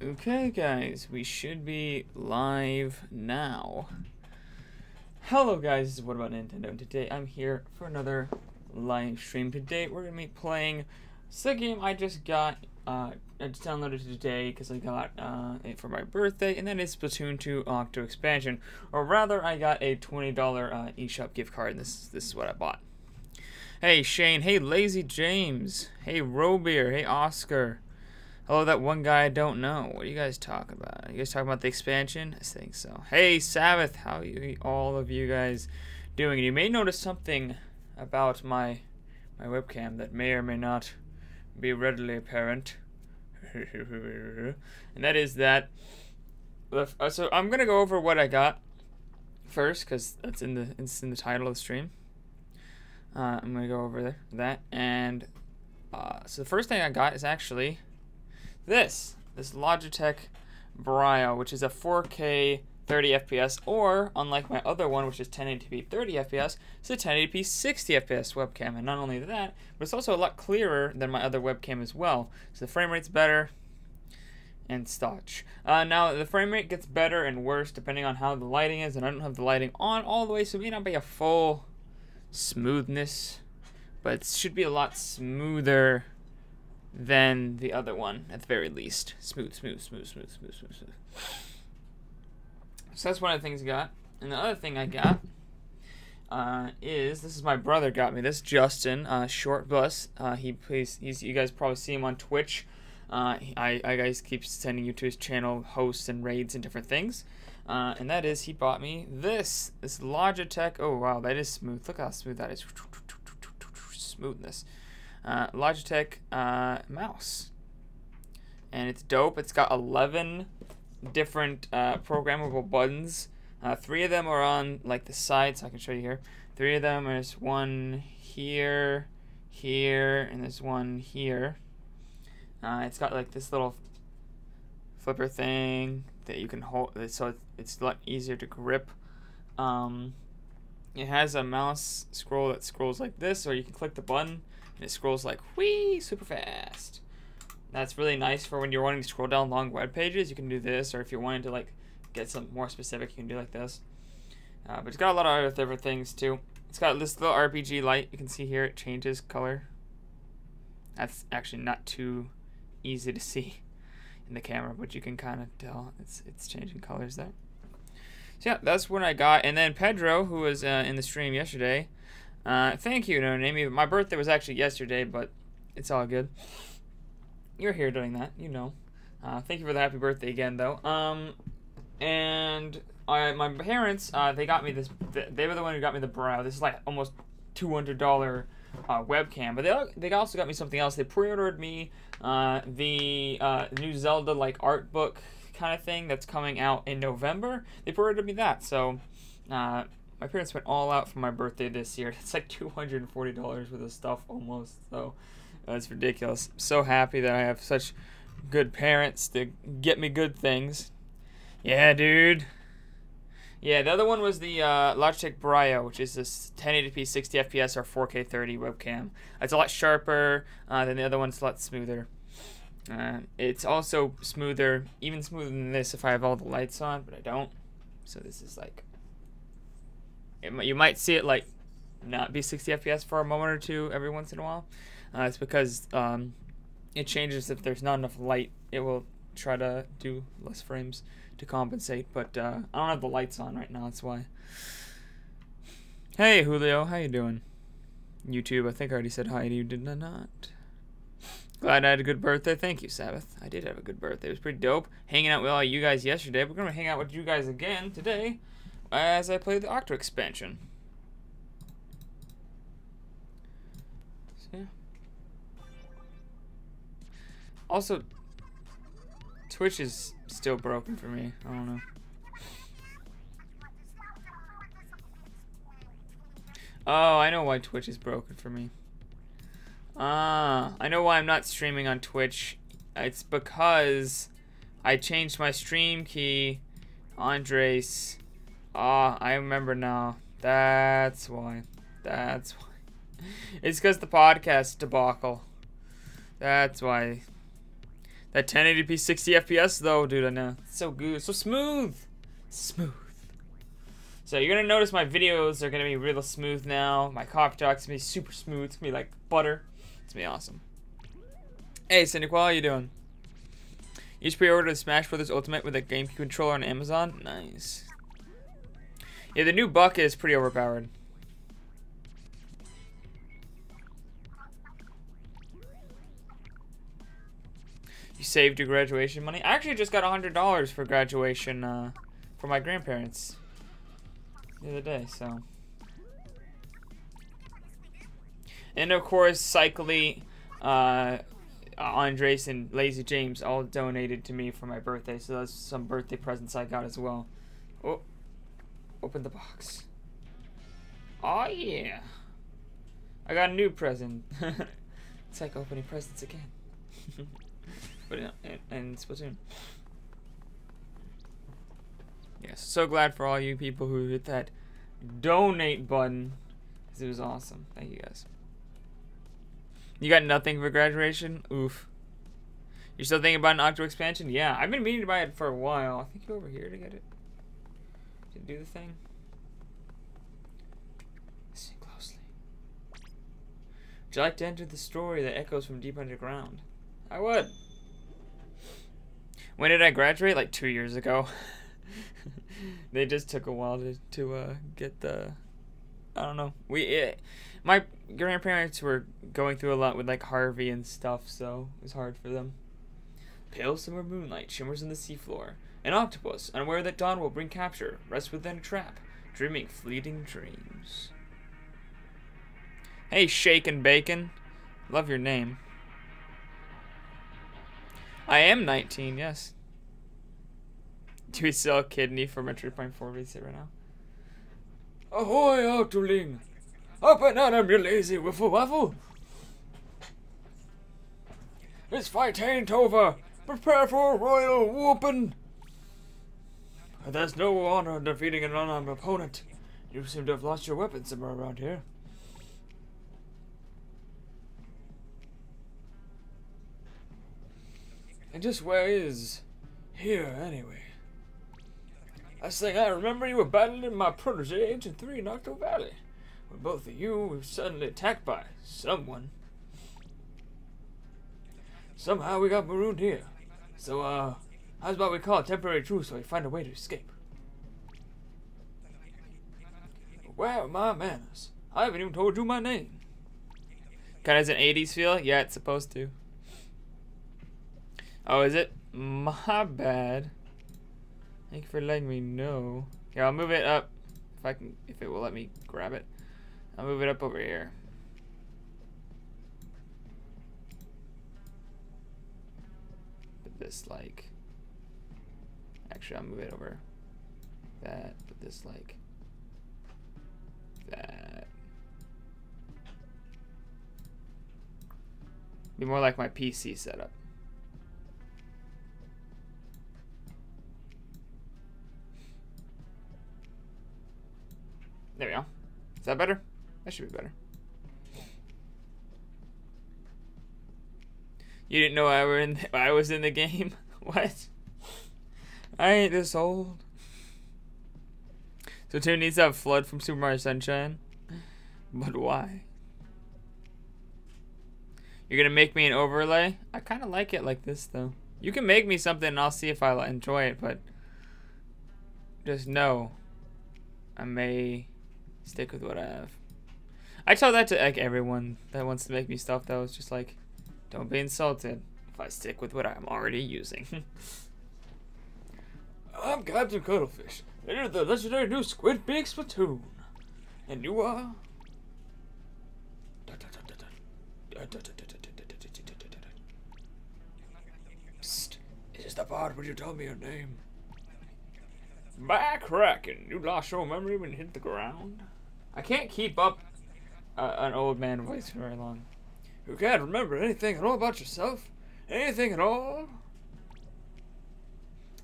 Okay, guys, we should be live now. Hello, guys, this is What About Nintendo, and today I'm here for another live stream. Today we're going to be playing the game I just got, uh, I just downloaded today because I got uh, it for my birthday, and that is Splatoon 2 Octo Expansion. Or rather, I got a $20 uh, eShop gift card, and this, this is what I bought. Hey, Shane. Hey, Lazy James. Hey, Robeer. Hey, Oscar. Hello, that one guy I don't know. What are you guys talking about? Are you guys talking about the expansion? I think so. Hey, Sabbath, how are you, all of you guys doing? You may notice something about my my webcam that may or may not be readily apparent. and that is that. Uh, so I'm gonna go over what I got first, because that's in the it's in the title of the stream. Uh, I'm gonna go over that, and uh, so the first thing I got is actually this, this Logitech Brio, which is a 4K 30 FPS, or unlike my other one, which is 1080p 30 FPS, it's a 1080p 60 FPS webcam. And not only that, but it's also a lot clearer than my other webcam as well. So the frame rate's better and such. Uh, now, the frame rate gets better and worse depending on how the lighting is, and I don't have the lighting on all the way, so it may not be a full smoothness, but it should be a lot smoother than the other one, at the very least. Smooth, smooth, smooth, smooth, smooth, smooth, smooth. So that's one of the things I got. And the other thing I got uh, is this is my brother got me this Justin uh, Short Bus. Uh, he plays. He's you guys probably see him on Twitch. Uh, I I guys keep sending you to his channel hosts and raids and different things. Uh, and that is he bought me this this Logitech. Oh wow, that is smooth. Look how smooth that is. Smoothness uh, Logitech uh, mouse. And it's dope. It's got 11 different uh, programmable buttons. Uh, three of them are on like the side, so I can show you here. Three of them. There's one here, here, and there's one here. Uh, it's got like this little flipper thing that you can hold, so it's a lot easier to grip. Um, it has a mouse scroll that scrolls like this, or you can click the button and it scrolls like whee super fast. That's really nice for when you're wanting to scroll down long web pages. You can do this, or if you're wanting to like get some more specific, you can do like this. Uh, but it's got a lot of other different things too. It's got this little RPG light. You can see here it changes color. That's actually not too easy to see in the camera, but you can kind of tell it's it's changing colors there. So yeah, that's what I got. And then Pedro, who was uh, in the stream yesterday, uh, thank you, No Name. My birthday was actually yesterday, but it's all good. You're here doing that, you know. Uh, thank you for the happy birthday again, though. Um, and I, my parents, uh, they got me this. They were the one who got me the Brio. This is like almost two hundred dollar uh, webcam. But they they also got me something else. They pre-ordered me uh, the uh, new Zelda like art book kind of thing that's coming out in November. They pre-ordered me that, so uh, my parents went all out for my birthday this year. It's like $240 worth of stuff almost. So that's ridiculous. I'm so happy that I have such good parents to get me good things. Yeah, dude. Yeah, the other one was the uh, Logitech Brio, which is this 1080p 60 FPS or 4K 30 webcam. It's a lot sharper uh, than the other one. It's a lot smoother. Uh, it's also smoother, even smoother than this if I have all the lights on, but I don't. So this is like it, you might see it like not be 60 FPS for a moment or two every once in a while. Uh, it's because um, it changes if there's not enough light. It will try to do less frames to compensate. But uh, I don't have the lights on right now. That's why. Hey Julio, how you doing? YouTube, I think I already said hi to you, did I not? Glad I had a good birthday. Thank you, Sabbath. I did have a good birthday. It was pretty dope. Hanging out with all you guys yesterday. We're gonna hang out with you guys again today as I play the Octo expansion. So, yeah. Also, Twitch is still broken for me. I don't know. Oh, I know why Twitch is broken for me. Ah, I know why I'm not streaming on Twitch. It's because I changed my stream key, Andres, Ah, I remember now. That's why. That's why. It's because the podcast debacle. That's why. That 1080p 60 FPS though, dude, I know. It's so good. So smooth. Smooth. So you're gonna notice my videos are gonna be real smooth now. My cock talk's gonna be super smooth. It's gonna be like butter. It's gonna be awesome. Hey, Cynical, how you doing? You just pre-ordered Smash Brothers Ultimate with a GameCube controller on Amazon? Nice. Yeah, the new bucket is pretty overpowered. You saved your graduation money? I actually just got $100 for graduation uh, for my grandparents the other day, so. And of course, Cycly, uh, Andres, and Lazy James all donated to me for my birthday, so that's some birthday presents I got as well. Oh, open the box. Oh yeah, I got a new present. it's like opening presents again. but uh, in, in, Splatoon. Yes, so glad for all you people who hit that donate button. Because it was awesome. Thank you guys. You got nothing for graduation? Oof. You're still thinking about an Octo expansion? Yeah, I've been meaning to buy it for a while. I think you're over here to get it. To do the thing. Listen closely. Would you like to enter the story that echoes from deep underground? I would. When did I graduate? Like two years ago. they just took a while to to uh, get the. I don't know. We it, my grandparents were going through a lot with like Harvey and stuff, so it was hard for them. Pale summer moonlight shimmers in the seafloor. An octopus, unaware that dawn will bring capture, rests within a trap, dreaming fleeting dreams. Hey, Shake and Bacon. Love your name. I am 19, yes. Do we sell kidney for my 3.4 visit right now? Ahoy, Octoling! Up and at him, you lazy wiffle waffle! This fight ain't over! Prepare for a royal whooping! There's no honor in defeating an unarmed opponent. You seem to have lost your weapon somewhere around here. And just where is here, anyway? I think I remember you were battling my protege, Agent 3 in Octo Valley. When both of you were suddenly attacked by someone. Somehow we got marooned here. So, uh, how's about we call a temporary truce so we find a way to escape? Where are my manners? I haven't even told you my name. Kind of has an 80s feel? Yeah, it's supposed to. Oh, is it? My bad. Thank you for letting me know. Here, I'll move it up. If I can, if it will let me grab it. I'll move it up over here. This like, actually I'll move it over that, put this like that. Be more like my PC setup. There we go. Is that better? That should be better. You didn't know I were in I was in the game? what? I ain't this old. So Toon needs to have FLUDD from Super Mario Sunshine? But why? You're gonna make me an overlay? I kinda like it like this though. You can make me something and I'll see if I enjoy it, but just know I may stick with what I have. I tell that to like everyone that wants to make me stuff though. It's just like, don't be insulted if I stick with what I'm already using. I'm Captain Cuttlefish, leader of the legendary new Squidbeak Splatoon. And you are... Psst, it is the part where you tell me your name. Back cracking. You lost your memory when you hit the ground? I can't keep up uh, an old man voice for very long. You can't remember anything at all about yourself? Anything at all?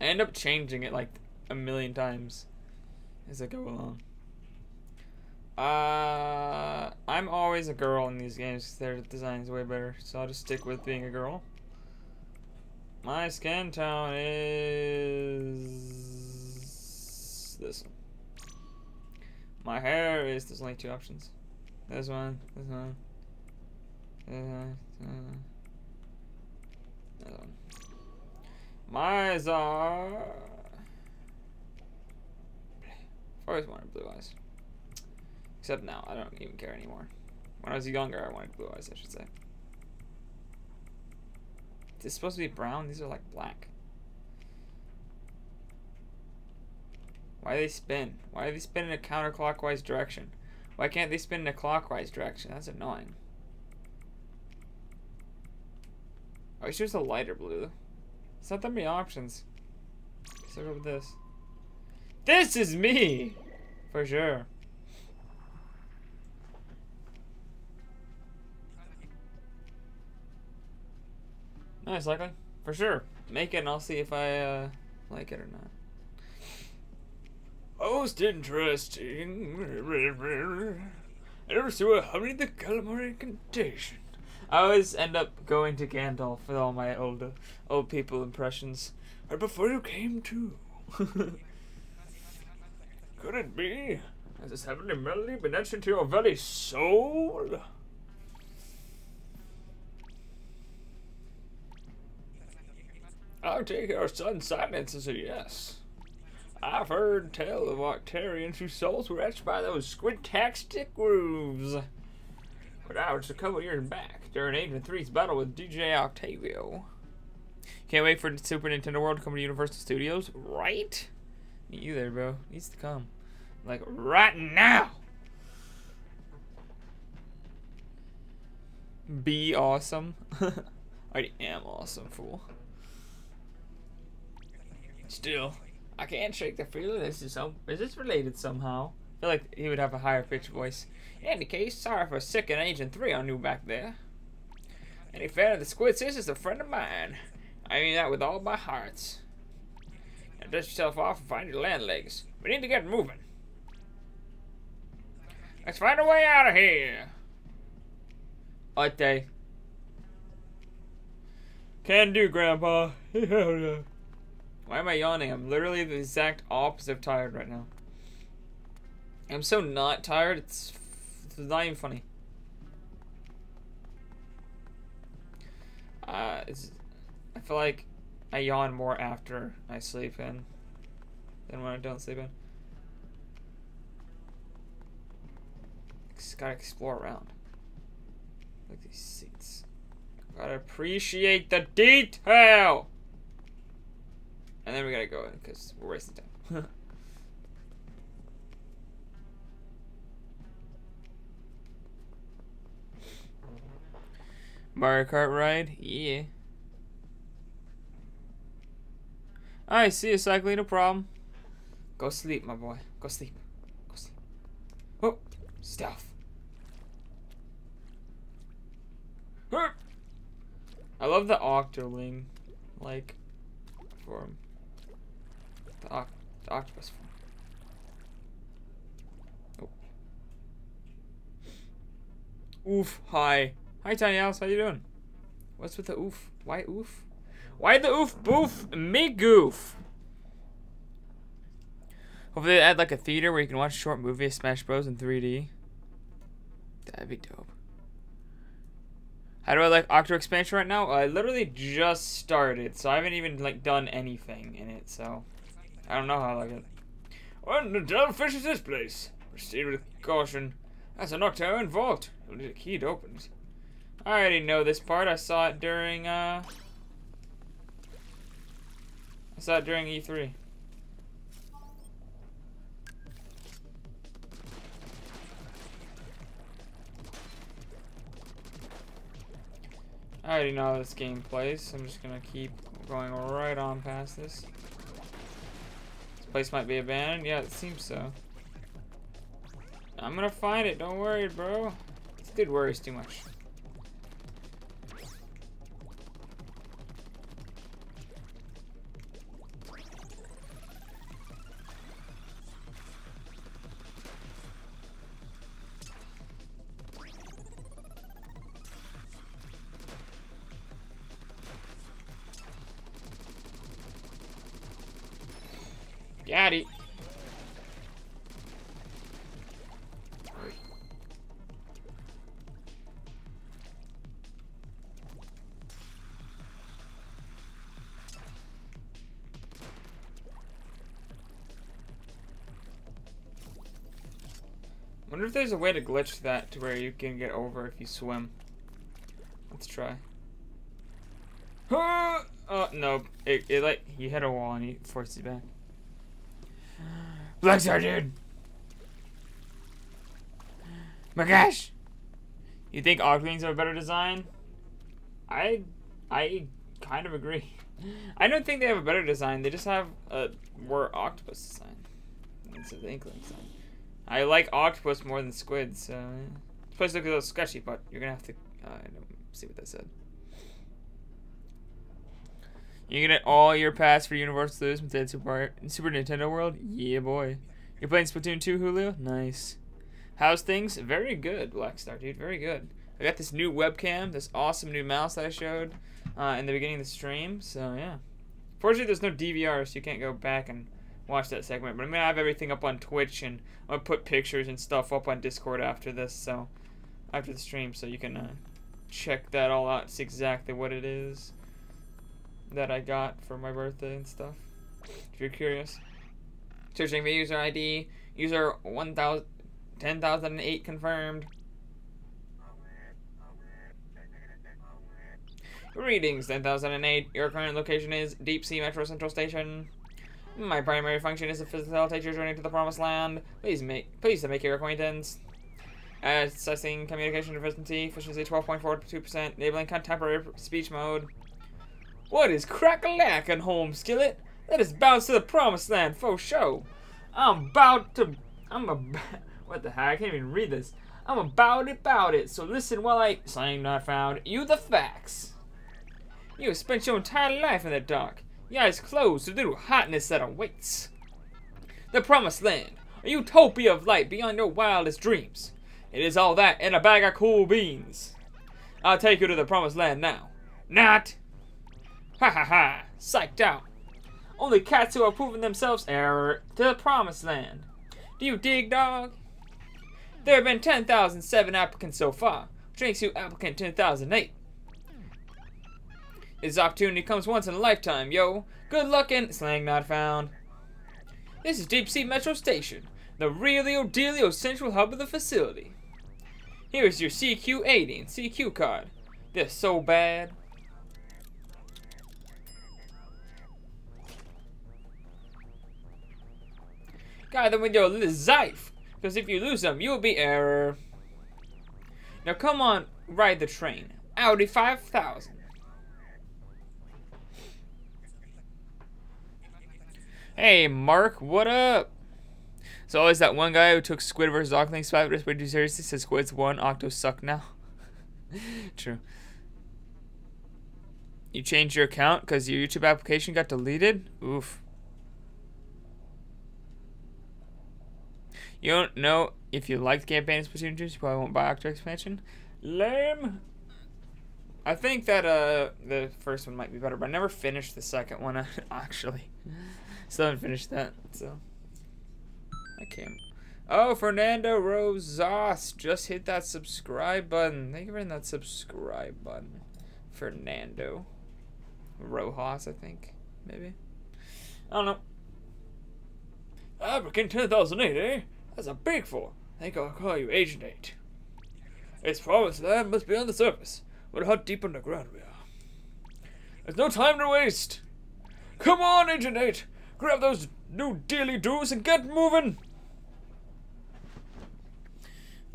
I end up changing it like a million times as I go along. Uh, I'm always a girl in these games their design is way better, so I'll just stick with being a girl. My skin tone is this one. My hair is there's only two options. This one, this one. This one. This one. My eyes are. I've always wanted blue eyes. Except now, I don't even care anymore. When I was younger, I wanted blue eyes, I should say. Is supposed to be brown? These are like black. Why do they spin? Why do they spin in a counterclockwise direction? Why can't they spin in a clockwise direction? That's annoying. I wish there was a lighter blue. It's not that many options. Go with this. This is me! For sure. Nice, likely. For sure. Make it and I'll see if I uh, like it or not. Most interesting. I never saw a Honey the Calamari Inkantation. I always end up going to Gandalf with all my old old people impressions. Right before you came to. Could it be? Has this heavenly melody been etched into your very soul? I'll take our son's silence as a yes. I've heard tell of Octarians whose souls were etched by those squintastic grooves. But I was a couple years back during Agent 3's battle with DJ Octavio. Can't wait for Super Nintendo World to come to Universal Studios, right? Me either, bro. Needs to come. Like, right now! Be awesome. I am awesome, fool. Still, I can't shake the feeling this is some is this related somehow? I feel like he would have a higher pitched voice. In any case, sorry for sicking Agent 3 on you back there. Any fan of the Squid Sis is a friend of mine. I mean that with all my hearts. Now dust yourself off and find your land legs. We need to get moving. Let's find a way out of here. Day? Can do, Grandpa. Why am I yawning? I'm literally the exact opposite of tired right now. I'm so not tired, it's, it's not even funny. Uh, I feel like I yawn more after I sleep in than when I don't sleep in. Just gotta explore around. Look at these seats. Gotta appreciate the detail! And then we gotta go in because we're wasting time. Mario Kart ride? Yeah. I see a cycling, no problem. Go sleep, my boy. Go sleep. Go sleep. Oh, stealth. I love the Octoling, like, form. The, oct the octopus form. Oh. Oof, hi. Hi, Tiny Alice, how you doing? What's with the oof? Why oof? Why the oof boof me goof? Hopefully they add like a theater where you can watch a short movie of Smash Bros. in 3D. That'd be dope. How do I like Octo expansion right now? I literally just started, so I haven't even like done anything in it, so I don't know how I like it. What the devil is this place? Proceed with caution. That's an Octarian vault. A key it. I already know this part. I saw it during uh I saw it during E3. I already know how this game plays, so I'm just gonna keep going right on past this. This place might be abandoned. Yeah, it seems so. I'm gonna find it. Don't worry, bro. This dude worries too much. Daddy. wonder if there's a way to glitch that to where you can get over if you swim. Let's try. Oh, uh, no. It, it like, you hit a wall and he forces you back. Black Star, dude! My gosh! You think Octolings have a better design? I, I kind of agree. I don't think they have a better design. They just have a more octopus design. It's an inkling design. I like octopus more than squid, so this place looks a little sketchy, but you're gonna have to uh, see what that said. You get all your pass for Universal Studios with Super, Super Nintendo World? Yeah, boy. You're playing Splatoon 2, Hulu? Nice. How's things? Very good, Blackstar, dude. Very good. I got this new webcam, this awesome new mouse that I showed uh, in the beginning of the stream. So, yeah. Fortunately, there's no DVR, so you can't go back and watch that segment. But I'm to have everything up on Twitch, and I'm to put pictures and stuff up on Discord after this, so after the stream, so you can uh, check that all out, see exactly what it is that I got for my birthday and stuff. If you're curious. Searching the user ID. User 1000, 10,008 confirmed. Readings 10,008. Your current location is Deep Sea Metro Central Station. My primary function is to facilitate your journey to the promised land. Please make please to make your acquaintance. Assessing communication efficiency, efficiency 12.42%, enabling contemporary speech mode. What is crack-a-lackin', home skillet? Let us bounce to the promised land for show. I'm about to... I'm a... What the heck? I can't even read this. I'm about it, about it. So listen while I... Slang not found. You the facts. You have spent your entire life in the dark. Your eyes closed to the little hotness that awaits. The promised land. A utopia of light beyond your wildest dreams. It is all that and a bag of cool beans. I'll take you to the promised land now. Not Ha ha ha! Psyched out. Only cats who are proving themselves error to the promised land. Do you dig, dog? There have been 10,007 applicants so far, which makes you applicant 10,008. This opportunity comes once in a lifetime, yo. Good luck and slang not found. This is Deep Sea Metro Station, the realio dealio central hub of the facility. Here is your CQ80 and CQ card. They're so bad. Guide them with your Zyfe. Because if you lose them, you'll be error. Now come on, ride the train. Audi 5000. Hey, Mark, what up? So always that one guy who took Squid versus Octoling spot way too seriously says Squid's won, Octo suck now. True. You changed your account because your YouTube application got deleted? Oof. You don't know if you like the campaign Splatoon 2, you probably won't buy Octo expansion. Lame. I think that uh the first one might be better, but I never finished the second one actually. Still haven't finished that, so I can't. Oh, Fernando Rosas just hit that subscribe button. Thank you for hitting that subscribe button, Fernando Rojas. I think maybe. I don't know. Applicant 10,008, eh? That's a big four. I think I'll call you Agent 8. It's promised land must be on the surface, but how deep underground we are. There's no time to waste. Come on, Agent 8. Grab those new dealy doos and get moving.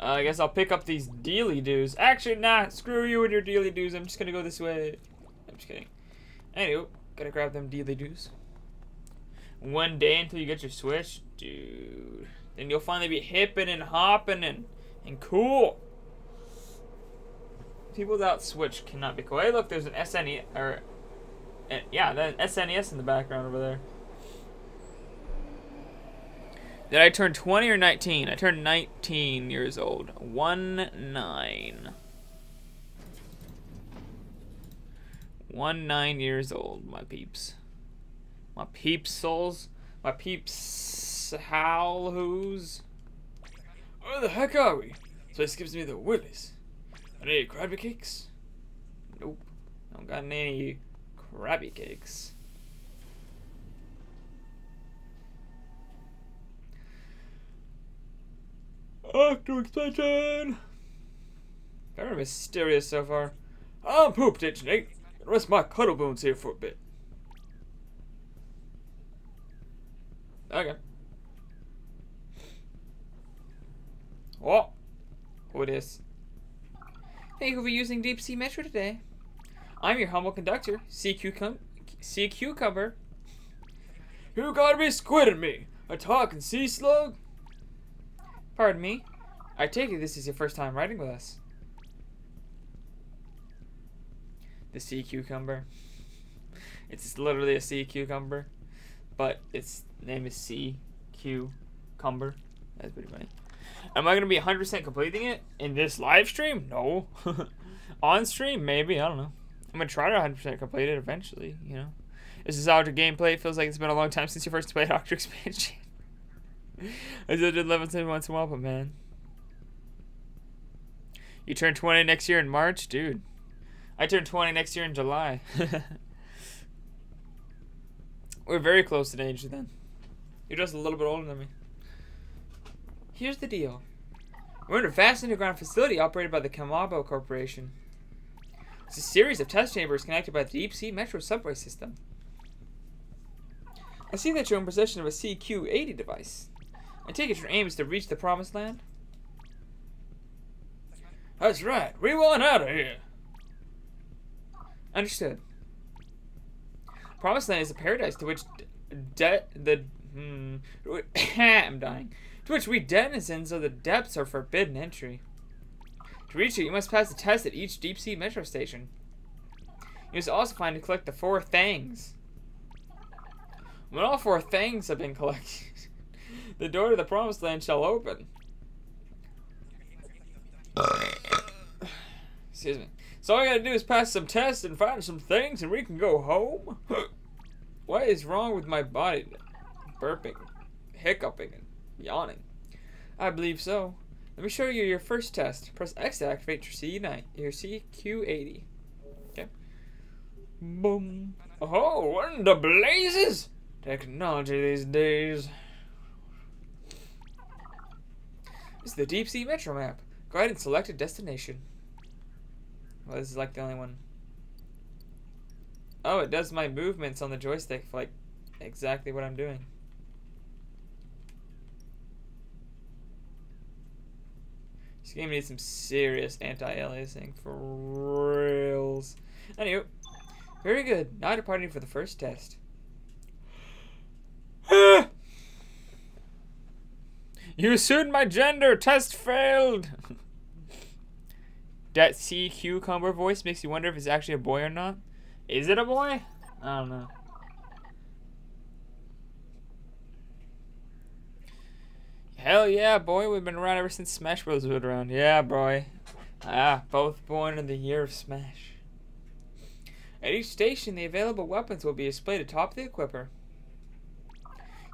Uh, I guess I'll pick up these dealy doos. Actually, nah, screw you and your dealy doos. I'm just gonna go this way. I'm just kidding. Anyway, gotta grab them dealy doos. One day until you get your Switch? Dude and you'll finally be hipping and hopping and, and cool. People without Switch cannot be cool. Hey, look, there's an SNES, or, uh, yeah, the SNES in the background over there. Did I turn 20 or 19? I turned 19 years old. 1 9. 1 9 years old, my peeps. My peeps souls. My peeps, Hal, who's? Where the heck are we? This place gives me the willies. Any crabby cakes? Nope. I don't got any crabby cakes. Octo expansion! Of mysterious so far. I'm poop ditch Nate. Eh? Rest my cuttlebones here for a bit. Okay. What? Who is? Thank you for using Deep Sea Metro today. I'm your humble conductor, Sea, Cucum sea Cucumber. You gotta be squidding me, a talking sea slug? Pardon me. I take it this is your first time riding with us. The sea cucumber. It's literally a sea cucumber, but its name is sea cucumber. That's pretty funny. Am I gonna be 100% completing it in this live stream? No. On stream, maybe. I don't know. I'm gonna try to 100% complete it eventually. You know. This is Octo gameplay. It feels like it's been a long time since you first played Octo expansion. I did 11 once in a while, but man. You turn 20 next year in March? Dude. I turn 20 next year in July. We're very close in age then. You're just a little bit older than me. Here's the deal. We're in a vast underground facility operated by the Kamabo Corporation. It's a series of test chambers connected by the deep sea metro subway system. I see that you're in possession of a CQ-80 device. I take it your aim is to reach the promised land? That's right. We want out of here. Understood. Promised land is a paradise to which de the hmm, I'm dying. To which we denizens of the depths are forbidden entry. To reach it, you must pass a test at each deep sea metro station. You must also find and collect the four things. When all four things have been collected, the door to the promised land shall open. Excuse me. So all I gotta do is pass some tests and find some things and we can go home? what is wrong with my body? Burping, hiccuping, yawning. I believe so. Let me show you your first test. Press X to activate your C9, your CQ80. Okay. Boom. Oh, what in the blazes? Technology these days. This is the Deep Sea Metro map. Go ahead and select a destination. Well, this is like the only one. Oh, it does my movements on the joystick like exactly what I'm doing. This game needs some serious anti-aliasing for reals. Anyway, very good. Now departing for the first test. you assumed my gender. Test failed. that sea cucumber voice makes you wonder if it's actually a boy or not. Is it a boy? I don't know. Hell yeah, boy. We've been around ever since Smash Bros. was around. Yeah, boy. Ah, both born in the year of Smash. At each station, the available weapons will be displayed atop the equipper.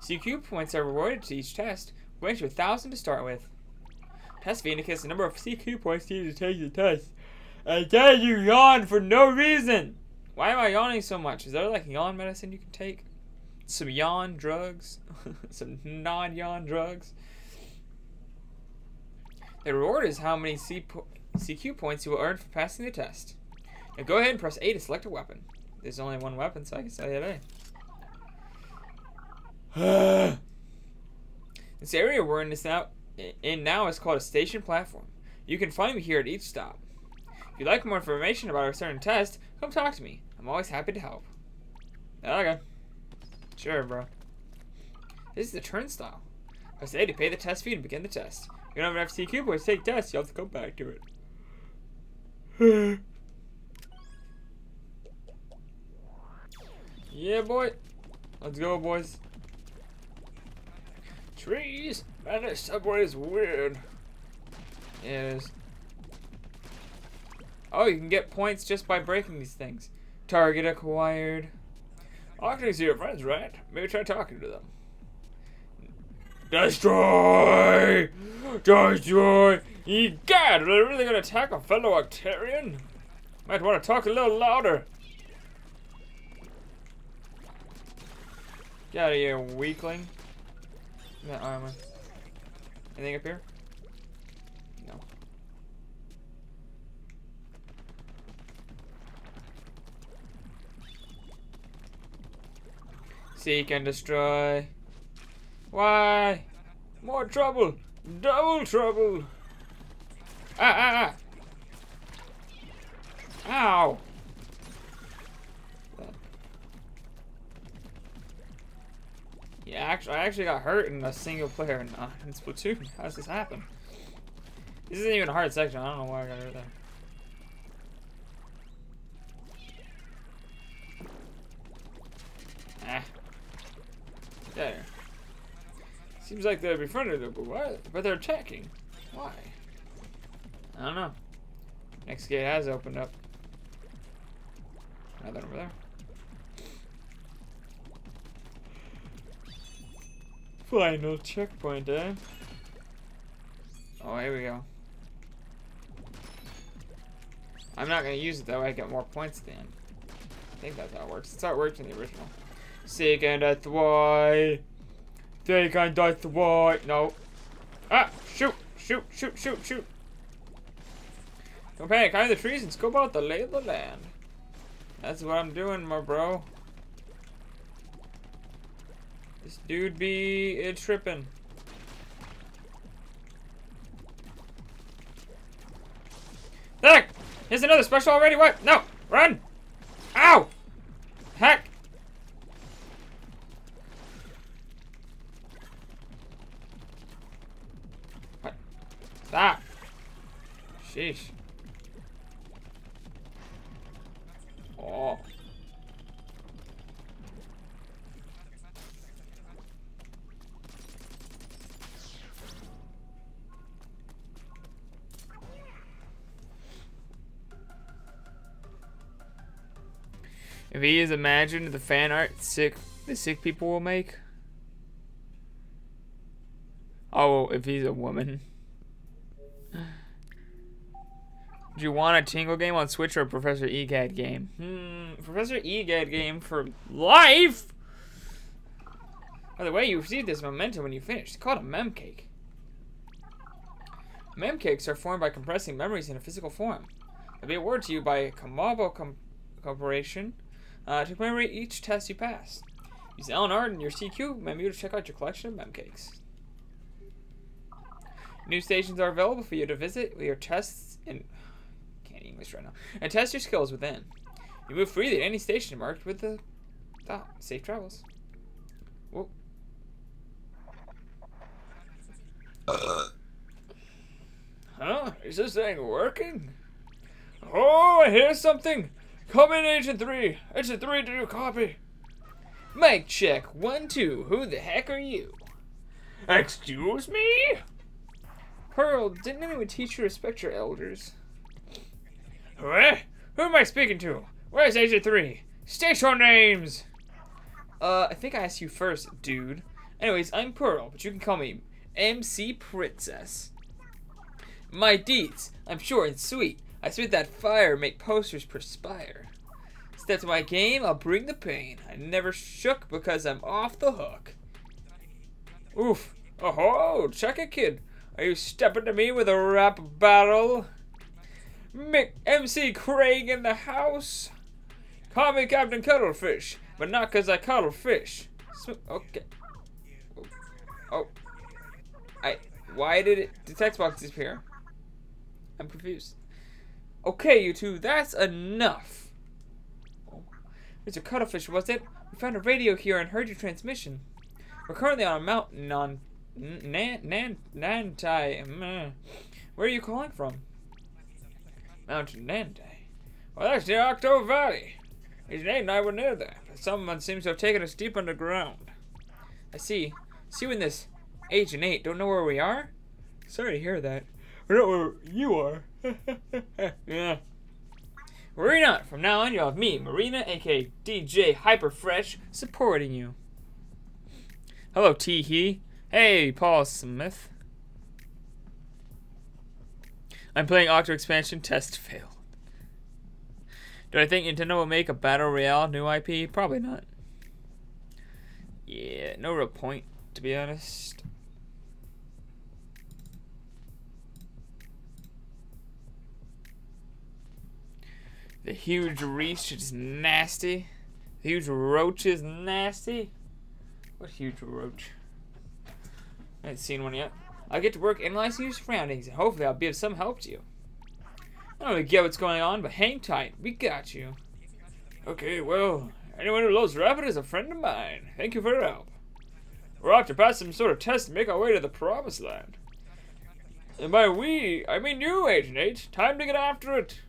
CQ points are rewarded to each test, range to thousand to start with. Test fee indicates the number of CQ points needed to take the test. I tell you yawn for no reason! Why am I yawning so much? Is there like yawn medicine you can take? Some yawn drugs? Some non-yawn drugs? The reward is how many C po CQ points you will earn for passing the test. Now go ahead and press A to select a weapon. There's only one weapon, so I can say that A. this area we're in is now in now is called a station platform. You can find me here at each stop. If you'd like more information about a certain test, come talk to me. I'm always happy to help. Okay. Sure, bro. This is the turnstile. Press A to pay the test fee and begin the test. You don't have points to take tests, you have to go back to it. yeah, boy. Let's go, boys. Trees! Man, this subway is weird. Yeah, it is. Oh, you can get points just by breaking these things. Target acquired. Octings your friends, right? Maybe try talking to them. Destroy! Destroy! Egad, are they really gonna attack a fellow Octarian? Might want to talk a little louder. Get out of here, weakling. That armor. Anything up here? No. Seek and destroy. Why? More trouble! Double trouble! Ah, ah, ah! Ow! Yeah, actually, I actually got hurt in a single player in, uh, in Splatoon. How does this happen? This isn't even a hard section. I don't know why I got hurt there. Ah. There. Seems like they're befriended, but why? But they're attacking. Why? I don't know. Next gate has opened up. Nothing over there. Final checkpoint, eh? Oh, here we go. I'm not gonna use it that way I get more points at the end. I think that's how it works. That's how it worked in the original. Seek and death why? Seek and death white. No. Ah! Shoot! Shoot! Shoot! Shoot! Shoot! Don't panic. Hide the trees and scope out the lay of the land. That's what I'm doing, my bro. This dude be it tripping. Heck! Here's another special already. What? No! Run! Ow! Is imagined the fan art sick the sick people will make. Oh, if he's a woman. Do you want a Tingle game on Switch or a Professor Egad game? Hmm, Professor Egad game for life? By the way, you received this memento when you finished. It's called a mem cake. Mem cakes are formed by compressing memories in a physical form. They'll be awarded to you by Kamabo Com Corporation uh, to commemorate each test you passed. Use LNR in your CQ menu to check out your collection of mem cakes. New stations are available for you to visit with your tests and can't English right now. And test your skills within. You move freely at any station marked with the dot. Safe travels. Whoa. Huh? Is this thing working? Oh, I hear something! Come in, Agent 3! Agent 3 to do copy! Mic check, one, two. Who the heck are you? Excuse me? Pearl, didn't anyone teach you to respect your elders? What? Who am I speaking to? Where's Agent 3? State your names! Uh, I think I asked you first, dude. Anyways, I'm Pearl, but you can call me MC Princess. My deeds, I'm short and sweet. I spit that fire, make posters perspire. Step to my game, I'll bring the pain. I never shook because I'm off the hook. Oof. Oh, ho, check it, kid. Are you stepping to me with a rap battle? Mick MC Craig in the house. Call me Captain Cuttlefish, but not because I cuddle fish. Okay. Oh. oh. I. Why did it, the text box disappear? I'm confused. Okay, you two, that's enough. Oh. Mr. Cuttlefish, was it? We found a radio here and heard your transmission. We're currently on a mountain on Nan Nan Nantai. Mm, where are you calling from? Mountain Nantai. Well, that's the Octo Valley. His name and I were near there, but someone seems to have taken us deep underground. I see. See when this Agent 8 don't know where we are? Sorry to hear that. I know where you are. yeah. Not. From now on, you'll have me, Marina, aka DJ Hyperfresh, supporting you. Hello, Teehee. Hey, Paul Smith. I'm playing Octo Expansion. Test failed. Do I think Nintendo will make a Battle Royale new IP? Probably not. Yeah, no real point, to be honest. The huge reach is nasty. The huge roach is nasty. What huge roach? I haven't seen one yet. I'll get to work analyzing your surroundings, and hopefully I'll be of some help to you. I don't really get what's going on, but hang tight. We got you. Okay, well, anyone who loves rabbit is a friend of mine. Thank you for your help. We're off to pass some sort of test and make our way to the promised land. And by we, I mean you, Agent 8. Time to get after it.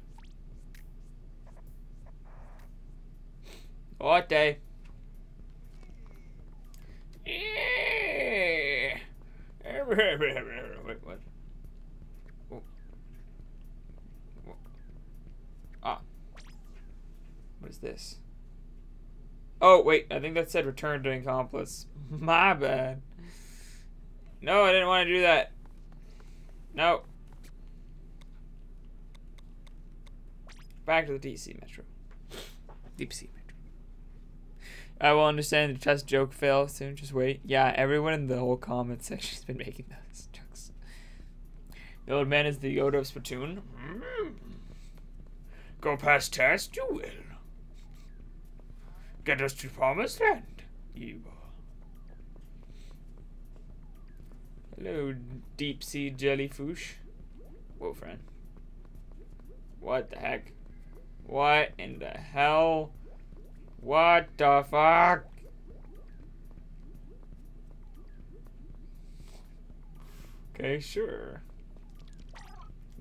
What day? Wait, what? Ah. What is this? Oh, wait. I think that said return to accomplice. My bad. No, I didn't want to do that. No. Back to the DC Metro. Deep Sea. I will understand the test joke fail soon. Just wait. Yeah, everyone in the whole comment section has been making those jokes. The old man is the Yoda of Splatoon. Mm. Go past test, you will. Get us to promised land, you will. Hello, deep sea jellyfish. Whoa, friend. What the heck? What in the hell? What the fuck? Okay, sure.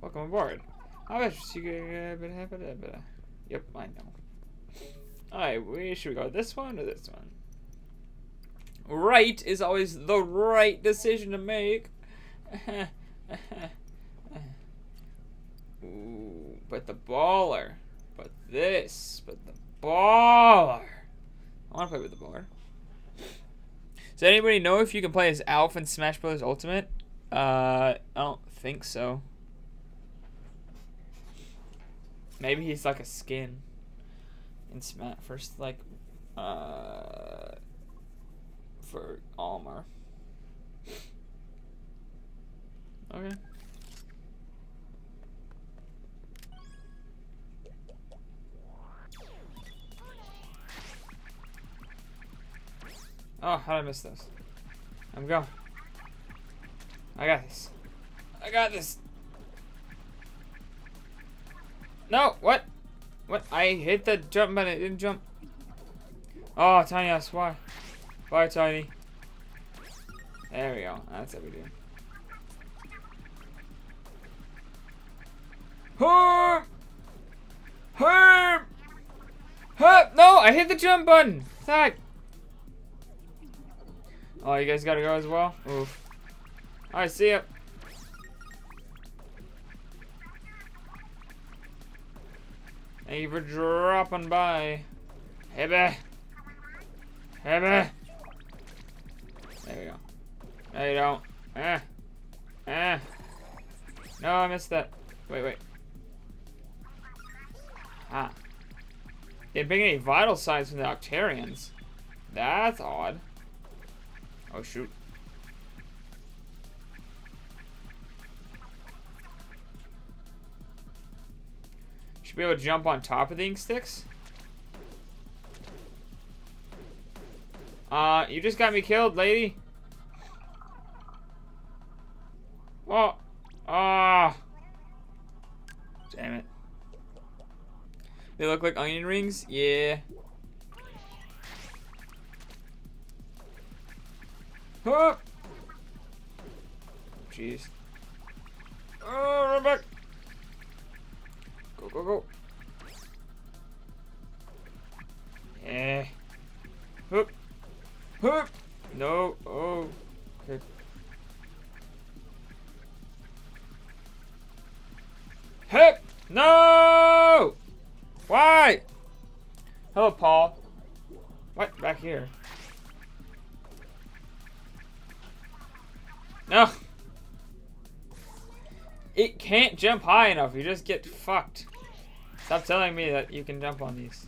Welcome aboard. I bet you Yep, I know. Alright, we should we go this one or this one? Right is always the right decision to make. Ooh, but the baller. But this. But the baller. I want to play with the baller. Does anybody know if you can play as Alf in Smash Bros. Ultimate? Uh, I don't think so. Maybe he's like a skin in Smash. First, like, uh, for Almar. Okay. Oh, how did I miss those? I'm going. I got this. I got this. No, what? What? I hit the jump button, it didn't jump. Oh, Tiny ass, why? Bye, Tiny. There we go. That's what we do. Herm! No, I hit the jump button. Fuck. Oh, you guys gotta go as well? Oof. Alright, see ya. Thank you for dropping by. Hebe. Hebe. There we go. No, you don't. Eh. Eh. No, I missed that. Wait, wait. Ah. Didn't bring any vital signs from the Octarians. That's odd. Oh, shoot. Should be able to jump on top of the ink sticks. Uh, you just got me killed, lady. Oh. Ah. Damn it. They look like onion rings? Yeah. Oh! Jeez. Oh, run back! Go, go, go. Yeah. Hoop. Hoop. No. Oh. Okay. Hip! No! Why? Hello, Paul. What? Back here. No. It can't jump high enough. You just get fucked. Stop telling me that you can jump on these.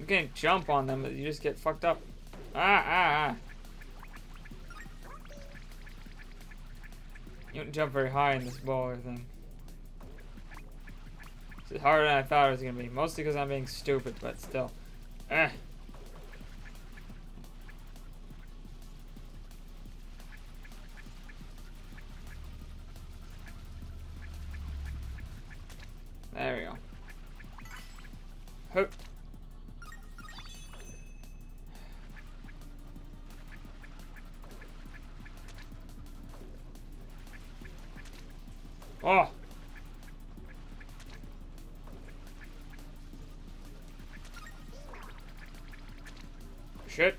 You can jump on them, but you just get fucked up. Ah, ah, ah. You don't jump very high in this baller thing. It's harder than I thought it was gonna be. Mostly because I'm being stupid, but still. Eh. There we go. Hook. Oh. Shit.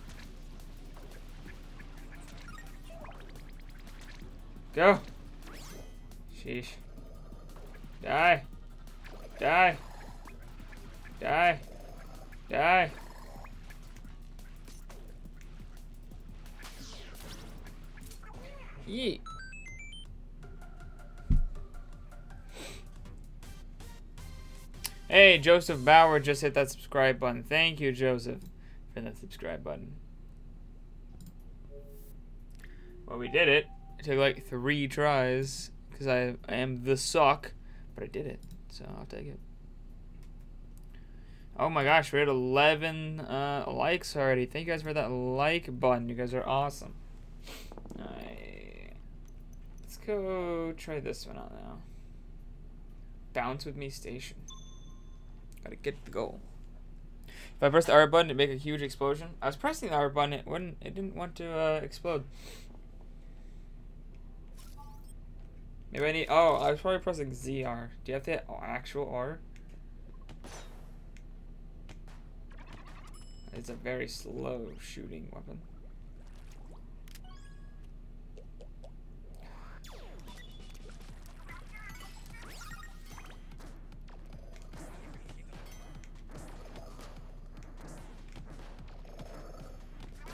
Go. Sheesh. Die. Die. Die. Die. Yeet. Hey, Joseph Bauer just hit that subscribe button. Thank you, Joseph, for that subscribe button. Well, we did it. It took like three tries because I, I am the suck, but I did it, so I'll take it. Oh my gosh, we're at 11 uh, likes already. Thank you guys for that like button. You guys are awesome. Alright. Let's go try this one out now. Bounce with me station. Gotta get the goal. If I press the R button, it make a huge explosion. I was pressing the R button, it wouldn't. It didn't want to uh, explode. Maybe I need. Oh, I was probably pressing ZR. Do you have to hit actual R? It's a very slow shooting weapon.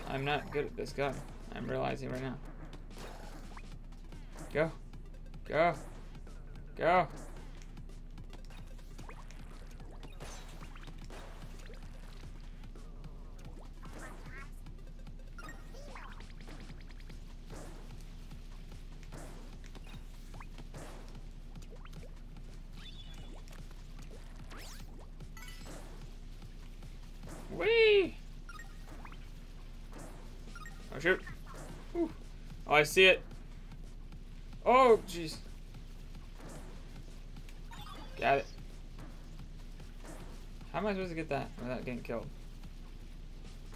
I'm not good at this gun. I'm realizing right now. Go. Go. Go. Oh shoot. Oh, I see it. Getting killed?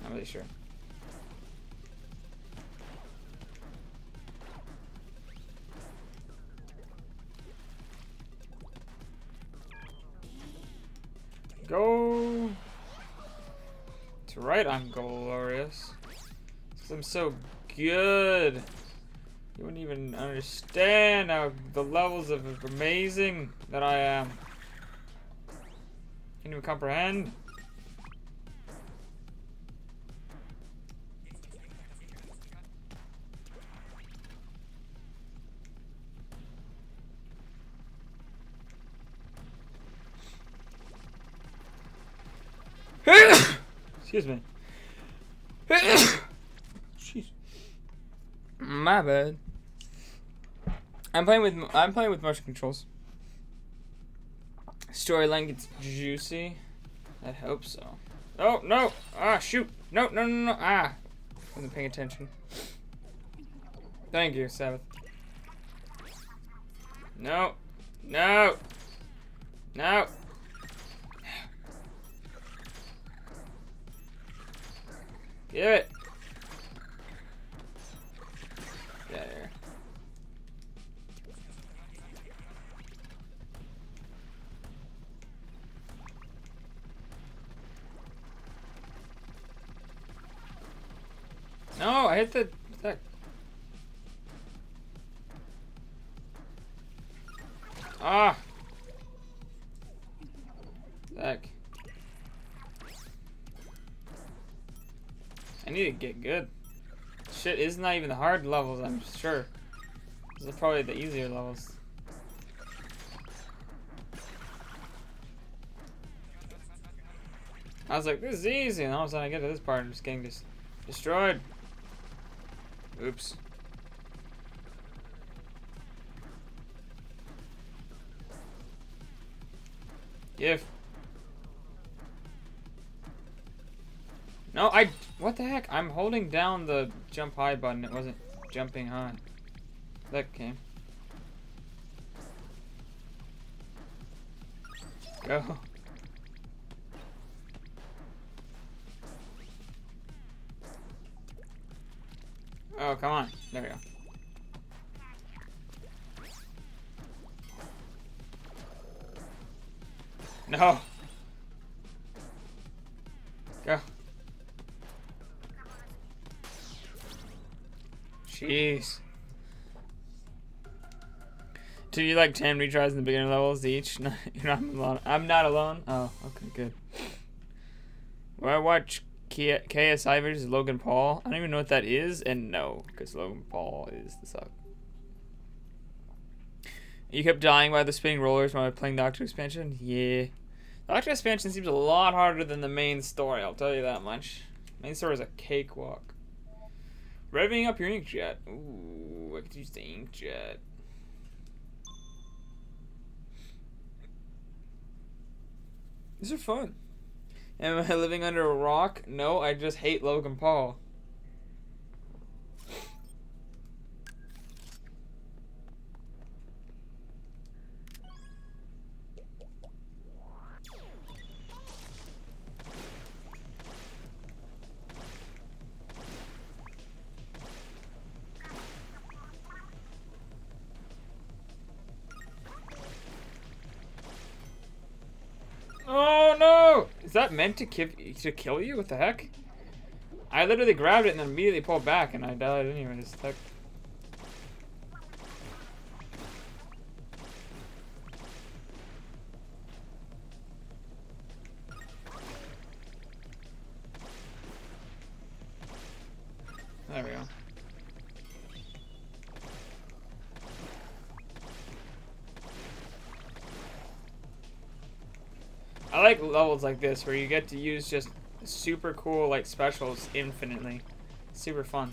Not really sure. Go. That's right, I'm glorious. I'm so good. You wouldn't even understand how the levels of amazing that I am. Can you comprehend? Excuse me. Jeez. My bad. I'm playing with I'm playing with motion controls. Storyline gets juicy. I hope so. Oh no! Ah shoot! No no no no! Ah! Wasn't paying attention. Thank you, Sabbath. No! No! No! It! Get out of here. No, I hit the that. Ah. Need to get good. Shit, isn't even the hard levels, I'm sure. These are probably the easier levels. I was like, this is easy, and all of a sudden I get to this part and I'm just getting just destroyed. Oops. Give. No, I. What the heck? I'm holding down the jump high button. It wasn't jumping high. That came. Go. Oh, come on. There we go. No. Jeez. Do you like 10 retries in the beginner levels each? You're not alone. I'm not alone? Oh, okay, good. Well, I watch KSI versus Logan Paul. I don't even know what that is, and no, because Logan Paul is the suck. You kept dying by the spinning rollers while playing the Octo Expansion? Yeah. The Octo Expansion seems a lot harder than the main story, I'll tell you that much. Main story is a cakewalk. Revving up your inkjet. Ooh, I could use the inkjet. These are fun. Am I living under a rock? No, I just hate Logan Paul. Meant to, to kill you? What the heck? I literally grabbed it and then immediately pulled back and I died anyways. Heck. Like like this where you get to use just super cool like specials infinitely. Super fun.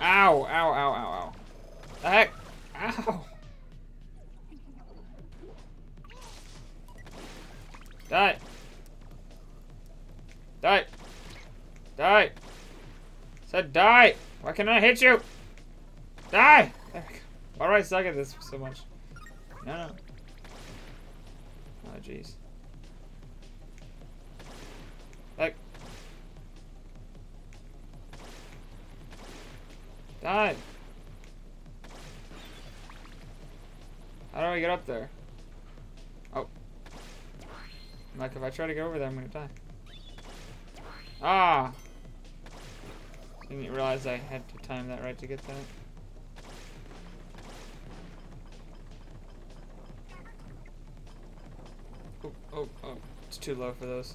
Ow, ow, ow, ow, ow. The heck? Ow. Die. Die. Die. Said die. Why can't I hit you? Die. Why do I suck at this so much? No, no. Oh, jeez. Like. Die! How do I get up there? Oh. Like, if I try to get over there, I'm gonna die. Ah! Didn't realize I had to time that right to get that. Oh, oh, oh. It's too low for those.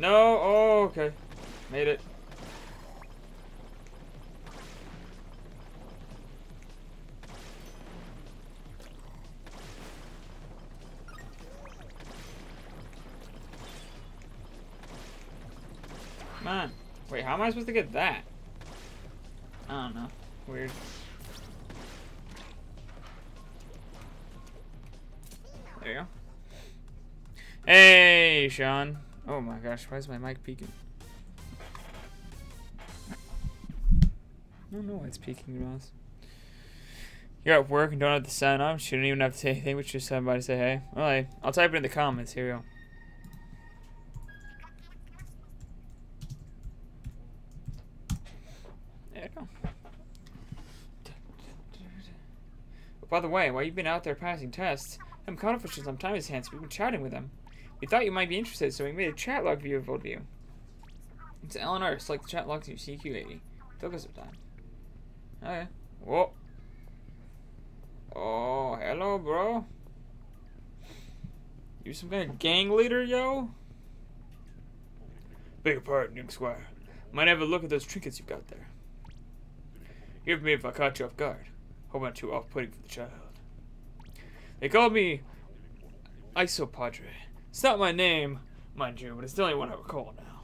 No! Oh, okay. Made it. Man. Wait, how am I supposed to get that? I don't know. Weird. There you go. Hey, Sean. Oh my gosh, why is my mic peaking? I don't know why it's peaking, Ross. You're at work and don't have the sign on. Shouldn't even have to say anything, but just somebody say hey. Well, hey, I'll type it in the comments. Here we go. There you go. by the way, while you've been out there passing tests, I'm confident for some time hands. We've been chatting with him. We thought you might be interested, so we made a chat log view of of you. It's LNR, select the chat log to CQ80. Took us some time. Okay. Whoa. Oh, hello, bro. You some kind of gang leader, yo? Beg your pardon, young squire. Might have a look at those trinkets you've got there. Give me if I caught you off guard. Hope I'm too off-putting for the child. They called me Isopadre. It's not my name, mind you, but it's the only one I recall now.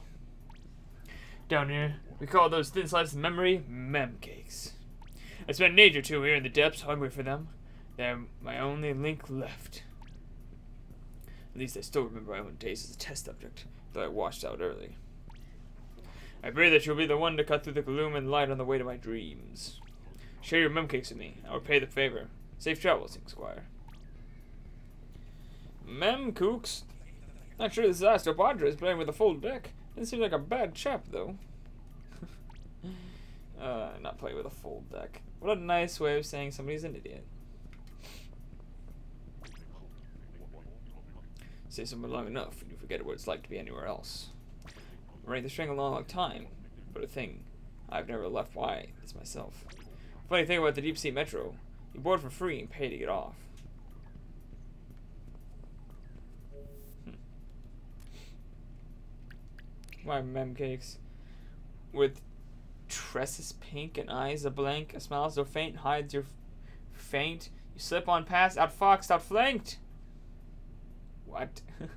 Down here, we call those thin slices of memory mem cakes. I spent an age or two here in the depths, hungry for them. They're my only link left. At least I still remember my own days as a test subject, though I washed out early. I pray that you'll be the one to cut through the gloom and light on the way to my dreams. Share your memcakes with me. I'll repay the favor. Safe travels, Squire. Mem Kooks. Not sure this is Isopadre is playing with a full deck. Didn't seem like a bad chap, though. uh, not playing with a full deck. What a nice way of saying somebody's an idiot. Say something long enough, and you forget what it's like to be anywhere else. I ran the string a long, long time, but a thing I've never left why it's myself. Funny thing about the deep sea metro, you board for free and pay to get off. My mem cakes. With tresses pink and eyes a blank, a smile so faint hides your faint. You slip on past, outfoxed, outflanked. What?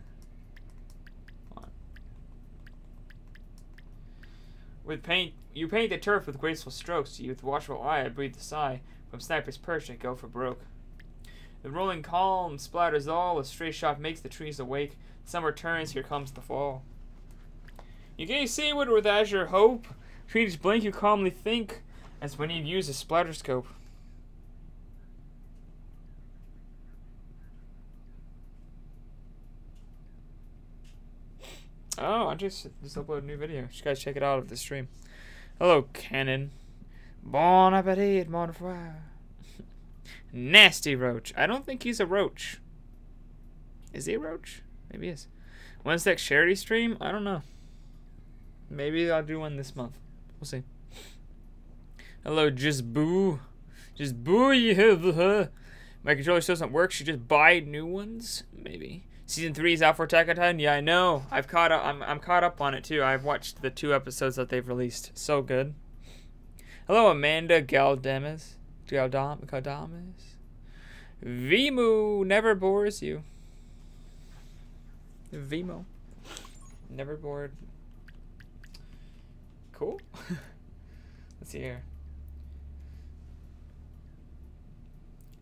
with paint, you paint the turf with graceful strokes. You with watchful eye, I breathe a sigh. From sniper's perch, I go for broke. The rolling calm splatters all. A stray shot makes the trees awake. Summer turns, here comes the fall. You gaze seaward with azure hope. Trees blink, you calmly think, as when you use a splatter scope. Oh, I just just uploaded a new video. You guys check it out of the stream. Hello, Cannon. Bon appetit, mon frere. Nasty roach. I don't think he's a roach. Is he a roach? Maybe he is. When's next charity stream? I don't know. Maybe I'll do one this month. We'll see. Hello, just boo. Just boo you. My controller still doesn't work. Should just buy new ones? Maybe. Season three is out for Attack on Titan. Yeah, I know. I've caught up. I'm, I'm caught up on it too. I've watched the two episodes that they've released. So good. Hello, Amanda Galdames. Galdam Galdames. Vimu never bores you. Vimo. Never bored Cool. Let's see here.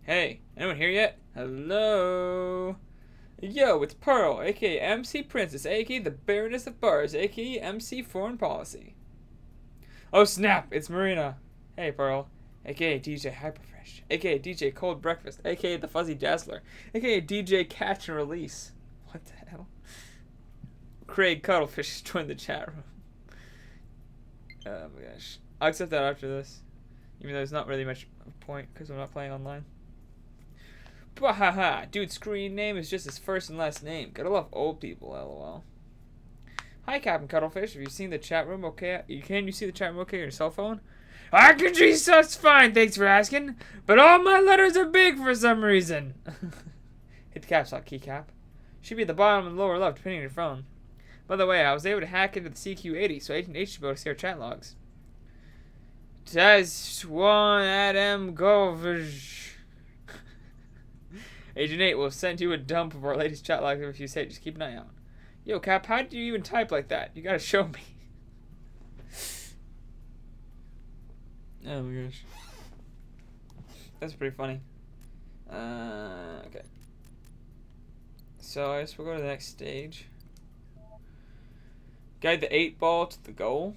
Hey, anyone here yet? Hello? Yo, it's Pearl, aka MC Princess, aka the Baroness of Bars, aka MC Foreign Policy. Oh snap, it's Marina. Hey Pearl, aka DJ Hyperfresh, aka DJ Cold Breakfast, aka the Fuzzy Dazzler, aka DJ Catch and Release. What the hell? Craig Cuttlefish joined the chat room. Oh my gosh. I'll accept that after this. Even though there's not really much point because I'm not playing online. Bahaha, dude's screen name is just his first and last name. Gotta love old people, lol. Hi, Captain Cuttlefish. Have you seen the chat room okay? Can you see the chat room okay on your cell phone? I can see Jesus fine, thanks for asking. But all my letters are big for some reason. Hit the caps lock keycap. Should be at the bottom and lower left, depending on your phone. By the way, I was able to hack into the CQ80, so Agent 8 should be able to see our chat logs. Test one Adam Govage. Agent 8 will send you a dump of our latest chat logs if you say just keep an eye out. Yo, Cap, how did you even type like that? You gotta show me. oh my gosh. That's pretty funny. Uh, okay. So I guess we'll go to the next stage. Guide the eight ball to the goal.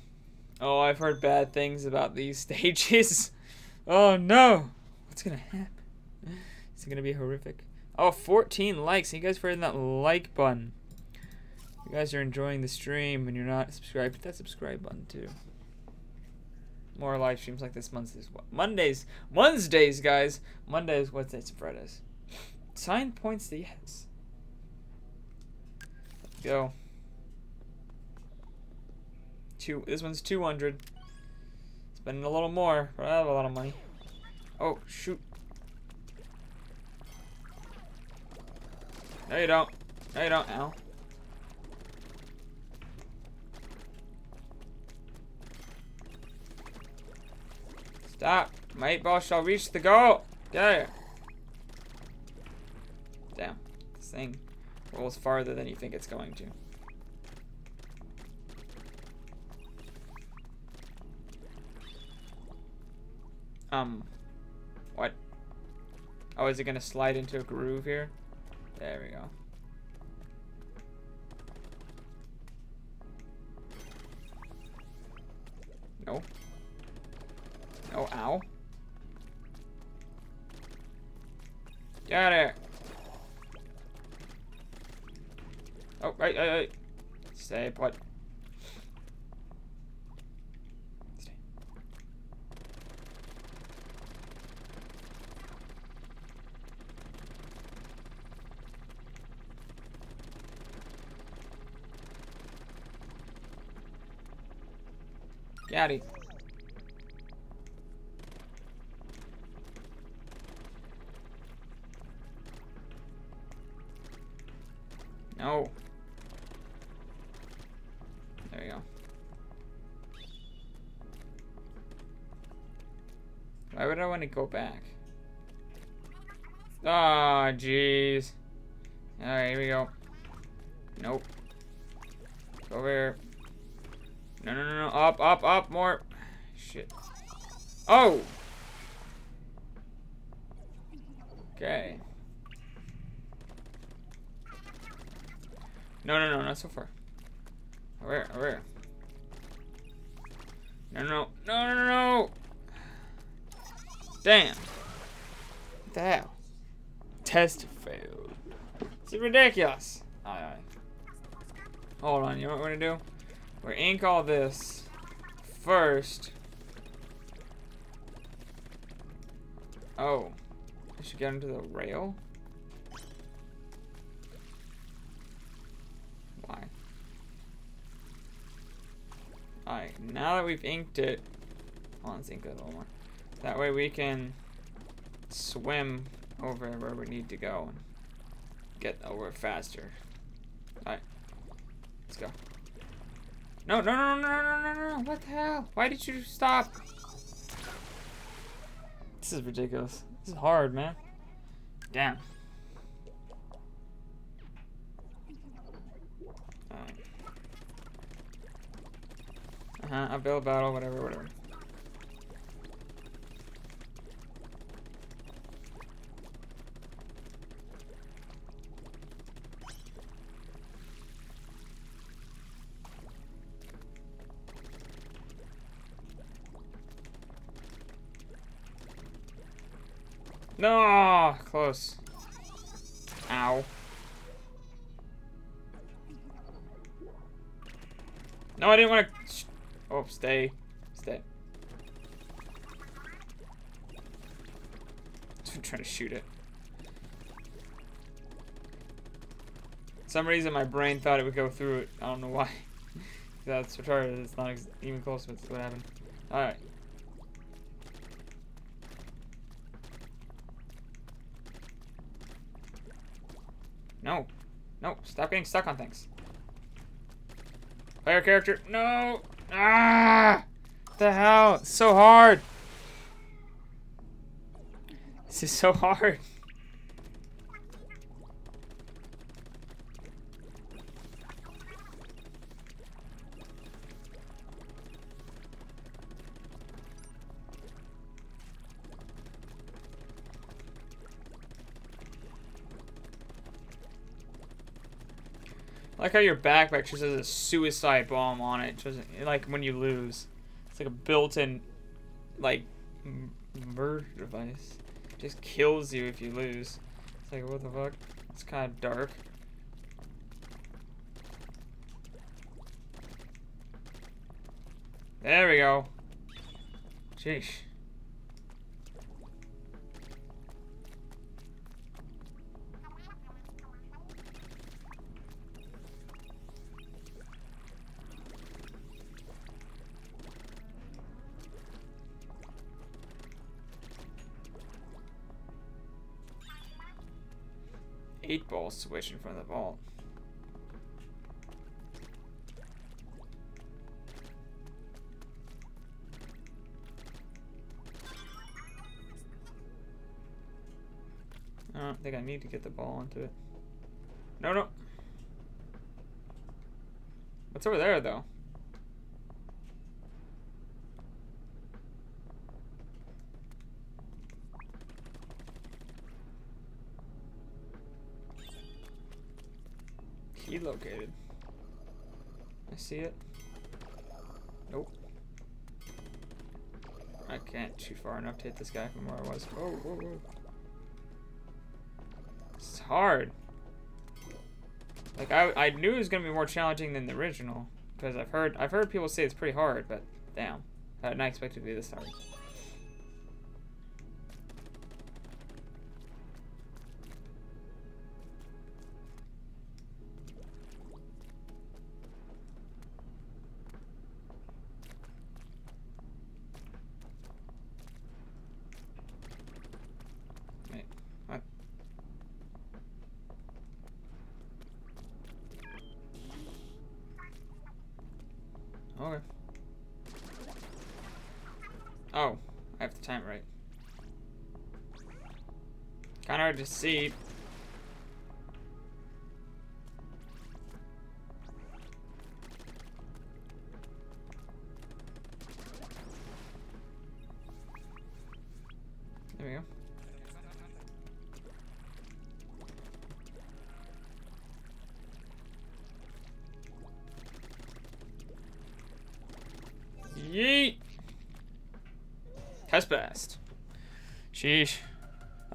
Oh, I've heard bad things about these stages. oh no! What's gonna happen? Is it gonna be horrific? Oh, 14 likes. You guys for hitting that like button. You guys are enjoying the stream and you're not subscribed, hit that subscribe button too. More live streams like this Mondays. Mondays. Wednesdays, guys. Mondays, Wednesdays, and Fridays. Sign points the yes. Go. Two. This one's 200. Spending a little more, but I have a lot of money. Oh, shoot. No, you don't. No, you don't, Al. Stop. My eight ball shall reach the goal. Get Damn. This thing rolls farther than you think it's going to. Um, what? Oh, is it gonna slide into a groove here? There we go. No. No, ow. Get it. Oh, right, right, right. Stay put. Stay. Gaddy. No. There you go. Why would I want to go back? Ah, oh, jeez. Alright, here we go. Nope. Go over here. No, no, no, no. Up, up, up. More. Shit. Oh! Okay. No, no, no, not so far. Where, where? No, no, no, no, no, no! Damn. What the hell? Test failed. It's ridiculous. Aye, aye. Hold on, you know what we're gonna do? We're ink all this first. Oh. I should get into the rail? Why? Alright, now that we've inked it, let's ink it a little more. That way we can swim over where we need to go and get over faster. Alright, let's go. No, no, no, no, no, no, no, what the hell? Why did you stop? This is ridiculous. This is hard, man. Damn. Uh-huh, build battle, whatever, whatever. No, close. Ow. No, I didn't want to. Oh, stay, stay. I'm trying to shoot it. For some reason, my brain thought it would go through it. I don't know why. That's retarded. It's not even close to what happened. All right. No. No, stop getting stuck on things. Player character. No. Ah! The hell? It's so hard. This is so hard. I like how your backpack just has a suicide bomb on it. Just like when you lose, it's like a built-in, like, murder device. Just kills you if you lose. It's like what the fuck? It's kind of dark. There we go. Sheesh. whole switch in front of the vault. I don't think I need to get the ball into it. No, no. What's over there, though? Located. I see it. Nope. I can't shoot far enough to hit this guy from where I was. Whoa, whoa, whoa. It's hard. Like I, I knew it was gonna be more challenging than the original because I've heard I've heard people say it's pretty hard, but damn, I did not expect it to be this hard. To see.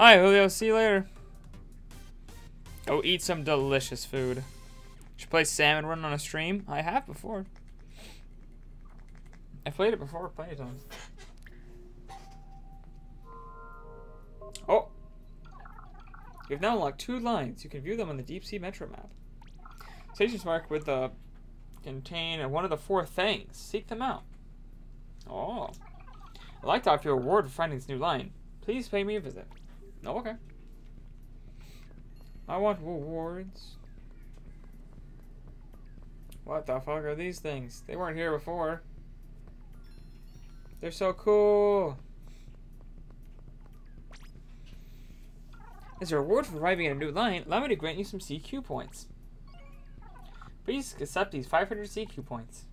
Alright, Julio, see you later. Go eat some delicious food. Should play Salmon Run on a stream? I have before. I played it before plenty of times. Oh! You've now unlocked two lines. You can view them on the Deep Sea Metro map. Stations marked with the contain one of the four things. Seek them out. Oh. I'd like to offer you a reward for finding this new line. Please pay me a visit. Oh, okay. I want rewards. What the fuck are these things? They weren't here before. They're so cool. As a reward for arriving at a new line, allow me to grant you some CQ points. Please accept these 500 CQ points.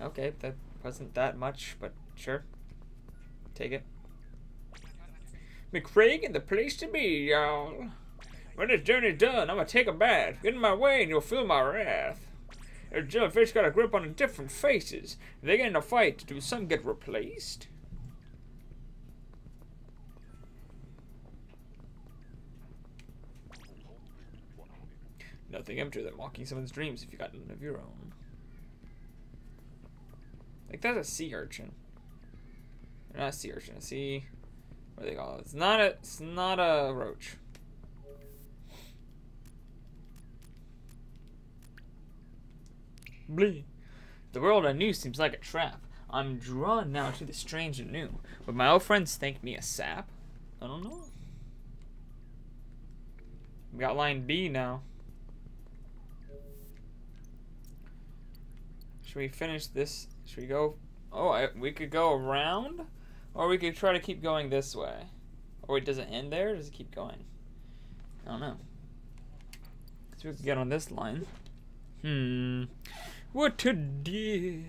Okay, that wasn't that much, but sure. Take it. McCraig and the place to be, y'all. When this journey's done, I'm gonna take a bath. Get in my way and you'll feel my wrath. The jellyfish got a grip on the different faces. They get in a fight, do some get replaced? Nothing emptier than walking someone's dreams if you got none of your own. Like that's a sea urchin. Not a sea urchin, a sea what do they call it? It's not a it's not a roach. Blee. The world I knew seems like a trap. I'm drawn now to the strange and new. Would my old friends think me a sap? I don't know. We got line B now. Should we finish this? Should we go? Oh, I, we could go around, or we could try to keep going this way. Or does it end there? does it keep going? I don't know. So we could get on this line. Hmm. What to do?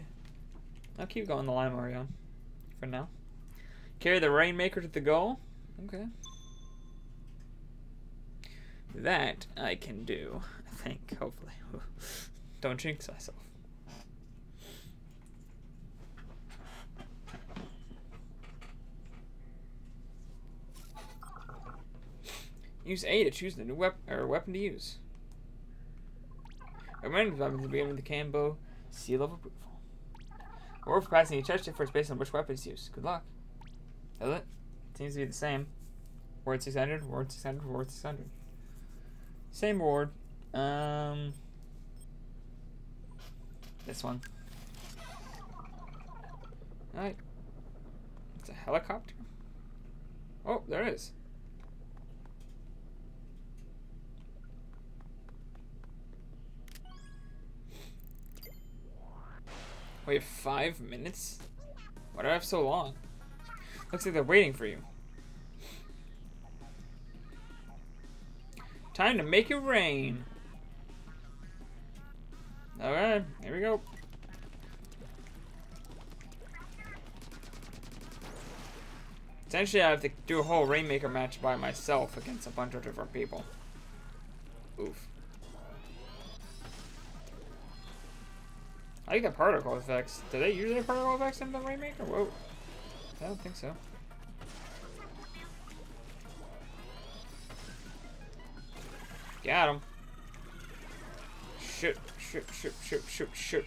I'll keep going the line on for now. Carry the Rainmaker to the goal. Okay. That I can do, I think, hopefully. Don't jinx myself. Use A to choose the new weapon or weapon to use. Recommended weapons to begin with the Cambo Seal of Approval. Or for passing each check first based on which weapon is used. Good luck. Does it? Seems to be the same. Ward 600, ward 600, ward 600. Same ward. Um, this one. Alright. It's a helicopter. Oh, there it is. Have five minutes? Why do I have so long? Looks like they're waiting for you. Time to make it rain. Alright, here we go. Essentially, I have to do a whole Rainmaker match by myself against a bunch of different people. Oof. I the particle effects. Do they use have particle effects in the Rainmaker? Whoa. I don't think so. Got him. Shoot, shoot, shoot, shoot, shoot, shoot.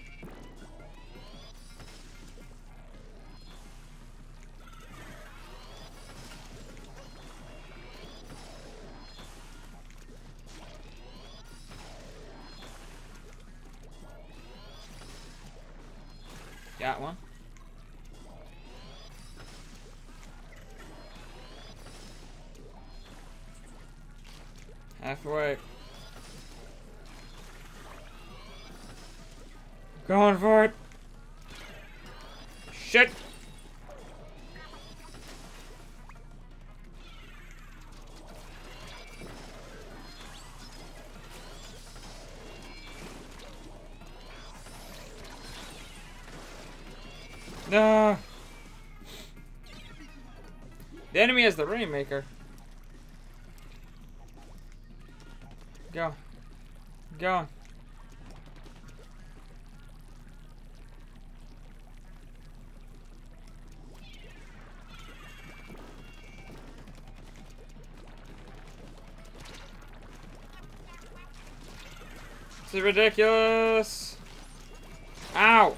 Is the Rainmaker. Go. Go. This is ridiculous. Ow.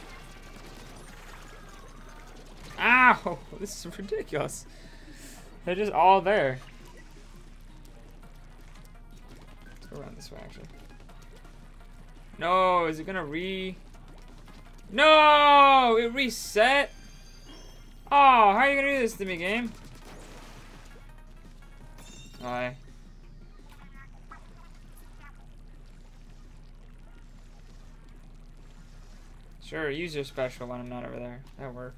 Ow! This is ridiculous. They're just all there. Let's go around this way, actually. No, is it gonna re... No! It reset? Oh, how are you gonna do this to me, game? Why? Sure, use your special when I'm not over there. That work.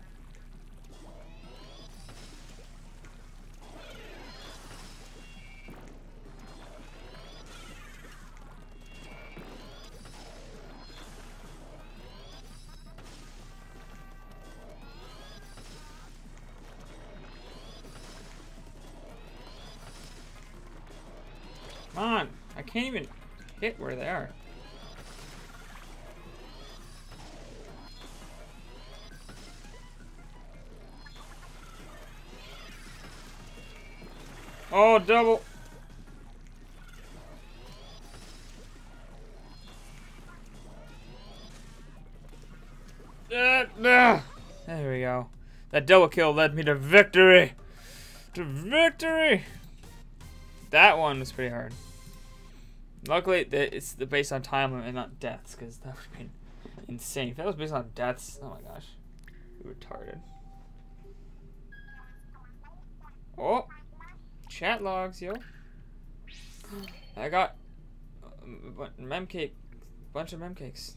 That double kill led me to victory. To victory. That one was pretty hard. Luckily, it's the based on time and not deaths, because that would have been insane. If that was based on deaths, oh my gosh. Retarded. Oh! Chat logs, yo. I got a bunch of memcakes.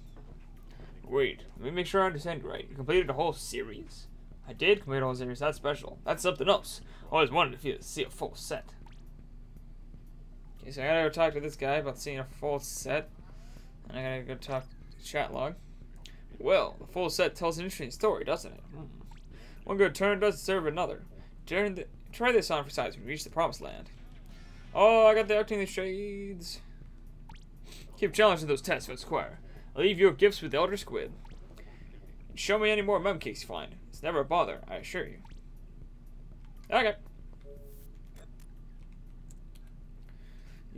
Wait, let me make sure I understand right. You completed the whole series? I did complete whole series. That's special. That's something else. Always wanted to see a full set. Okay, so I gotta go talk to this guy about seeing a full set. And I gotta go talk to chat log. Well, the full set tells an interesting story, doesn't it? Hmm. One good turn doesn't serve another. Turn the, try this on for size when we reach the promised land. Oh, I got the Arcane Shades. Keep challenging those tests, Squire. I'll leave your gifts with the Elder Squid. Show me any more mem cakes you find. It's never a bother, I assure you. Okay.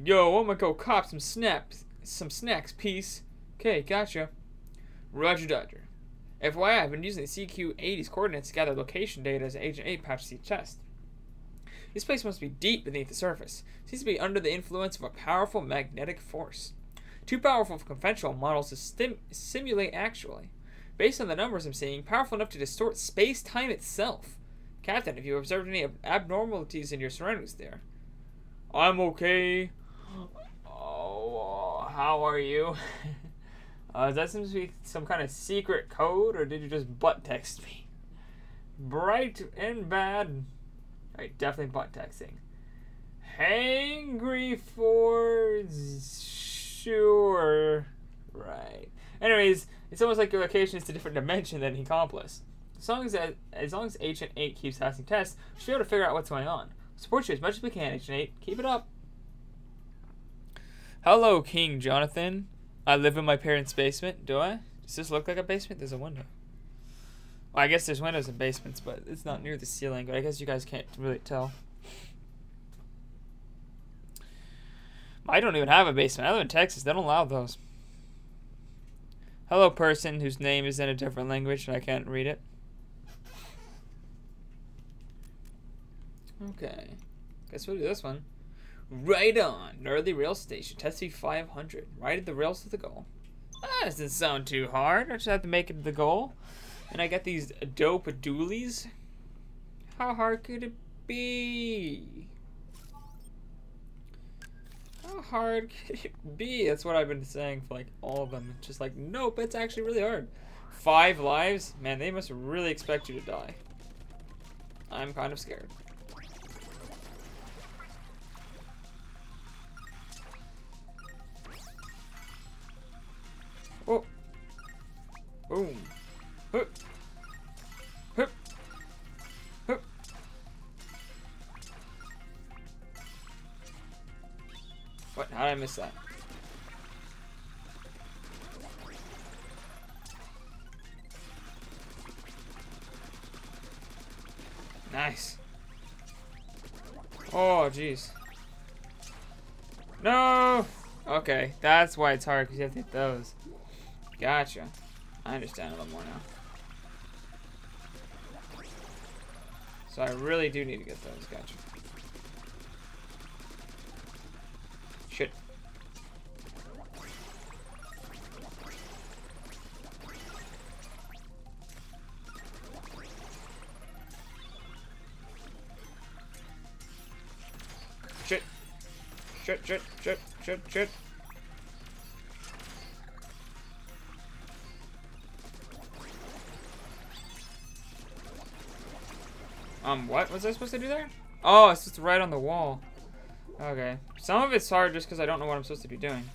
Yo, I'm gonna go cop some snaps, some snacks, peace. Okay, gotcha. Roger Dodger. FYI, I've been using the CQ-80's coordinates to gather location data as Agent 8 patches each chest. This place must be deep beneath the surface. It seems to be under the influence of a powerful magnetic force. Too powerful for conventional models to simulate actually. Based on the numbers I'm seeing, powerful enough to distort space-time itself. Captain, have you observed any abnormalities in your surroundings there? I'm okay. Oh, how are you? uh, does that seem to be some kind of secret code, or did you just butt text me? Bright and bad. Alright, definitely butt texting. hangry for sure. Right. Anyways, it's almost like your location is a different dimension than Inkopolis. As long as as long as Agent 8 keeps passing tests, we should be able to figure out what's going on. Support you as much as we can, Agent 8. Keep it up. Hello, King Jonathan. I live in my parents' basement. Do I? Does this look like a basement? There's a window. Well, I guess there's windows in basements, but it's not near the ceiling. But I guess you guys can't really tell. I don't even have a basement. I live in Texas. They don't allow those. Hello, person whose name is in a different language and I can't read it. Okay. Guess we'll do this one. Right on. Early rail station. Test 500. Right at the rails to the goal. Ah, that doesn't sound too hard. I just have to make it to the goal. And I get these dope dualies. How hard could it be? How hard could it be? That's what I've been saying for like all of them. Just like, nope, it's actually really hard. Five lives? Man, they must really expect you to die. I'm kind of scared. Oh. Boom. Hup. What? How did I miss that? Nice. Oh, jeez. No! Okay, that's why it's hard, because you have to hit those. Gotcha. I understand a little more now. So I really do need to get those. Gotcha. Shit, shit, shit, shit, shit. Um, what was I supposed to do there? Oh, it's just right on the wall. Okay. Some of it's hard just because I don't know what I'm supposed to be doing.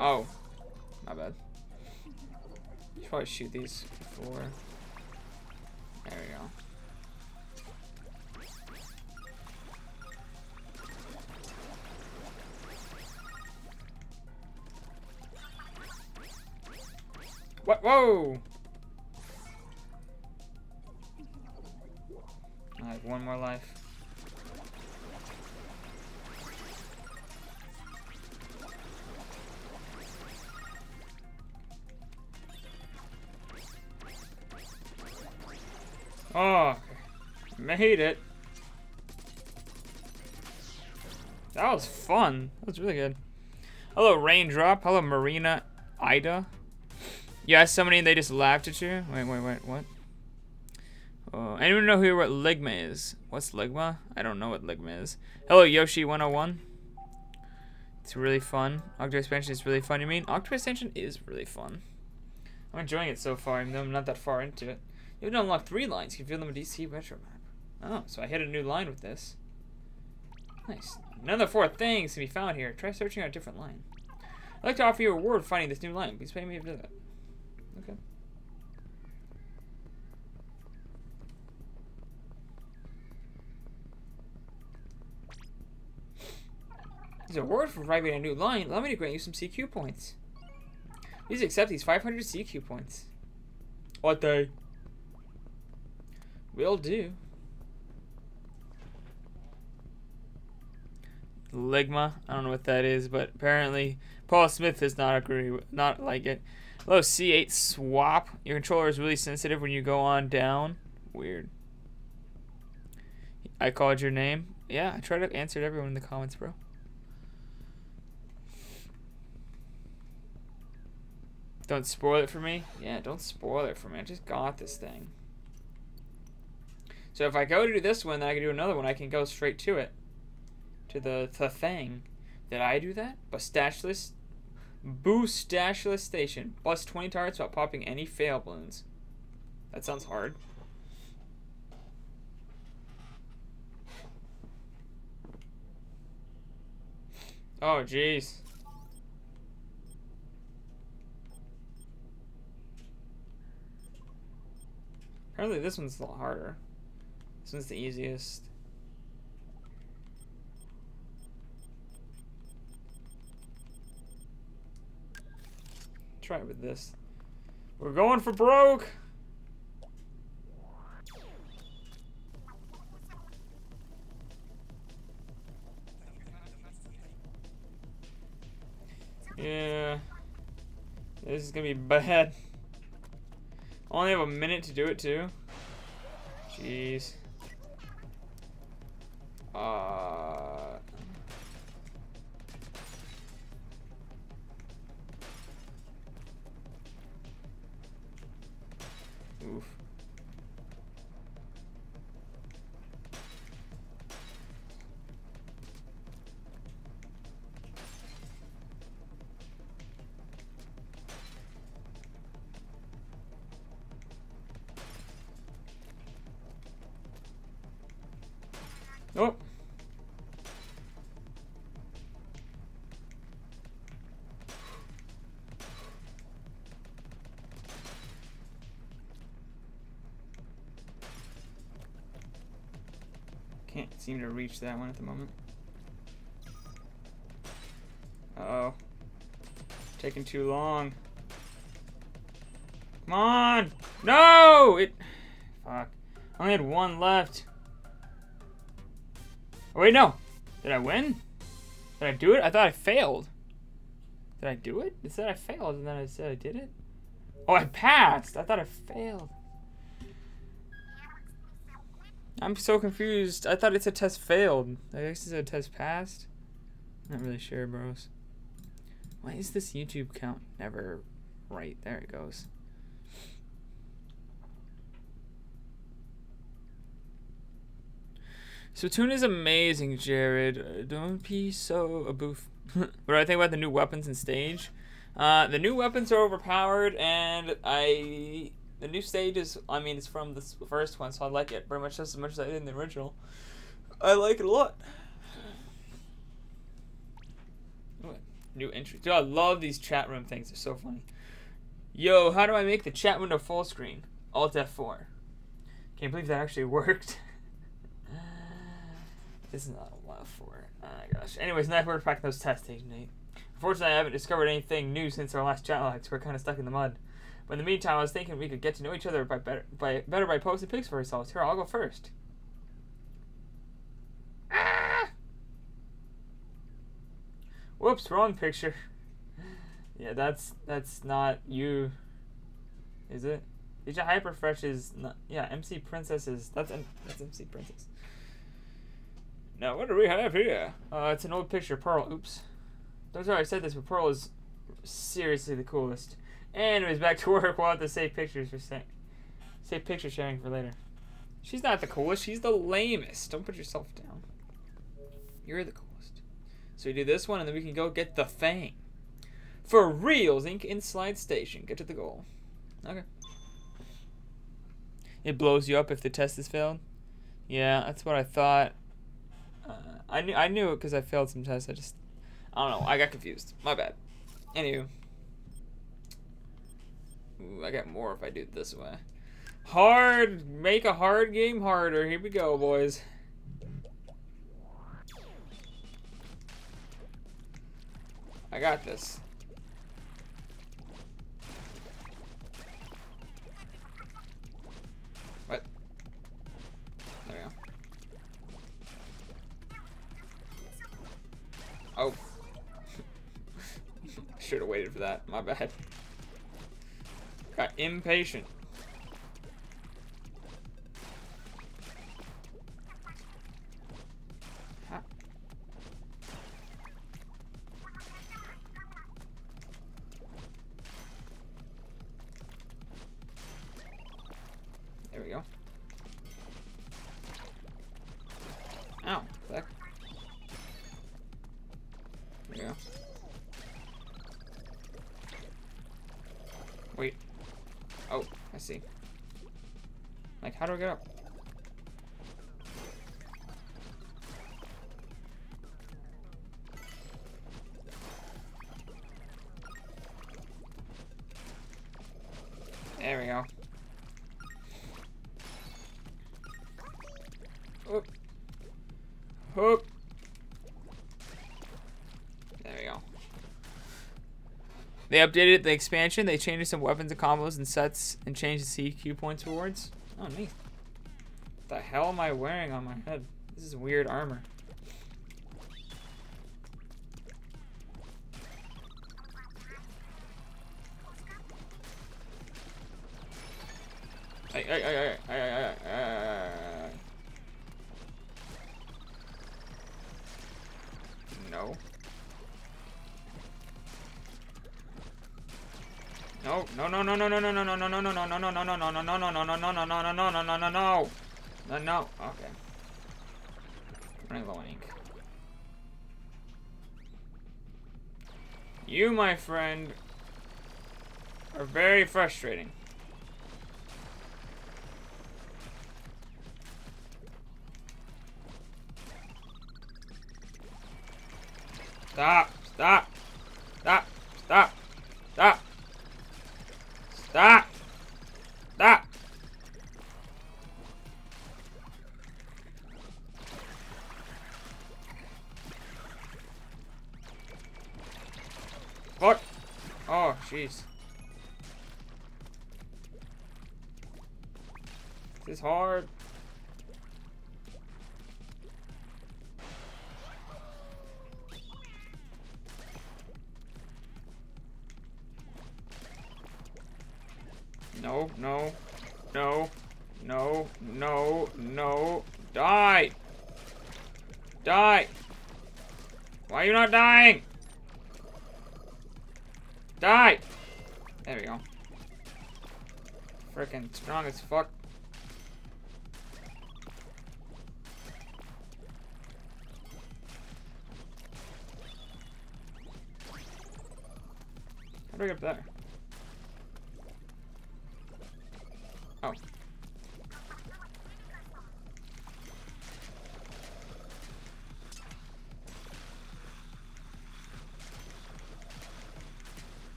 Oh. My bad. Should probably shoot these before. There we go. What? Whoa! I have one more life. Oh, made it. That was fun. That was really good. Hello, Raindrop. Hello, Marina Ida. You asked somebody and they just laughed at you? Wait, wait, wait, what? Uh, anyone know who what Ligma is? What's Ligma? I don't know what Ligma is. Hello, Yoshi 101. It's really fun. Octo Expansion is really fun. You mean Octo Expansion is really fun. I'm enjoying it so far, even though I'm not that far into it. You can unlock three lines. You can feel them in Deepsea Metro Map. Oh, so I hit a new line with this. Nice. The four things can be found here. Try searching on a different line. I'd like to offer you a reward for finding this new line. Please pay me to do that. Okay. As a reward for arriving a new line, allow me to grant you some CQ points. Please accept these 500 CQ points. What they? Will do. Ligma, I don't know what that is, but apparently Paul Smith does not agree, with, not like it. Hello, C8 swap. Your controller is really sensitive when you go on down. Weird. I called your name. Yeah, I tried to answer everyone in the comments, bro. Don't spoil it for me? Yeah, don't spoil it for me. I just got this thing. So if I go to do this one, then I can do another one. I can go straight to it. To the, the thing. Did I do that? But Bustashless? Boost dashless Station. Plus 20 targets without popping any fail balloons. That sounds hard. Oh, jeez. Apparently this one's a lot harder. This one's the easiest. Try it with this. We're going for broke! Yeah. This is gonna be bad. Only have a minute to do it too. Jeez. Uh. Oof. Seem to reach that one at the moment. Uh oh. Taking too long. Come on! No! It. Fuck. I only had one left. Oh, wait, no. Did I win? Did I do it? I thought I failed. Did I do it? It said I failed, and then I said I did it? Oh, I passed. I thought I failed. I'm so confused. I thought it said test failed. I guess it said test passed. Not really sure, bros. Why is this YouTube count never right? There it goes. Splatoon is amazing, Jared. Don't be so a boof. what do I think about the new weapons and stage? Uh, the new weapons are overpowered, and I the new stage is I mean it's from the first one, so I like it very much just as much as I did in the original. I like it a lot. New entry. Dude, I love these chat room things. They're so funny. Yo, how do I make the chat window full screen? Alt F4. Can't believe that actually worked. This is not a lot for it. Oh my gosh. Anyways, now we're those tests, Agent 8. Unfortunately, I haven't discovered anything new since our last chat logs. We're kind of stuck in the mud. But in the meantime, I was thinking we could get to know each other by better by better by posting pics for ourselves. Here, I'll go first. Ah! Whoops, wrong picture. yeah, that's that's not you. Is it? DJ Hyperfresh is not. Yeah, MC Princess is. That's that's MC Princess. Now, what do we have here? Uh, it's an old picture Pearl. Oops. Don't sorry I said this, but Pearl is seriously the coolest. Was back to work. We'll have to save pictures for sa- save picture sharing for later. She's not the coolest. She's the lamest. Don't put yourself down. You're the coolest. So we do this one, and then we can go get the Fang. For reals, Ink in Slide Station. Get to the goal. Okay. It blows you up if the test is failed. Yeah, that's what I thought. Uh, I knew I knew it because I failed some tests. I just I don't know. I got confused. My bad. Anywho, Ooh, I got more if I do it this way. Hard. Make a hard game harder. Here we go, boys. I got this. What? There we go. Oh. Should have waited for that. My bad. Got impatient. Ha. There we go. Ow, back. There we go. Wait. Oh, I see. Like, how do I get up? They updated the expansion. They changed some weapons and combos and sets and changed the CQ points rewards. Oh, neat. What the hell am I wearing on my head? This is weird armor. Friend, are very frustrating.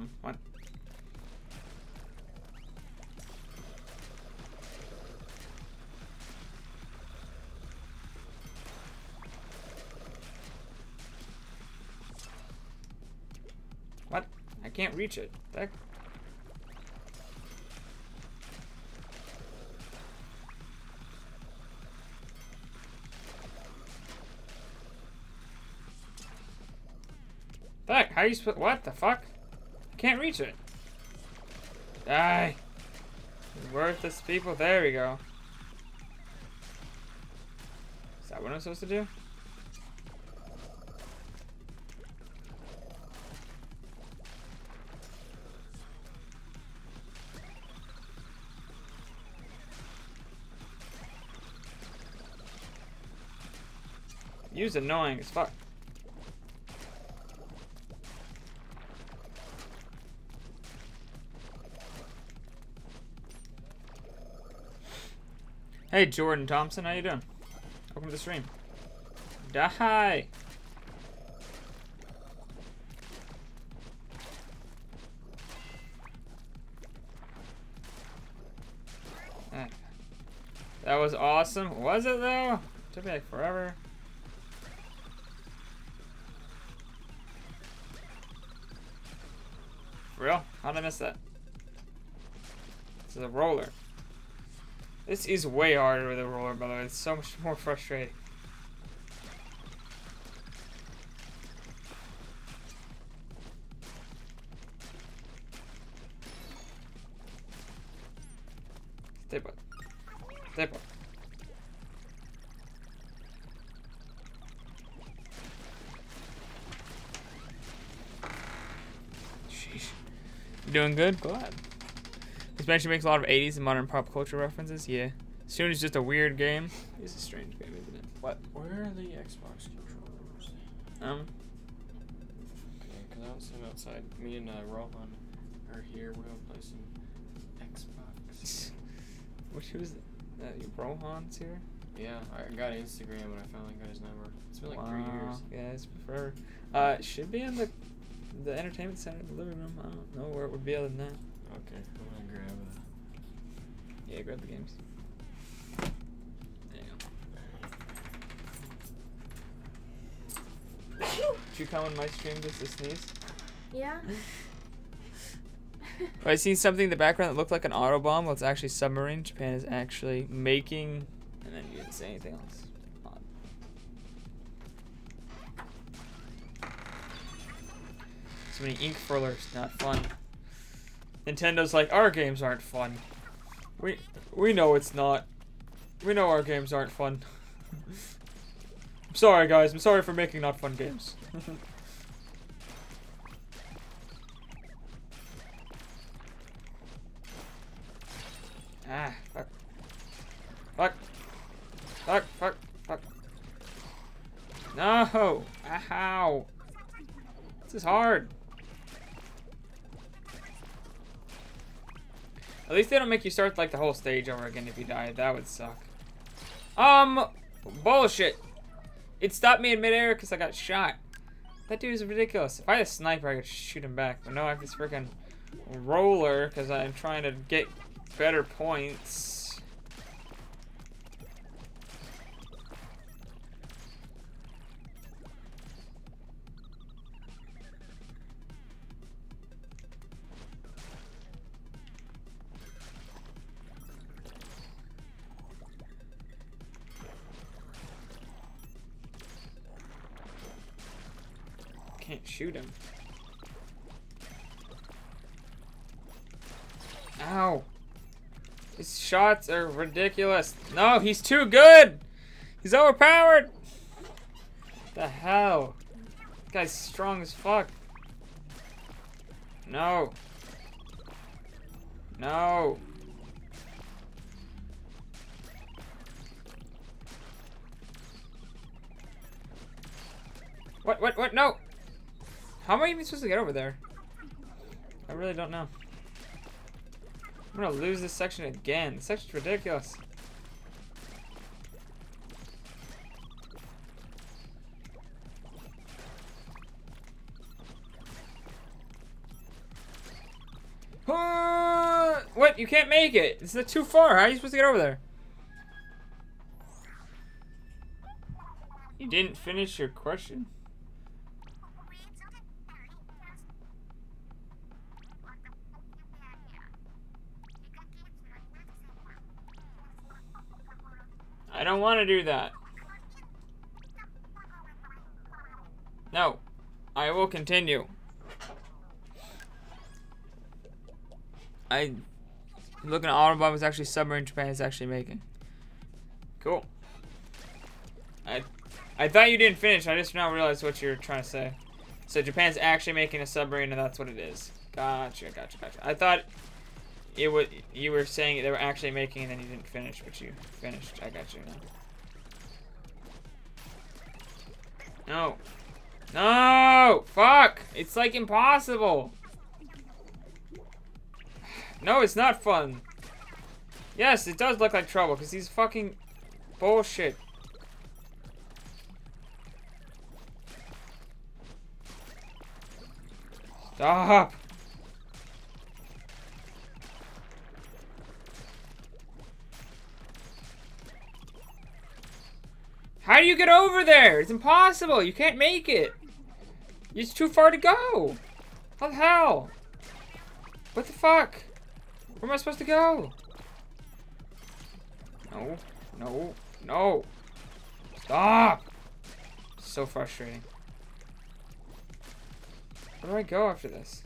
Um, what? What? I can't reach it. That Fuck, how you supposed- what the fuck? Can't reach it. Die. Worthless people, there we go. Is that what I'm supposed to do? Use annoying as fuck. Hey, Jordan Thompson, how you doing? Welcome to the stream. Die! That- was awesome. Was it though? took me like forever. For real? How'd I miss that? This is a roller. This is way harder with a roller, by the way. It's so much more frustrating. Stay put. Stay put. Sheesh. Doing good? Glad. This makes a lot of 80s and modern pop culture references. Yeah. Soon is just a weird game. It's a strange game, isn't it? What? Where are the Xbox controllers? Um. Okay, because I don't see them outside. Me and uh, Rohan are here. We're gonna play some Xbox. Which was that? You Rohan's here? yeah, I got Instagram and I finally got his number. It's been like three Wow. years. Yeah, it's been forever. Uh, it should be in the the entertainment center, the living room. I don't know where it would be other than that. Okay, I'm gonna grab a. Yeah, grab the games. There you go. Did you come on my stream just to sneeze? Yeah. I seen something in the background that looked like an auto bomb. Well, it's actually submarine. Japan is actually making, and then you didn't say anything else. So many ink furlers, not fun. Nintendo's like, our games aren't fun. We we know it's not. We know our games aren't fun. I'm sorry, guys. I'm sorry for making not fun games. least they don't make you start like the whole stage over again if you die. That would suck. Um, bullshit. It stopped me in midair because I got shot. That dude is ridiculous. If I had a sniper, I could shoot him back. But no, I have this freaking roller because I'm trying to get better points. Shoot him. Ow. His shots are ridiculous. No, he's too good. He's overpowered. The hell? This guy's strong as fuck. No. No. What, what, what? No. How am I even supposed to get over there? I really don't know. I'm gonna lose this section again. This section's ridiculous. What? You can't make it. This is too far. How are you supposed to get over there? You didn't finish your question? I don't want to do that. No. I will continue. I looking at Autobomb is actually submarine Japan is actually making. Cool. I I thought you didn't finish. I just now realized what you're trying to say. So Japan's actually making a submarine, and that's what it is. Gotcha, gotcha, gotcha. I thought it would. You were saying they were actually making, and then you didn't finish, but you finished. I got you now. No. No! Fuck! It's like impossible. No, it's not fun. Yes, it does look like trouble, because he's fucking bullshit. Stop! How do you get over there? It's impossible. You can't make it. It's too far to go. How the hell? What the fuck? Where am I supposed to go? No, no, no. Stop! So frustrating. Where do I go after this?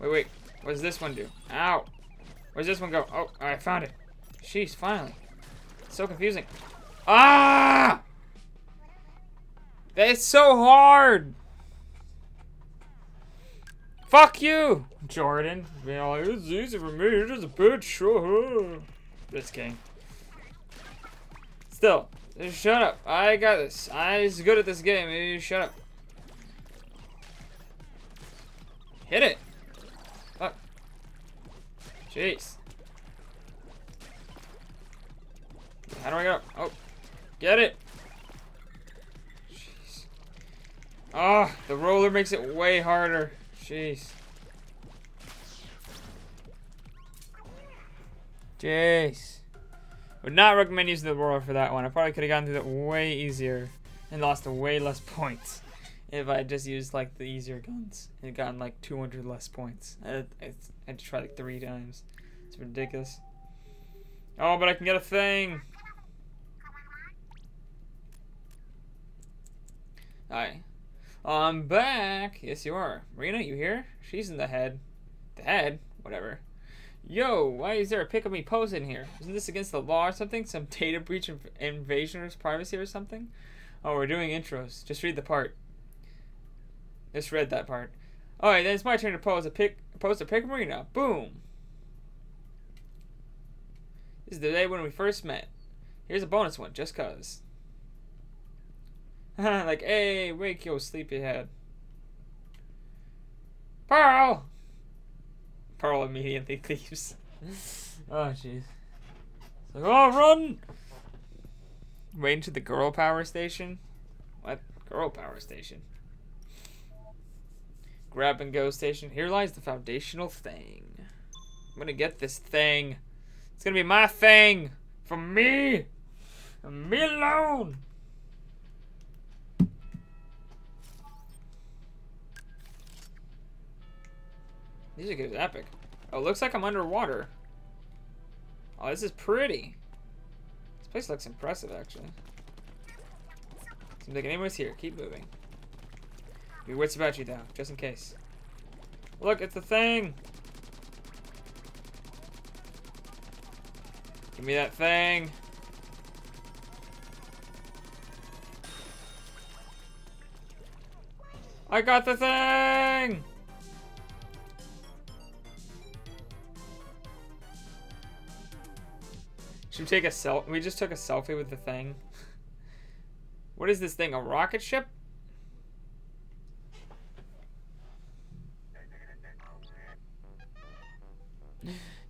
Wait, wait. What does this one do? Ow! Where's this one go? Oh, I found it. Jeez, finally. It's so confusing. Ah! That's so hard! Fuck you, Jordan. Being like, it's easy for me. You're just a bitch. Sure. Just kidding. Still, just shut up. I got this. I'm good at this game. You shut up. Hit it. Fuck. Jeez. How do I go? Oh. Get it. Jeez. Ah, the roller makes it way harder. Jeez. Jeez. Would not recommend using the roller for that one. I probably could have gotten through that way easier and lost way less points if I just used like the easier guns and gotten like 200 less points. I, I, I had to try like three times. It's ridiculous. Oh, but I can get a thing. Hi. I'm back. Yes, you are. Marina, you here? She's in the head. The head? Whatever. Yo, why is there a pick of me posing here? Isn't this against the law or something? Some data breach of invasion of privacy or something? Oh, we're doing intros. Just read the part. Just read that part. Alright, then it's my turn to pose a pic pose a pic of Marina. Boom. This is the day when we first met. Here's a bonus one, just cuz. like, hey, wake your sleepyhead. Pearl! Pearl immediately leaves. oh, jeez. Like, oh, run! Wait to the girl power station? What? Girl power station? Grab and go station. Here lies the foundational thing. I'm gonna get this thing. It's gonna be my thing! For me! For me alone! Music is epic. Oh, looks like I'm underwater. Oh, this is pretty. This place looks impressive, actually. Seems like anyone's here. Keep moving. Your wits about you, though, just in case. Look, it's the thing! Give me that thing! I got the thing! Should we take a selfie? We just took a selfie with the thing. what is this thing? A rocket ship?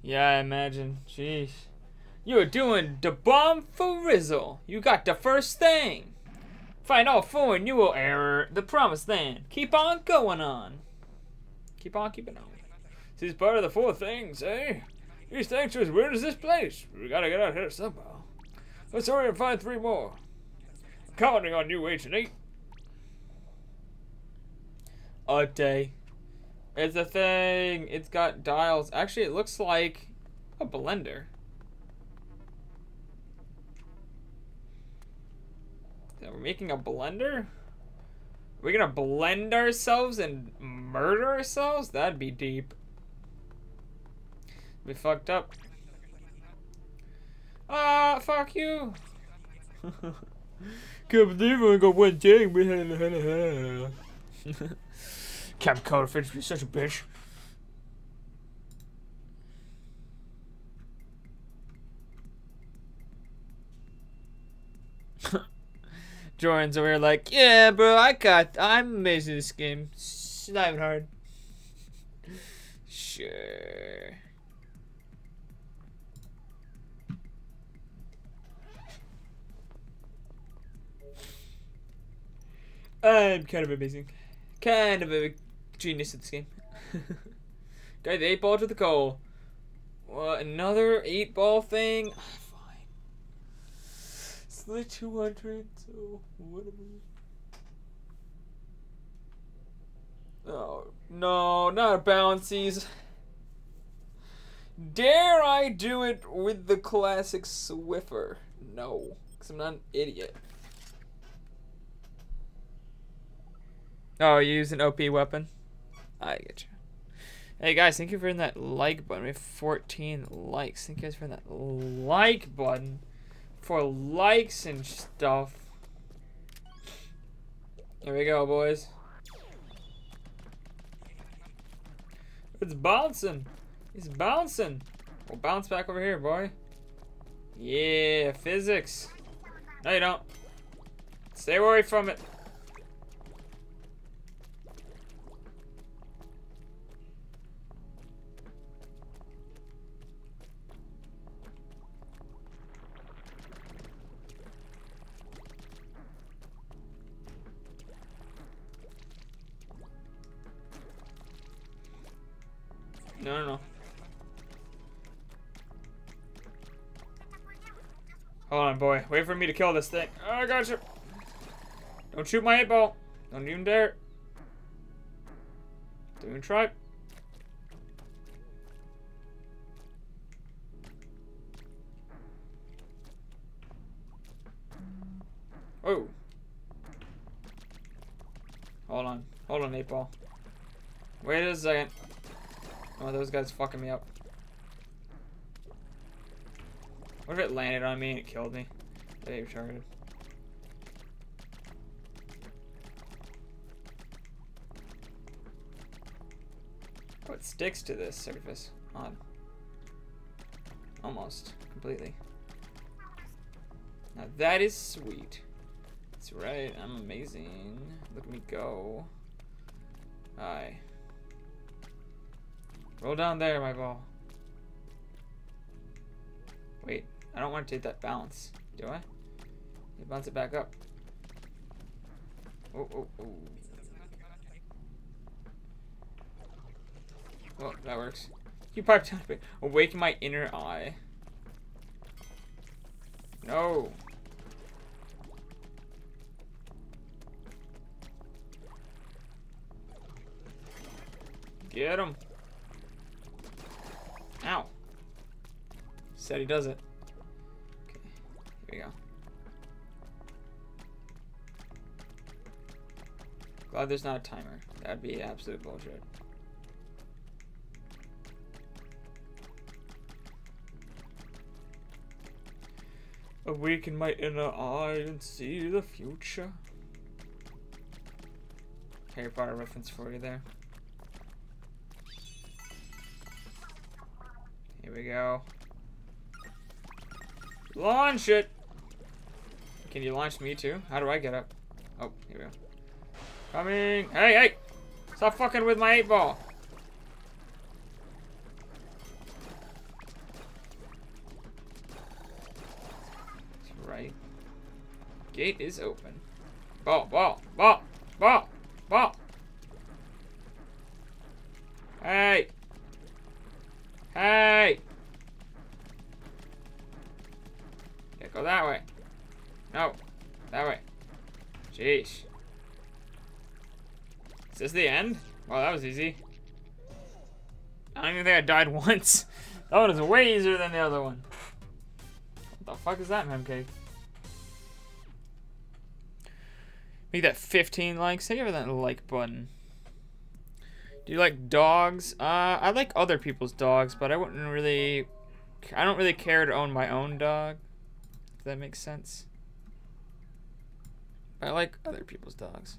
yeah, I imagine. Jeez. You're doing the bomb for Rizzle. You got the first thing. Find all four and you will error the promised land. Keep on going on. Keep on keeping on. This is part of the four things, eh? Things are as weird as this place. We gotta get out here somehow. Let's hurry and find three more. Counting on you, Agent 8. A day. It's a thing. It's got dials. Actually, it looks like a blender. We're making a blender? Are we gonna blend ourselves and murder ourselves? That'd be deep. We fucked up. Ah, fuck you. Can't believe we got one thing. Captain Counterfeit, you're such a bitch. Jordan's over here like, yeah, bro, I got, I'm amazing this game. It's not even hard. Sure. I'm kind of amazing. Kind of a genius at this game. Got the 8 ball to the goal. What, another 8 ball thing? Ah, fine. It's like 200, so whatever. Oh, no, not a bouncies. Dare I do it with the classic Swiffer? No, because I'm not an idiot. Oh, you use an OP weapon? I get you. Hey guys, thank you for hitting that like button. We have 14 likes. Thank you guys for that like button. For likes and stuff. There we go, boys. It's bouncing. It's bouncing. We'll bounce back over here, boy. Yeah, physics. No, you don't. Stay away from it. No, no, no. Hold on, boy. Wait for me to kill this thing. Oh, I got you. Don't shoot my eight ball. Don't even dare. Don't even try. Oh. Hold on. Hold on, eight ball. Wait a second. Oh, those guys fucking me up. What if it landed on me and it killed me? They retarded. Oh, it sticks to this surface. Odd. Almost. Completely. Now that is sweet. That's right, I'm amazing. Look at me go. Hi. Roll down there, my ball. Wait, I don't want to take that bounce. Do I? You bounce it back up. Oh, oh, oh. Well, that works. You pipe down a my inner eye. No. Get him. Ow. Said he does it. Okay, here we go. Glad there's not a timer. That'd be absolute bullshit. Awaken my inner eye and see the future. Harry Potter reference for you there. Here we go. Launch it! Can you launch me too? How do I get up? Oh, here we go. Coming! Hey, hey! Stop fucking with my eight ball! That's right. Gate is open. Ball, ball, ball, ball, ball! Hey! Hey! Yeah, go that way. No. That way. Jeez. Is this the end? Wow, that was easy. I don't even think I died once. That one is way easier than the other one. What the fuck is that, Memcake? Make that 15 likes. Take over that like button. Do you like dogs? Uh, I like other people's dogs, but I wouldn't really... I don't really care to own my own dog. If that makes sense. I like other people's dogs.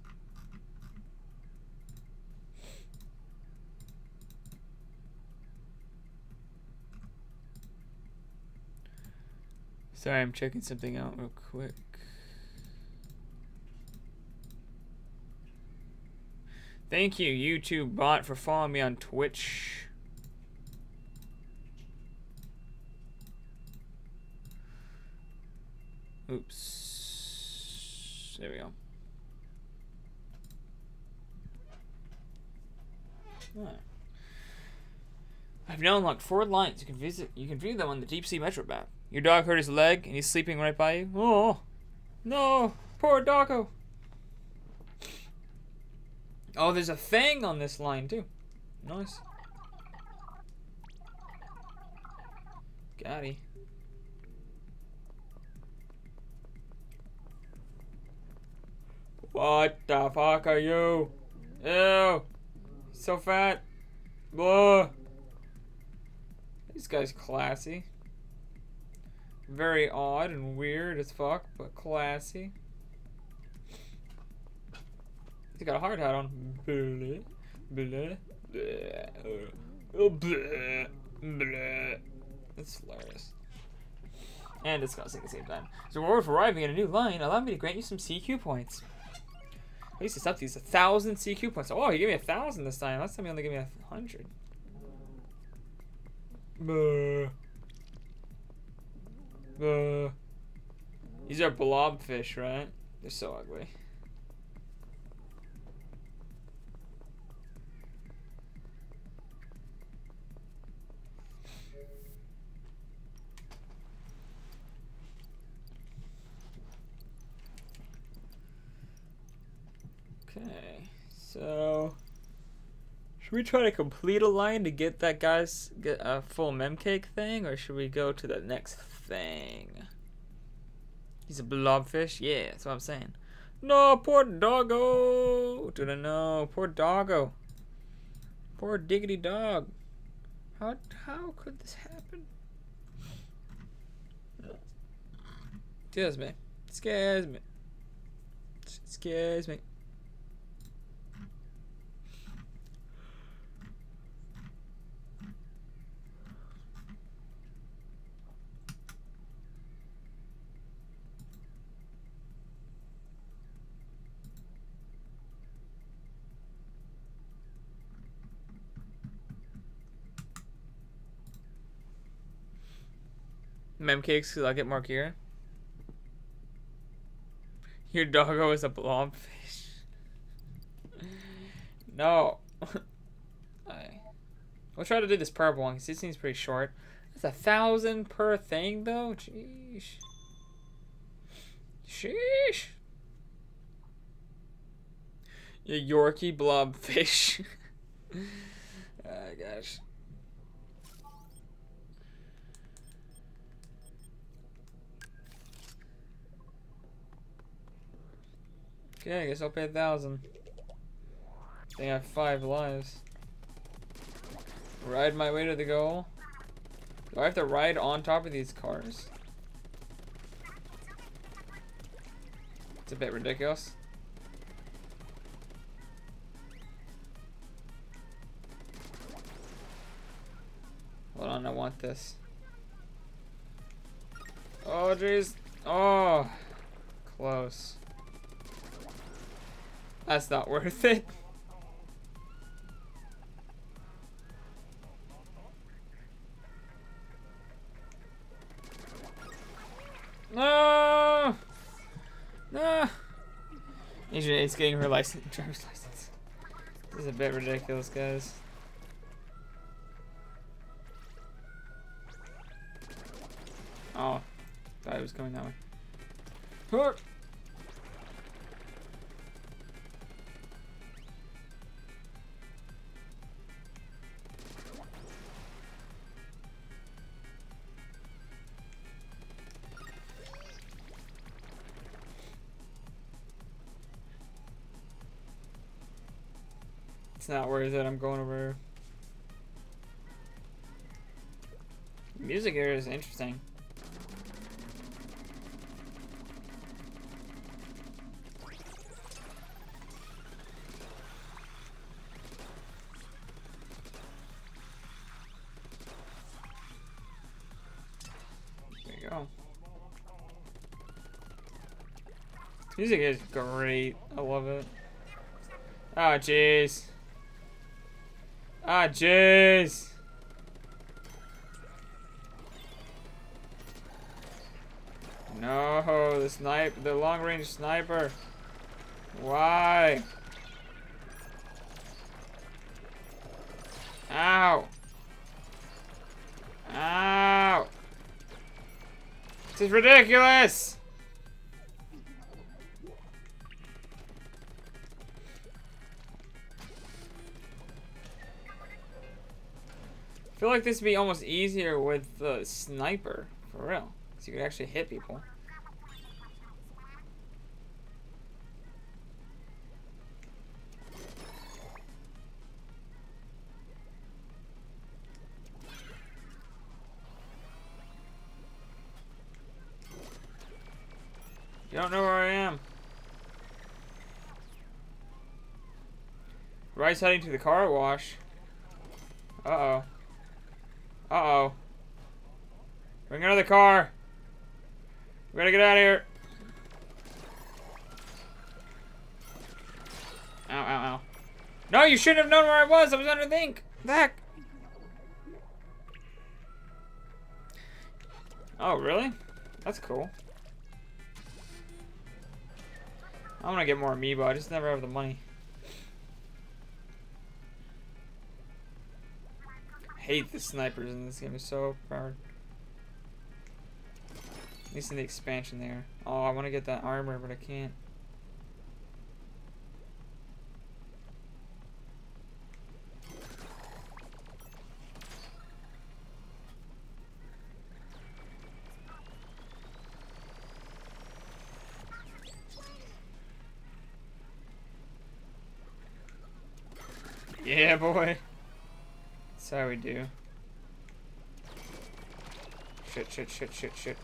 Sorry, I'm checking something out real quick. Thank you, YouTube bot, for following me on Twitch. Oops. There we go. Right. I've now unlocked four lines. You can visit. You can view them on the Deepsea Metro map. Your dog hurt his leg, and he's sleeping right by you. Oh, no, poor doggo. Oh, there's a fang on this line too. Nice. Got What the fuck are you? Ew. So fat. Blah. This guy's classy. Very odd and weird as fuck, but classy. He's got a hard hat on. Blah, blah, blah, blah, blah. That's hilarious. And it's disgusting at the same time. So for arriving at a new line, allow me to grant you some CQ points. I used to stop these a thousand CQ points. Oh, he gave me a thousand this time. Last time he only gave me a hundred. These are blobfish, right? They're so ugly. So should we try to complete a line to get that guy's get a full memcake thing, or should we go to the next thing? He's a blobfish. Yeah, that's what I'm saying. No, poor doggo. Do not know. Poor doggo. Poor diggity dog. How how could this happen? Scares me. Scares me. Scares me. Memcakes because I'll get more gear. Your doggo is a blobfish. no. I. We'll try to do this purple one because it seems pretty short. That's a thousand per thing though? Sheesh. Sheesh. Your Yorkie blobfish. oh gosh. Okay, I guess I'll pay a thousand. They have five lives. Ride my way to the goal. Do I have to ride on top of these cars? It's a bit ridiculous. Hold on, I want this. Oh, jeez. Oh, close. That's not worth it. No! No! Asian is getting her license, driver's license. This is a bit ridiculous, guys. Oh, thought it was coming that way. It's not worth it. I'm going over. Music here is interesting. Music is great. I love it. Oh, jeez. Ah, jeez. No, the snipe, the long-range sniper. Why? Ow. Ow. This is ridiculous. Like this would be almost easier with the sniper, for real. Because you could actually hit people. You don't know where I am. Rice heading to the car wash. Uh-oh. Bring another car. We gotta get out of here. Ow, ow, ow. No, you shouldn't have known where I was. I was under the ink. The heck? Oh, really? That's cool. I want to get more amiibo. I just never have the money. hate the snipers in this game. It's so hard. At least in the expansion there. Oh, I want to get that armor, but I can't. Yeah, boy. That's how we do. Shit, shit, shit, shit, shit.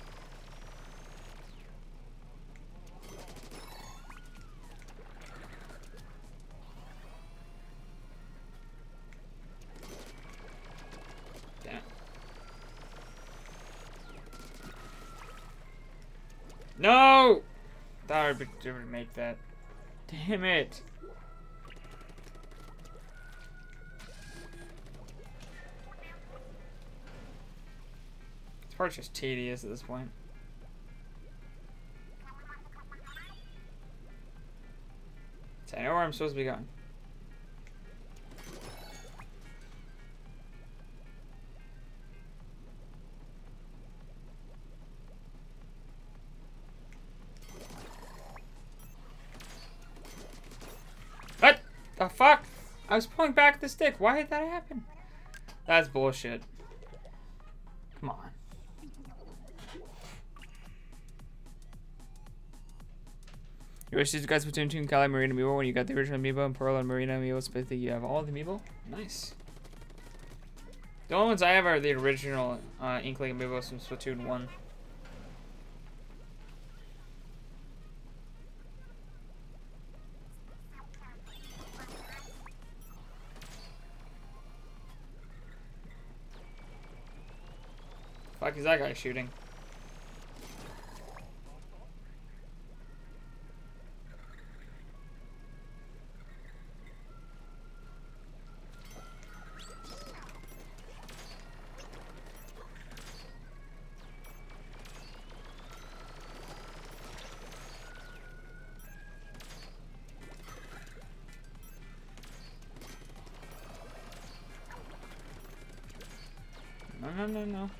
Able to make that. Damn it. This part's just tedious at this point. So I know where I'm supposed to be going. Was pulling back the stick. Why did that happen? That's bullshit. Come on. You wish these guys between Toon Callie Marina Amiibo when you got the original Amiibo and Pearl and Marina Amiibo, basically you have all the Amiibo? Nice. The only ones I have are the original uh, Inkling Amiibo from Splatoon 1. Fuck is that guy shooting? No, no, no.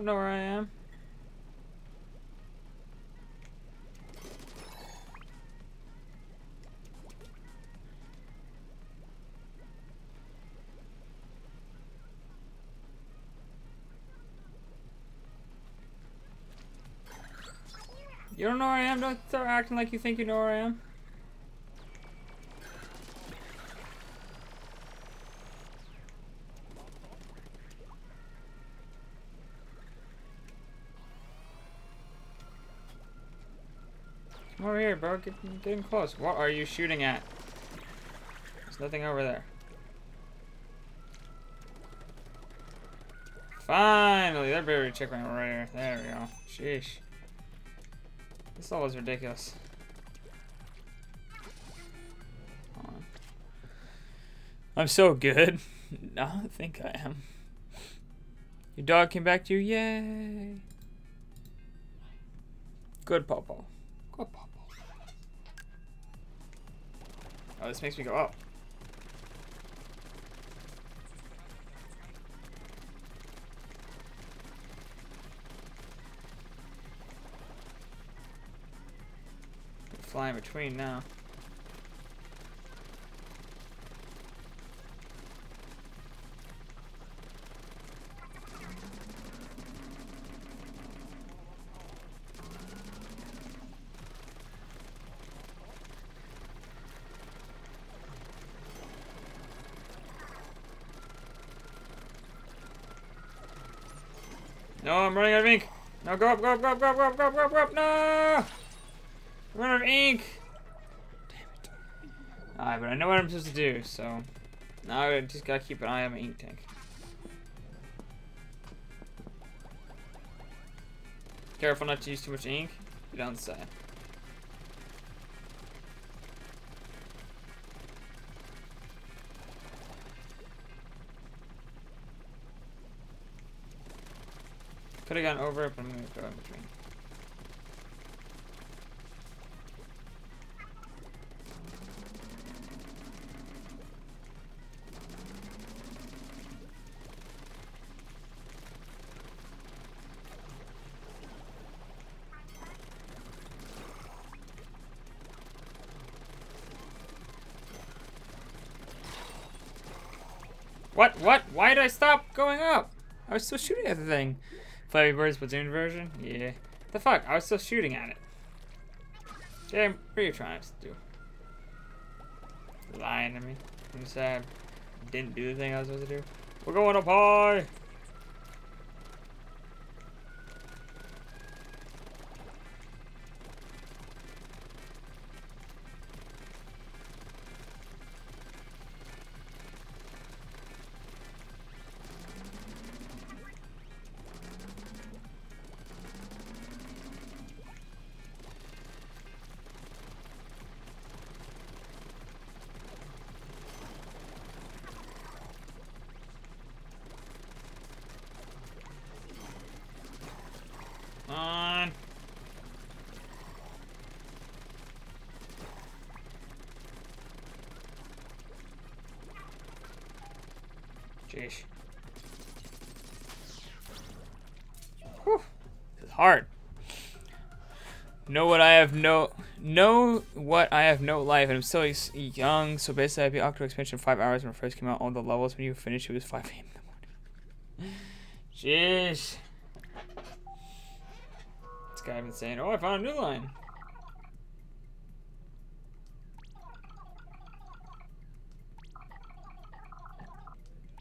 Don't know where I am? You don't know where I am? Don't start acting like you think you know where I am. Bro. Get, get in close. What are you shooting at? There's nothing over there. Finally, that berry chick went right here. There we go. Sheesh. This all is ridiculous. I'm so good. no, I think I am. Your dog came back to you. Yay. Good Popo. Good Popo. Oh, this makes me go up. Fly in between now. No, I'm running out of ink. No, go up, go up, go up, go up, go up, go up, go up, go up. No! I'm out of ink. Damn it. Alright, but I know what I'm supposed to do, so now I just gotta keep an eye on my ink tank. Careful not to use too much ink. Be down the side. Could have gone over it, but I'm going to go in between. What? What? Why did I stop going up? I was still shooting at the thing. Flappy Bird Splatoon version? Yeah. The fuck? I was still shooting at it. Jam, what are you trying to do? Lying to me. I'm sad. Didn't do the thing I was supposed to do. We're going up high! Know what I have no know what I have no life and I'm still young. So basically, I beat Octo Expansion five hours when it first came out. All the levels when you finish it was five a.m. in the morning. Jeez. This guy been saying, "Oh, I found a new line."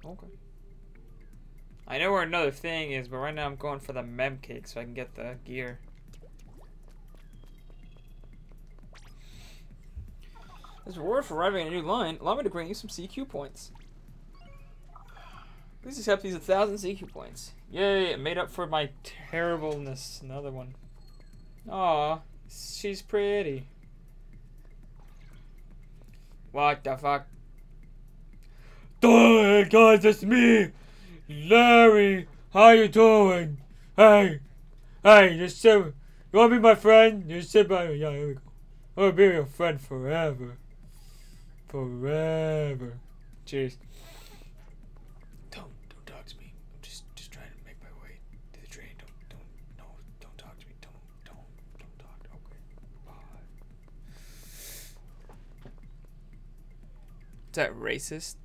Okay. I know where another thing is, but right now I'm going for the mem cake so I can get the gear. As reward for arriving at a new line, allow me to grant you some CQ points. Please accept these 1,000 CQ points. Yay, it made up for my terribleness. Another one. Aw, she's pretty. What the fuck? Hey guys, it's me, Larry. How you doing? Hey, hey, just sit. You wanna be my friend? You sit by me. Yeah, here we go. I wanna be your friend forever. Forever. Cheers. Don't, don't talk to me. I'm just, just trying to make my way to the train. Don't, don't, no, don't talk to me. Don't, don't, don't talk. Okay. Bye. Is that racist?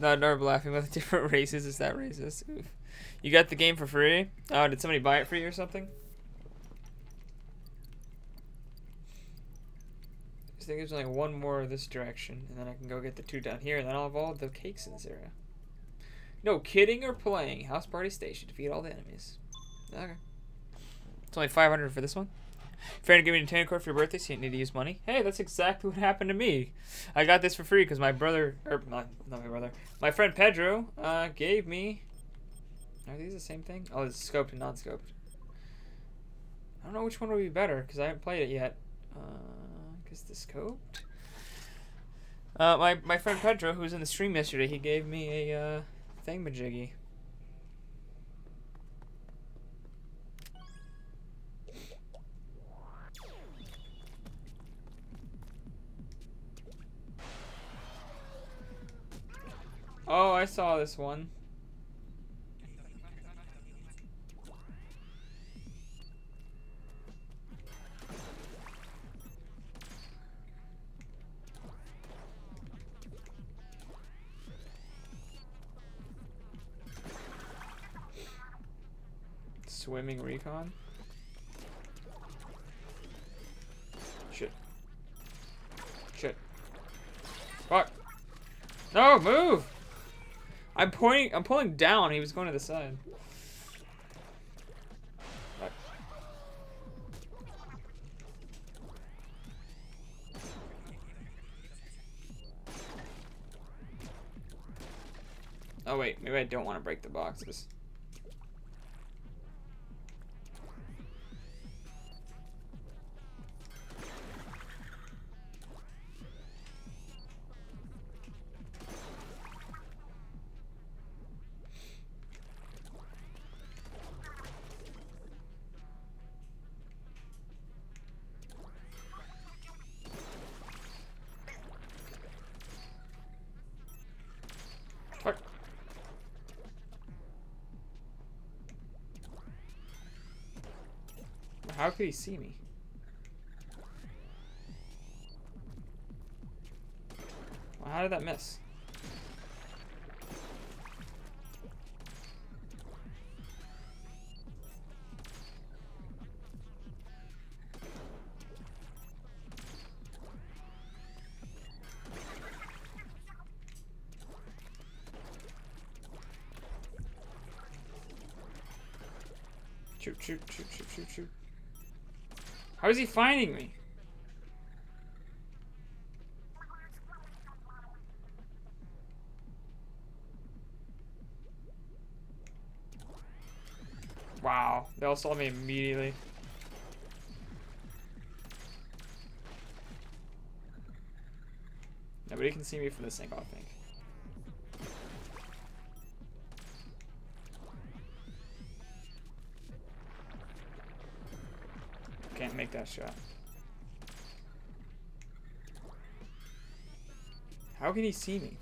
No, no, I'm laughing the different races. Is that racist? Oof. You got the game for free? Oh, did somebody buy it for you or something? I think there's only one more this direction, and then I can go get the two down here, and then I'll have all the cakes in this area. No kidding or playing. House Party Station. Defeat all the enemies. Okay. It's only 500 for this one. Friend give me a Nintendo card for your birthday, so you didn't need to use money. Hey, that's exactly what happened to me. I got this for free because my brother, or not, not my brother, my friend Pedro uh, gave me. Are these the same thing? Oh, it's scoped and non-scoped. I don't know which one would be better because I haven't played it yet. Uh, guess the scoped. Uh, my my friend Pedro, who was in the stream yesterday, he gave me a uh, thingamajiggy. Oh, I saw this one. Swimming recon? Shit. Shit. Fuck. No, move! I'm pointing, I'm pulling down. He was going to the side. Oh wait, maybe I don't want to break the boxes. could he see me? Well, how did that miss? Shoot, shoot, shoot, shoot, shoot, shoot. How is he finding me? Wow, they all saw me immediately. Nobody can see me from this angle, I think. That shot. How can he see me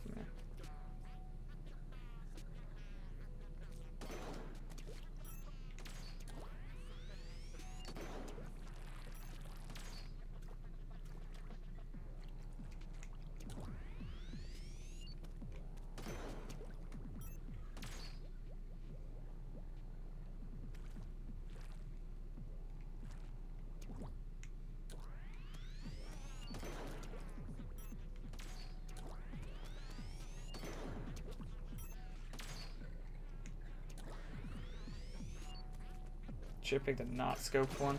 from there? Should have picked a not scoped one.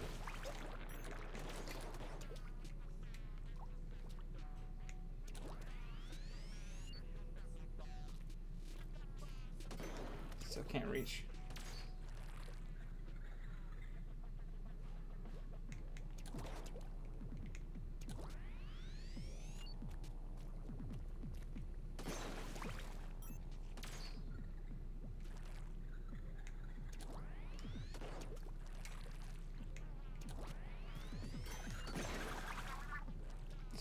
Still can't reach.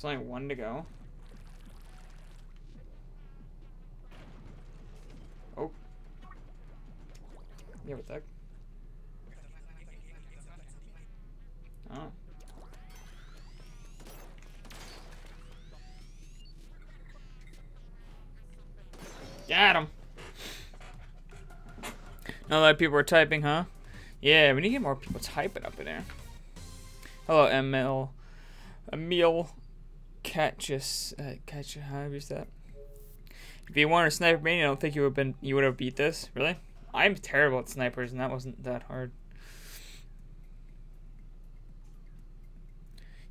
There's only one to go. Oh. Yeah, what the heck? Oh. Got him. Not a lot of people are typing, huh? Yeah, we need to get more people typing up in there. Hello, ML. Emil Catchus. Uh, catch, how do you say that? If you wanted a sniper main, I don't think you would have been. You would have beat this. Really? I'm terrible at snipers, and that wasn't that hard.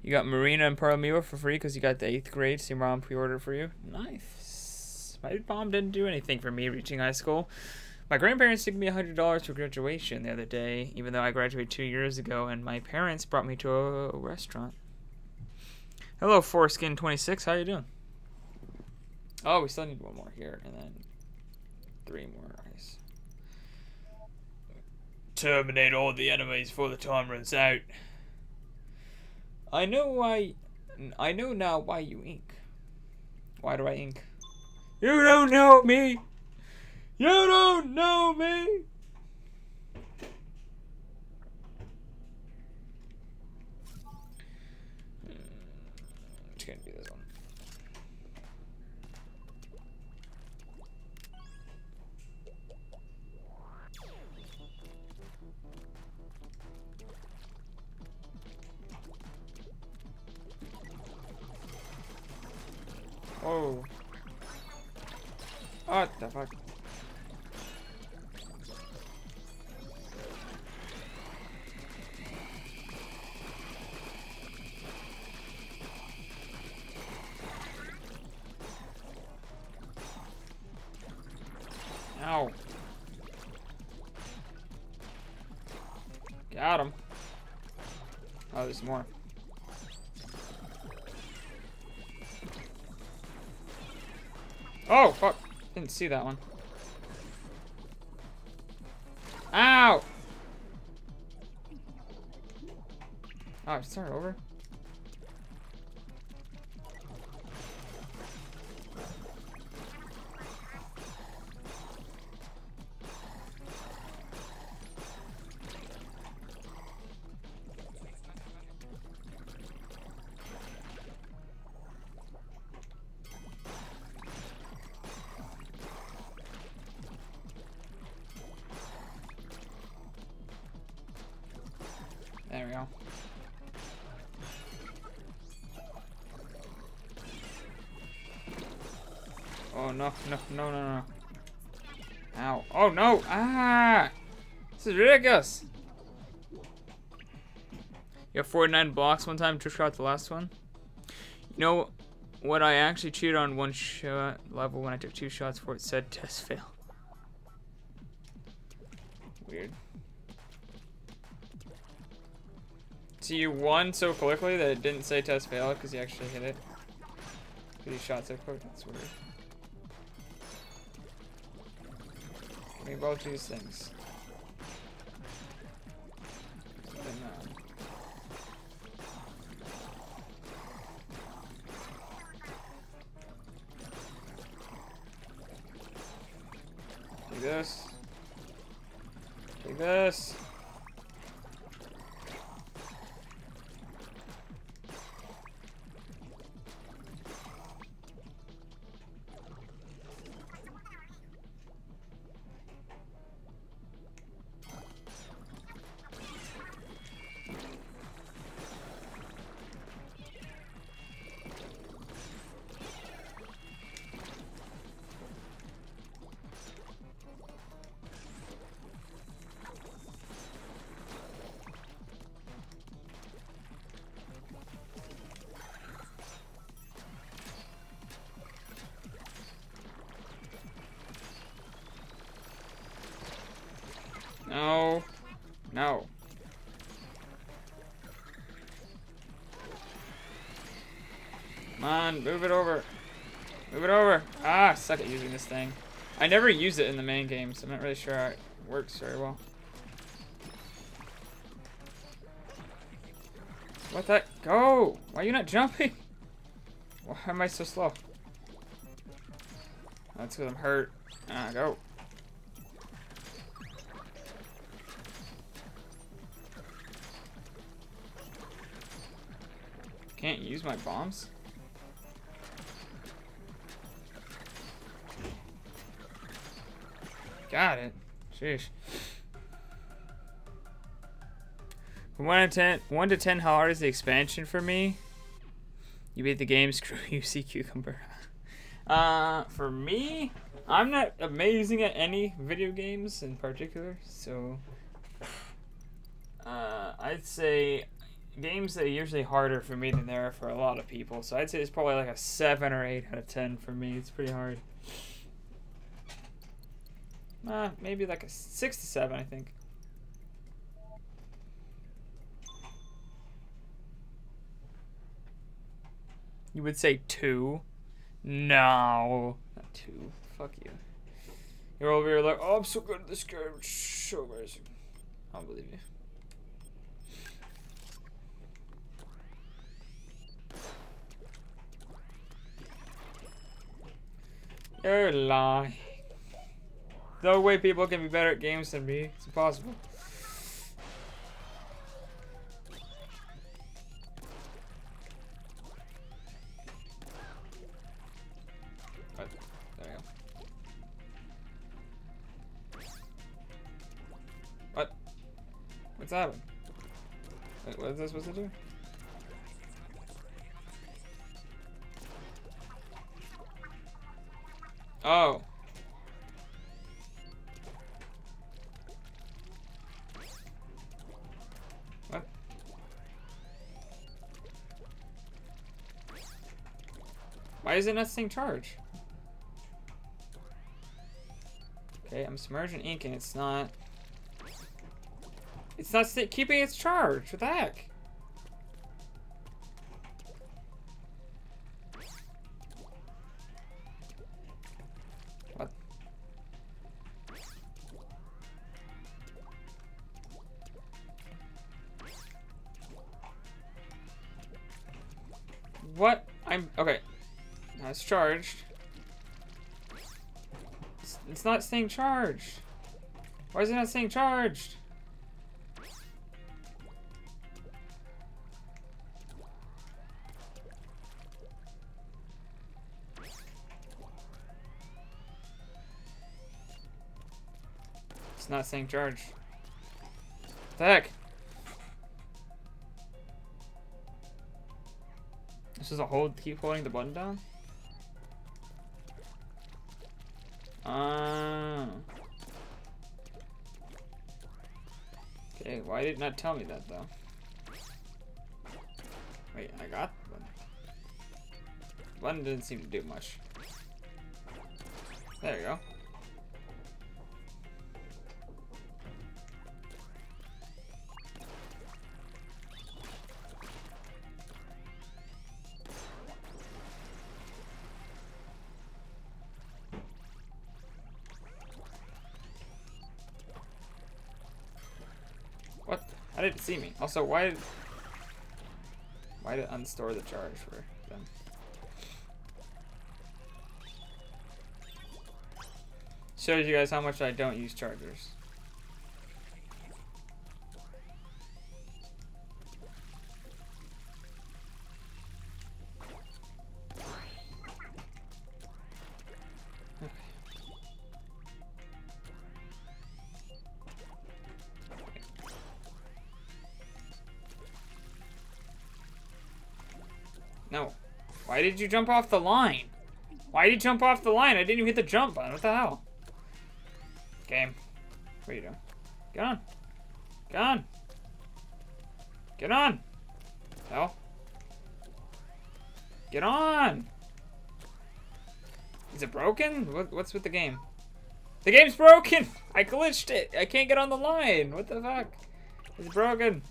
You got Marina and Pearl Miwa for free because you got the eighth grade. See mom pre-order for you. Nice. My mom didn't do anything for me reaching high school. My grandparents took me hundred dollars for graduation the other day, even though I graduated two years ago, and my parents brought me to a restaurant. Hello, Foreskin26. How you doing? Oh, we still need one more here, and then three more ice. Terminate all the enemies before the time runs out. I know why. I know now why you ink. Why do I ink? You don't know me. You don't know me. What the fuck? See that one. No, no, no, no, no. Ow. Oh no! Ah! This is ridiculous! You got 49 blocks one time, trick shot the last one. You know what I actually cheated on one shot level when I took two shots for it said test fail. Weird. So you won so quickly that it didn't say test fail because you actually hit it. Because you shot so quick, that's weird. Both these things. Thing. I never use it in the main game, so I'm not really sure how it works very well. What the? Go! Why are you not jumping? Why am I so slow? That's because I'm hurt. Ah, go. Can't use my bombs? Got it. Sheesh. From 1 to 10, 1 to 10, how hard is the expansion for me? You beat the game, screw you, see cucumber. uh, for me, I'm not amazing at any video games in particular, so uh, I'd say games that are usually harder for me than they are for a lot of people. So I'd say it's probably like a 7 or 8 out of 10 for me. It's pretty hard. Uh, maybe like a 6 to 7, I think. You would say 2? No. Not 2. Fuck you. You're over here like, oh, I'm so good at this game. It's so amazing. I don't believe you. You're lying. No way people can be better at games than me. It's impossible. What? What's happening? What is this supposed to do? Oh. Why is it not saying charge? Okay, I'm submerging ink and it's not... It's not keeping its charge. What the heck? Charged. It's, it's not staying charged. Why is it not staying charged? It's not staying charged. What the heck? This is a hold, keep holding the button down? Ah. Okay, why did it not tell me that though? Wait, I got one. One didn't seem to do much. There you go. Also, why. Why did it unstore the charge for them? Shows you guys how much I don't use chargers. Why did you jump off the line? Why did you jump off the line? I didn't even hit the jump button. What the hell? Game. What are you doing? Get on. Get on. Get on. Hell. Get on. Is it broken? What, what's with the game? The game's broken! I glitched it! I can't get on the line! What the fuck? It's broken.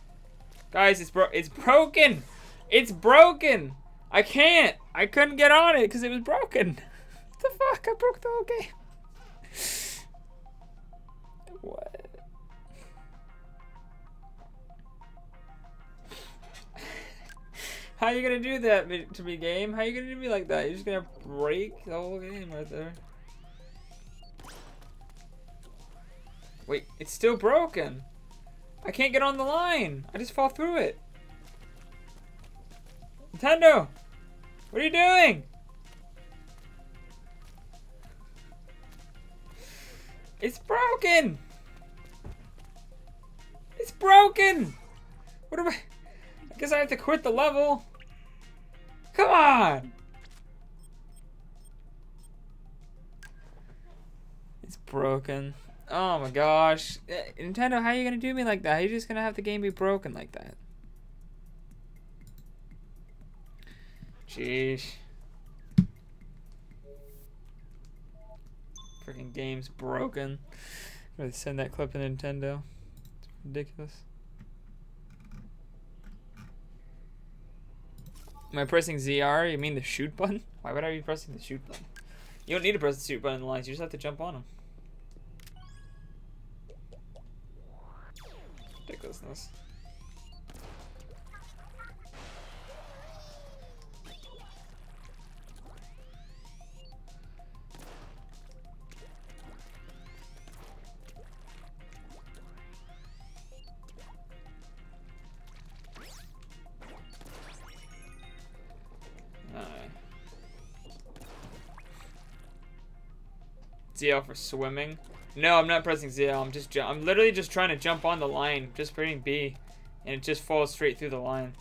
Guys, it's bro- it's broken! It's broken! I can't! I couldn't get on it because it was broken. What the fuck? I broke the whole game. What? How are you gonna do that to me, game? How are you gonna do me like that? You're just gonna break the whole game right there. Wait, it's still broken. I can't get on the line. I just fall through it. Nintendo, what are you doing? It's broken. It's broken. What am I? I guess I have to quit the level. Come on. It's broken. Oh my gosh. Eh, Nintendo, how are you gonna do me like that? How you just gonna have the game be broken like that? Jeez. Freaking game's broken. Gotta send that clip to Nintendo. It's ridiculous. Am I pressing ZR? You mean the shoot button? Why would I be pressing the shoot button? You don't need to press the shoot button in the lines. You just have to jump on them. Ridiculousness. ZL for swimming. No, I'm not pressing ZL. I'm just I'm literally just trying to jump on the line, just hitting B, and it just falls straight through the line.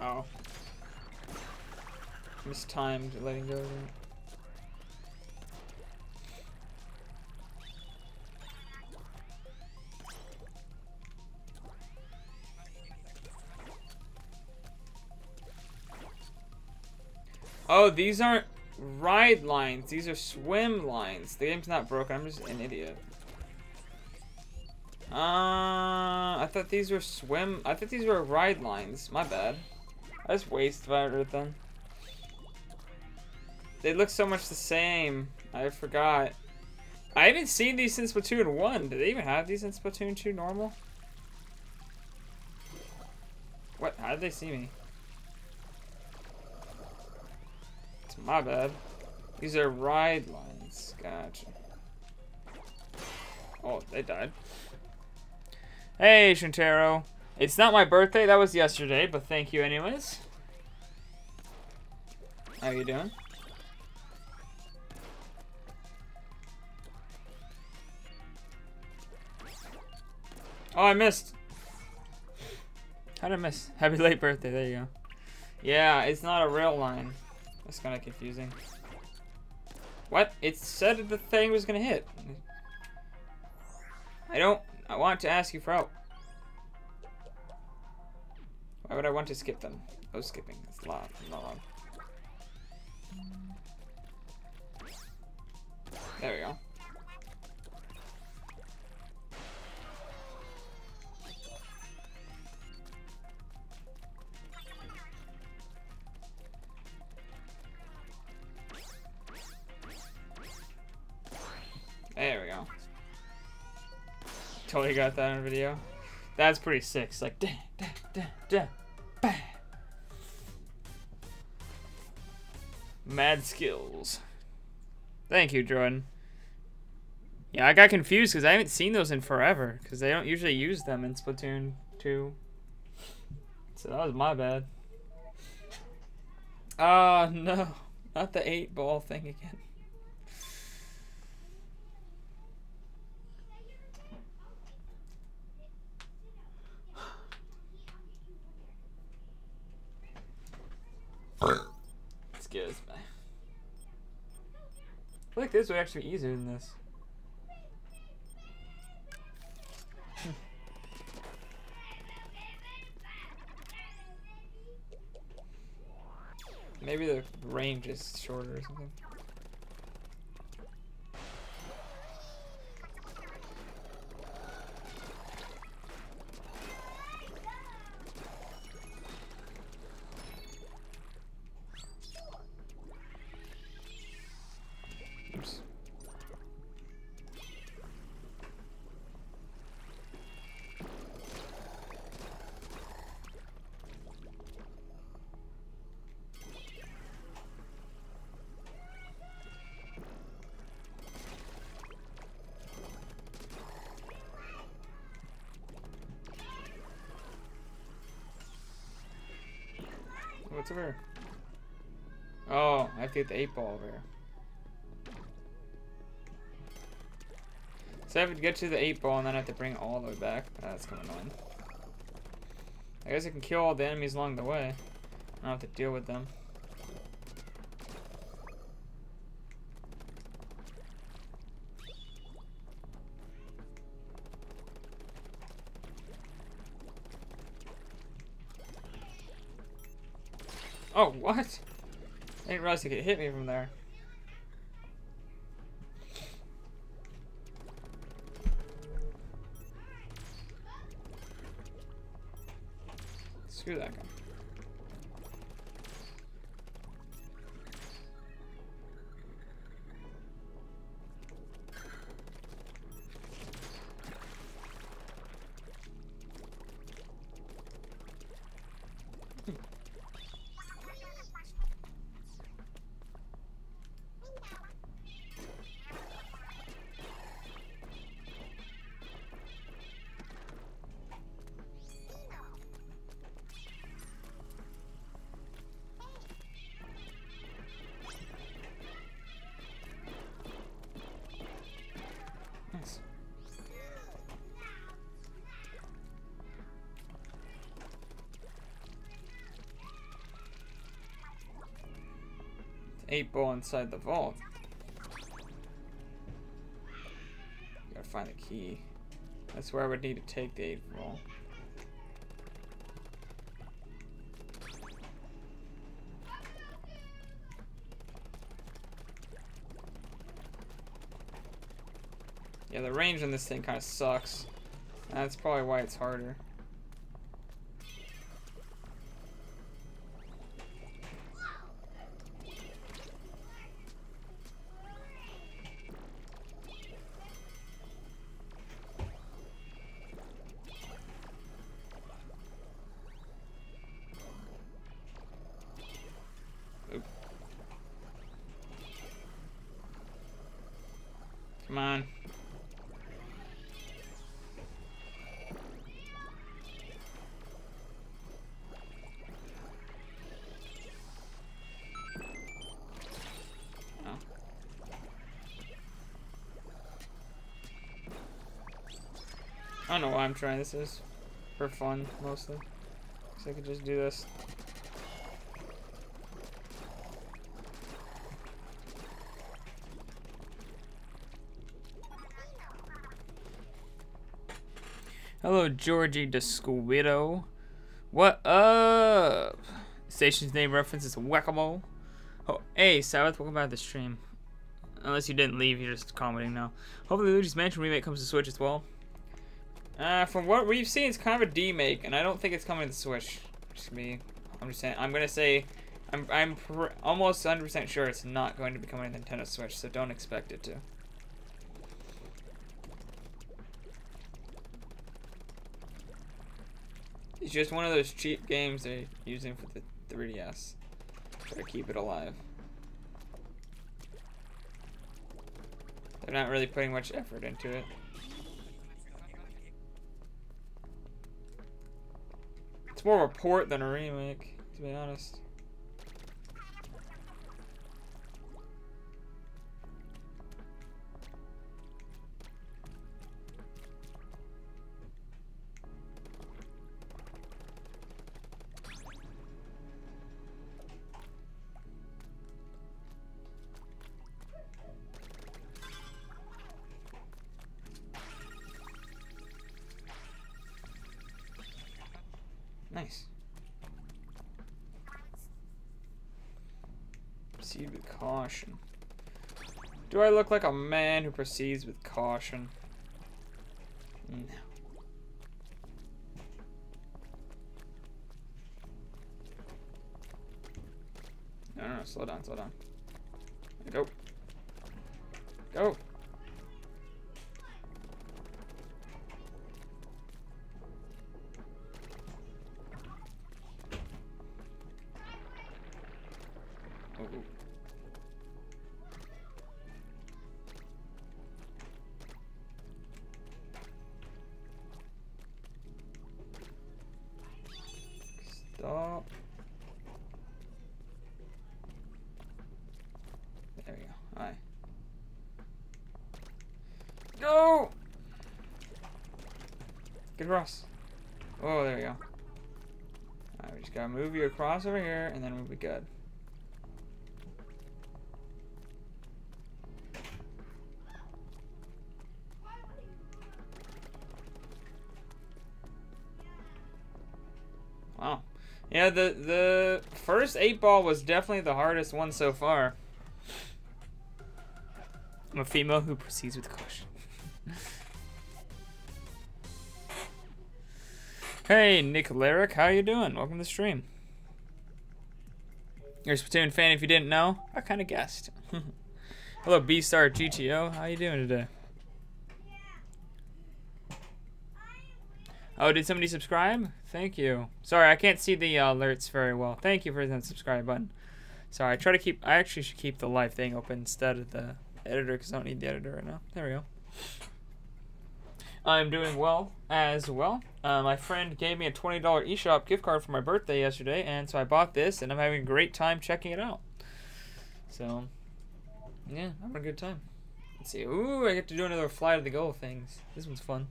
Oh. Mistimed letting go of it. Oh, these aren't ride lines. These are swim lines. The game's not broken. I'm just an idiot. Uh, I thought these were swim. I thought these were ride lines. My bad. I just wasted everything. They look so much the same. I forgot. I haven't seen these since Splatoon 1. Do they even have these in Splatoon 2 normal? What? How did they see me? My bad. These are ride lines. Gotcha. Oh, they died. Hey, Shintaro. It's not my birthday. That was yesterday, but thank you anyways. How you doing? Oh, I missed. How did I miss? Happy late birthday. There you go. Yeah, it's not a rail line. That's kind of confusing. What? It said the thing was gonna hit. I don't. I want to ask you for help. Why would I want to skip them? No skipping. It's loud. Not loud. There we go. There we go. Totally got that on video. That's pretty sick. It's like, da, da, da, da, bah. Mad skills. Thank you, Jordan. Yeah, I got confused because I haven't seen those in forever because they don't usually use them in Splatoon 2. So that was my bad. Ah, uh, no. Not the 8 ball thing again. Excuse me. Feel like this would actually be easier than this. Maybe the range is shorter or something. Over here? Oh, I have to get the eight ball over here. So I have to get to the eight ball and then I have to bring it all the way back. Ah, that's kind of annoying. I guess I can kill all the enemies along the way. I don't have to deal with them. What? I didn't realize he could hit me from there. Eight ball inside the vault. Gotta find the key. That's where I would need to take the eight ball. Yeah, the range on this thing kind of sucks. That's probably why it's harder. know why I'm trying this is. For fun, mostly. So I could just do this. Hello, Georgie Desquido. What up? Station's name reference is Whack-A-Mole. Oh, hey, Sabbath, welcome back to the stream. Unless you didn't leave, you're just commenting now. Hopefully Luigi's Mansion Remake comes to Switch as well. Uh, from what we've seen, it's kind of a D-make, and I don't think it's coming to the Switch. Just me. I'm just saying. I'm gonna say, I'm I'm almost 100% sure it's not going to be coming to Nintendo Switch, so don't expect it to. It's just one of those cheap games they're using for the 3DS. Try to keep it alive. They're not really putting much effort into it. It's more of a port than a remake, to be honest. I look like a man who proceeds with caution? No. No, no, no, slow down, slow down. Across. Oh, there we go. Alright, we just gotta move you across over here, and then we'll be good. Wow. Yeah, the the first eight ball was definitely the hardest one so far. I'm a female who proceeds with hey, Nick Larrick, how you doing? Welcome to the stream. You're a Splatoon fan if you didn't know. I kind of guessed. Hello, B-Star GTO. How you doing today? Oh, did somebody subscribe? Thank you. Sorry, I can't see the uh, alerts very well. Thank you for the subscribe button. Sorry, I try to keep. I actually should keep the live thing open instead of the editor because I don't need the editor right now. There we go. I'm doing well as well. Uh, my friend gave me a $20 eShop gift card for my birthday yesterday, and so I bought this, and I'm having a great time checking it out. So, yeah, I'm having a good time. Let's see. Ooh, I get to do another fly to the goal things. This one's fun.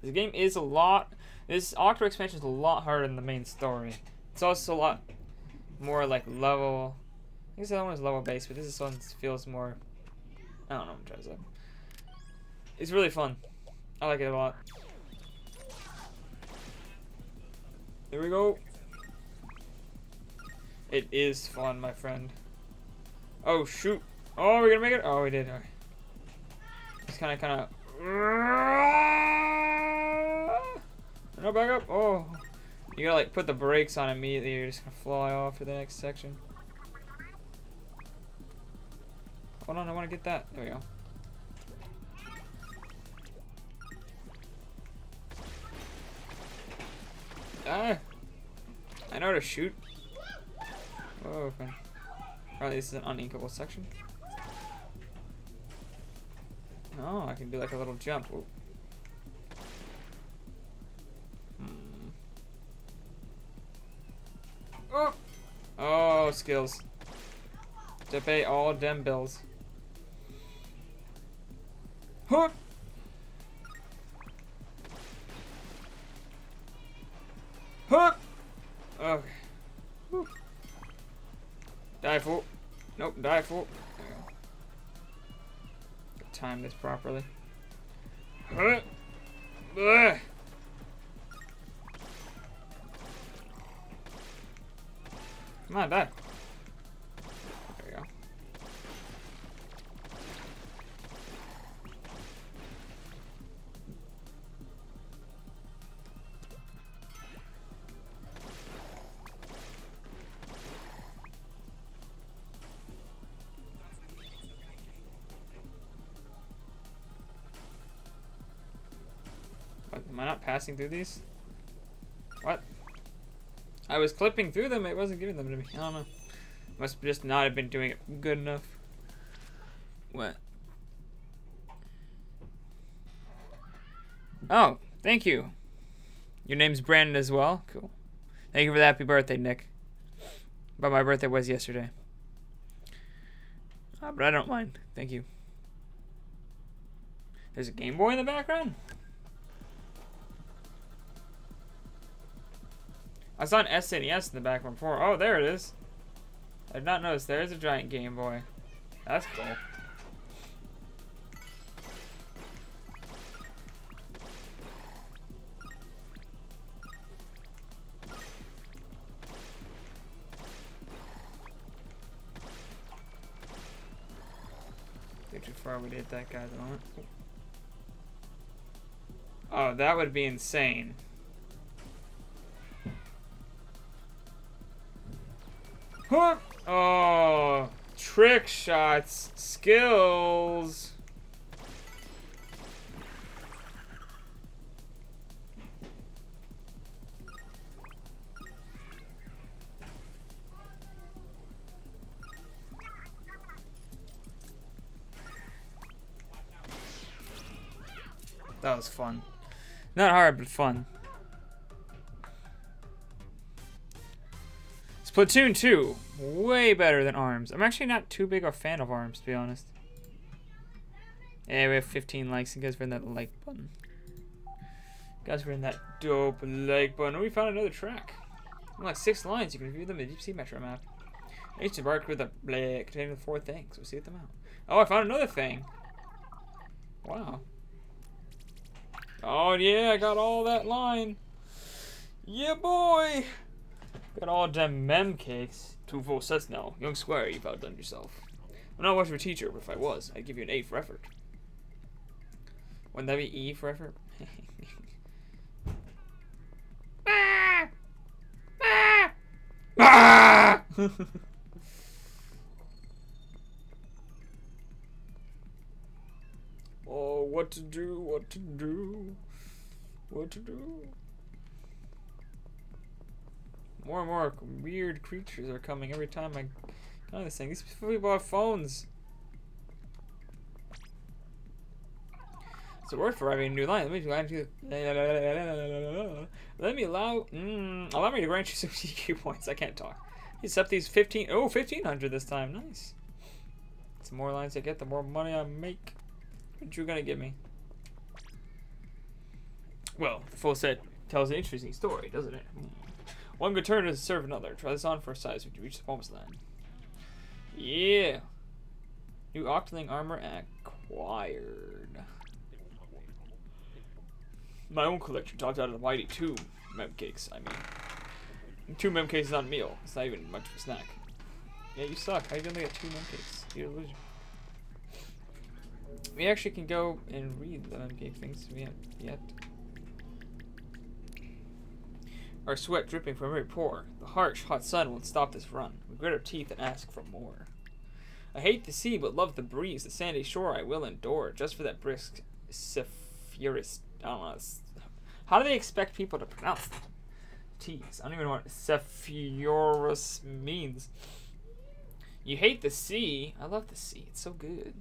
This game is a lot. This Octo expansion is a lot harder than the main story. It's also a lot more like level. I guess other one is level based, but this one feels more. I don't know what I'm trying to say. It's really fun. I like it a lot. There we go. It is fun, my friend. Oh shoot! Oh, we're gonna make it. Oh, we did. Okay. It's kind of, kind of. No, back up. Oh. You gotta like put the brakes on immediately. You're just gonna fly off to the next section. Hold on, I wanna get that. There we go. Ah! I know how to shoot. Oh, okay. Apparently this is an uninkable section. Oh, I can do like a little jump. Ooh. Hmm. Oh! Oh, skills. To pay all dem bills. Huh! Huh! Okay. Die fool. Nope, die fool. Time this properly. Huh! Ugh. Come on, die. Passing through these? What? I was clipping through them, it wasn't giving them to me. I don't know. Must just not have been doing it good enough. What? Oh, thank you. Your name's Brandon as well? Cool. Thank you for the happy birthday, Nick. But my birthday was yesterday. Uh, but I don't mind. Thank you. There's a Game Boy in the background? I saw an SNES in the background before. Oh, there it is. I did not notice there is a giant Game Boy. That's cool. Get too far, we hit that guy at moment. Oh, that would be insane. Huh? Oh, trick shots, skills. That was fun. Not hard, but fun. Splatoon 2, way better than ARMS. I'm actually not too big a fan of ARMS, to be honest. Yeah, we have 15 likes. You guys in that like button. You guys in that dope like button. We found another track. Like six lines. You can view them in the Deepsea Metro map. Each embarked with a bleh containing the four things. We'll see them out. Oh, I found another thing. Wow. Oh yeah, I got all that line. Yeah, boy. Got all them mem cakes. Two full sets now. Young squire, you've outdone yourself. I'm not much of a teacher, but if I was, I'd give you an A for effort. Wouldn't that be E for effort? ah! Ah! Ah! oh, what to do, what to do, what to do. More and more weird creatures are coming every time I on this thing. These people have phones. It's a word for having a new line. Let me. Let me allow. Mm, allow me to grant you some CQ points. I can't talk. Except these 15. Oh, 1500 this time. Nice. The more lines I get, the more money I make. What you gonna give me? Well, the full set tells an interesting story, doesn't it? One good turn to serve another. Try this on for size when you reach the promised land. Yeah. New Octoling armor acquired. My own collection topped out of the mighty two mem cakes, I mean. Two mem cakes on a meal. It's not even much of a snack. Yeah, you suck. How you gonna get two mem cakes? You're a loser. We actually can go and read the mem cake things we have yet. Our sweat dripping from every pore. The harsh, hot sun won't stop this run. We grit our teeth and ask for more. I hate the sea, but love the breeze. The sandy shore I will endure, just for that brisk Zephyrus. I don't know. How do they expect people to pronounce T's? I don't even know what Zephyrus means. You hate the sea. I love the sea. It's so good.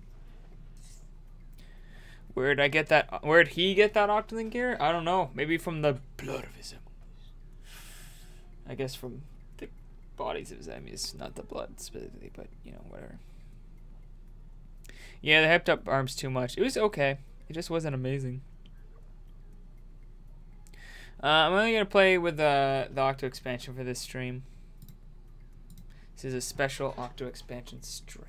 Where'd I get that? Where'd he get that Octoling gear? I don't know. Maybe from the blood of his I guess from the bodies of his enemies, not the blood specifically, but you know, whatever. Yeah, they hyped up arms too much. It was okay. It just wasn't amazing. Uh, I'm only gonna play with uh, the Octo expansion for this stream. This is a special Octo expansion stream.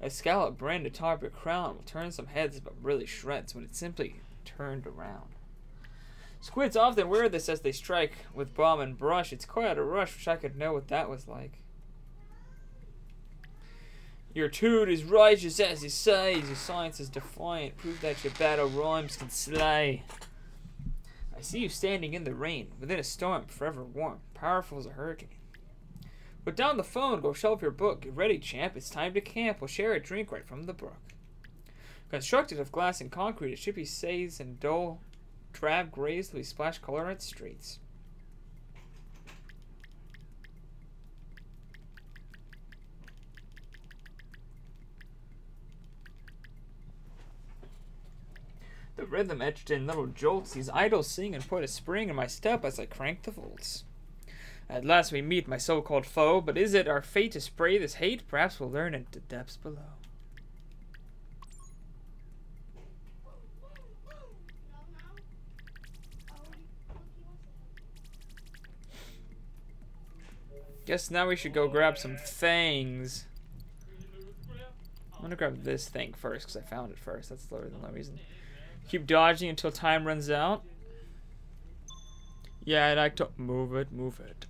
A scallop brand atop your crown will turn some heads but really shreds when it's simply turned around. Squids often wear this as they strike with bomb and brush. It's quite a rush. Wish I could know what that was like. Your toot is righteous as he says. Your science is defiant. Prove that your battle rhymes can slay. I see you standing in the rain, within a storm, forever warm, powerful as a hurricane. Put down the phone, go shelve your book. Get ready, champ. It's time to camp. We'll share a drink right from the brook. Constructed of glass and concrete, it should be safe and dull drab grays that we splash color its streets. The rhythm etched in little jolts, these idols sing and put a spring in my step as I crank the volts. At last we meet my so-called foe, but is it our fate to spray this hate? Perhaps we'll learn it the depths below. Guess now we should go grab some things. I'm gonna grab this thing first because I found it first. That's the only reason. Keep dodging until time runs out. Yeah, I like to move it, move it.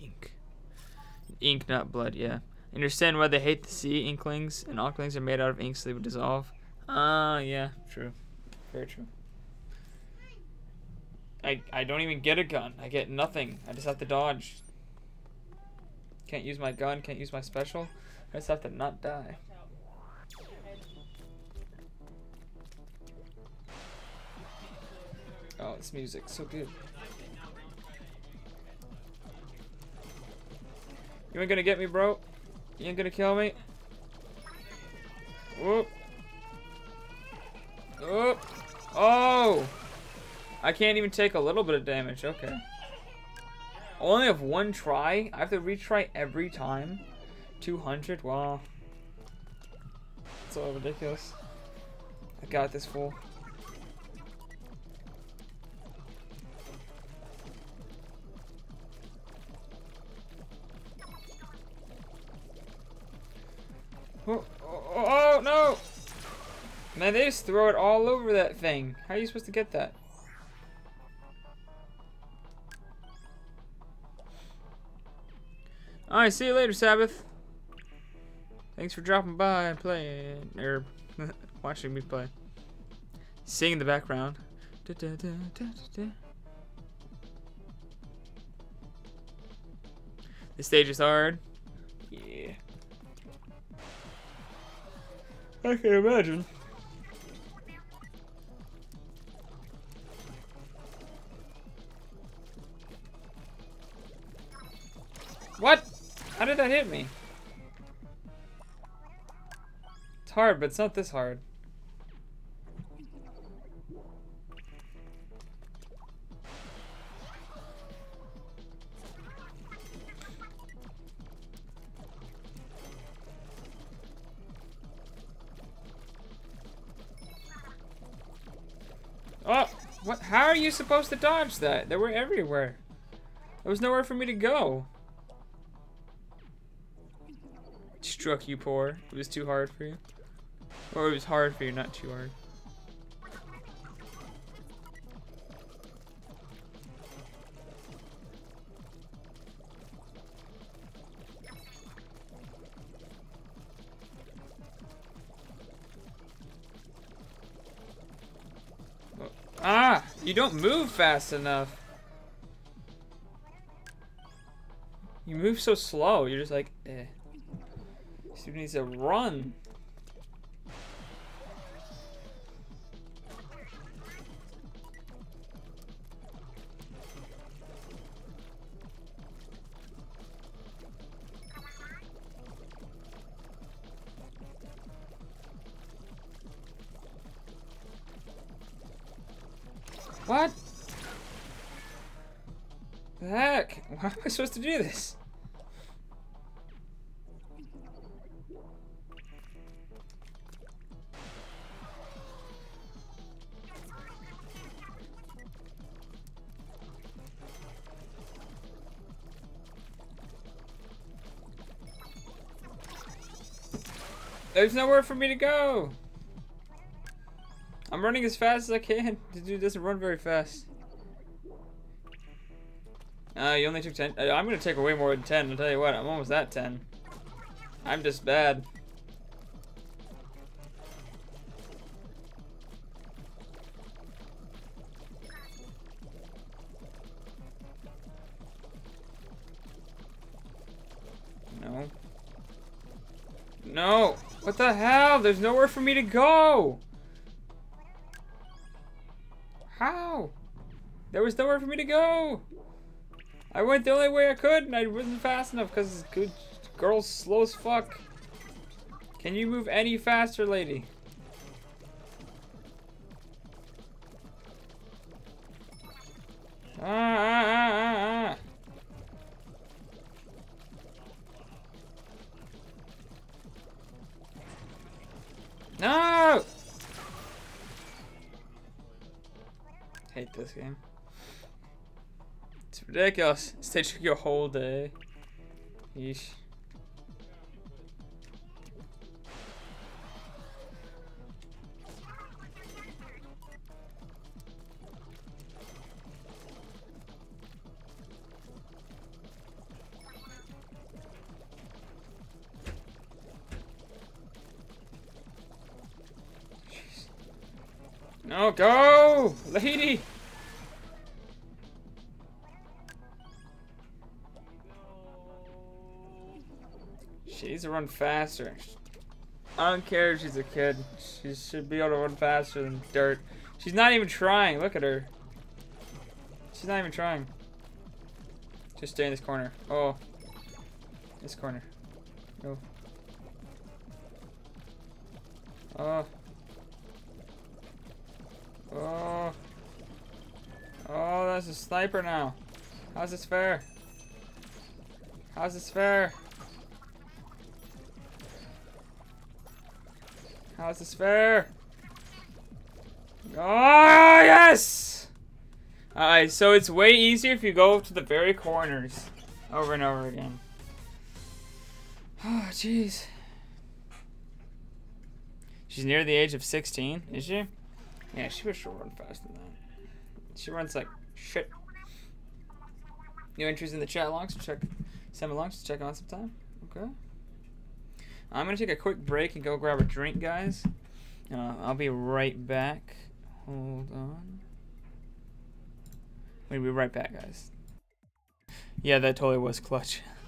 Ink. Ink, not blood, yeah. Understand why they hate the sea. Inklings and Octolings are made out of ink so they would dissolve. Ah, uh, yeah, true. Very true. I, I don't even get a gun. I get nothing. I just have to dodge. Can't use my gun, can't use my special. I just have to not die. Oh, this music, so good. You ain't gonna get me, bro? You ain't gonna kill me? Whoop. Whoop. Oh! I can't even take a little bit of damage. Okay. I only have one try? I have to retry every time? 200? Wow. It's all ridiculous. I got this fool. Oh, oh, oh, no! Man, they just throw it all over that thing. How are you supposed to get that? Alright, see you later, Sabbath. Thanks for dropping by and playing, or er, watching me play. Sing in the background. Da, da, da, the stage is hard. Yeah. I can imagine. What? How did that hit me? It's hard, but it's not this hard. Oh, what? How are you supposed to dodge that? They were everywhere. There was nowhere for me to go. Struck you poor. It was too hard for you. Or it was hard for you, not too hard. Ah! You don't move fast enough. You move so slow. You're just like, eh. Dude needs to run. What? The heck? How am I supposed to do this? There's nowhere for me to go. I'm running as fast as I can. The dude doesn't run very fast. Uh, you only took 10. Uh, I'm gonna take way more than 10. I'll tell you what, I'm almost at 10. I'm just bad. There's nowhere for me to go! How? There was nowhere for me to go! I went the only way I could and I wasn't fast enough because good girl's slow as fuck. Can you move any faster, lady? This game. It's ridiculous. It's taking you a whole day. Yeesh. Needs to run faster. I don't care if she's a kid. She should be able to run faster than dirt. She's not even trying. Look at her. She's not even trying. Just stay in this corner. Oh. This corner. Go. Oh. Oh. Oh, that's a sniper now. How's this fair? How's this fair? How's this fair? Oh, yes! Alright, so it's way easier if you go to the very corners over and over again. Oh, jeez. She's near the age of 16, is she? Yeah, she would sure run faster than that. She runs like shit. New entries in the chat logs, check send me logs, to check on some time. Okay. I'm gonna take a quick break and go grab a drink, guys. Uh, I'll be right back. Hold on. We'll be right back, guys. Yeah, that totally was clutch.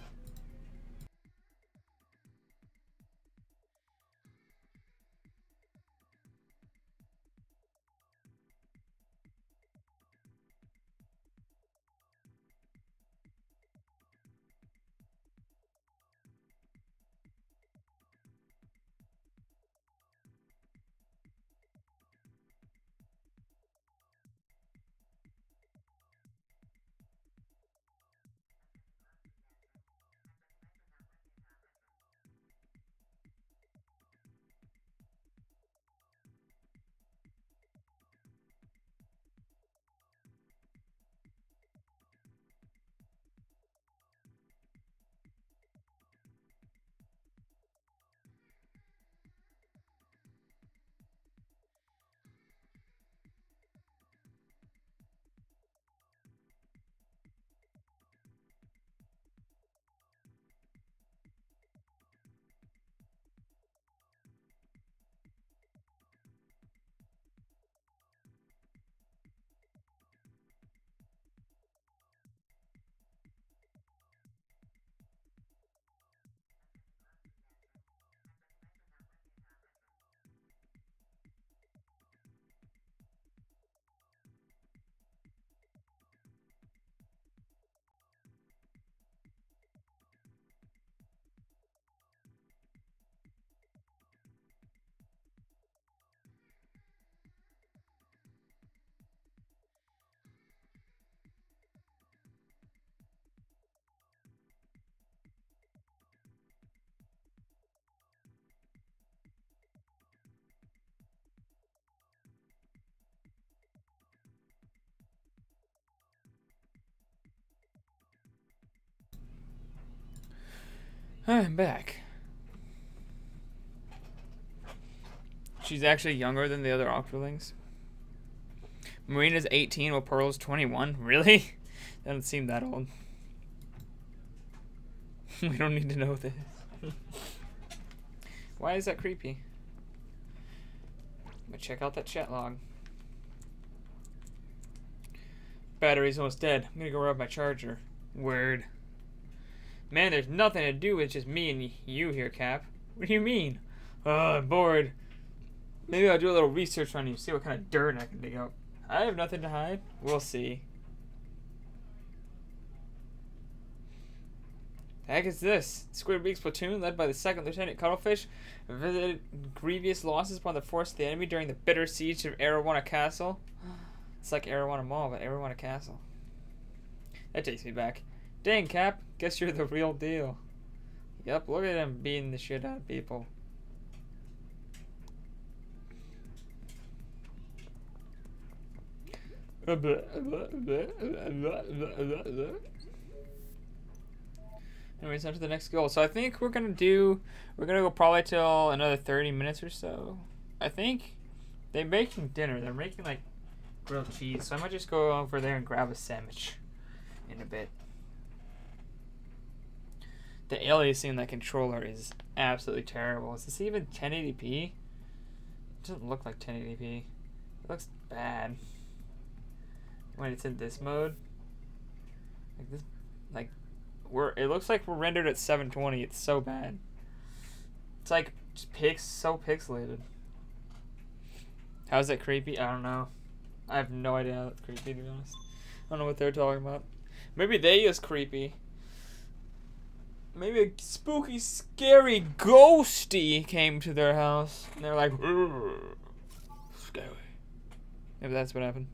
I'm back. She's actually younger than the other Octolings. Marina's 18 while Pearl's 21. Really? Doesn't seem that old. we don't need to know this. Why is that creepy? But check out that chat log. Battery's almost dead. I'm gonna go grab my charger. Word. Man, there's nothing to do with just me and you here, Cap. What do you mean? Oh, I'm bored. Maybe I'll do a little research on you, see what kind of dirt I can dig up. I have nothing to hide. We'll see. The heck is this? Squidbeak Splatoon, led by the second Lieutenant Cuttlefish, visited grievous losses upon the force of the enemy during the bitter siege of Arowana Castle. It's like Arowana Mall, but Arowana Castle. That takes me back. Dang, Cap, guess you're the real deal. Yep, look at him beating the shit out of people. Anyways, on to the next goal. So I think we're gonna do, we're gonna go probably till another 30 minutes or so. I think they're making dinner. They're making like grilled cheese. So I might just go over there and grab a sandwich in a bit. The aliasing in that controller is absolutely terrible. Is this even 1080p? It doesn't look like 1080p. It looks bad. When it's in this mode. Like this like we're it looks like we're rendered at 720. It's so bad. It's like pix so pixelated. How's that creepy? I don't know. I have no idea how that's creepy to be honest. I don't know what they're talking about. Maybe they is creepy. Maybe a spooky, scary ghosty came to their house and they're like, scary. Maybe that's what happened.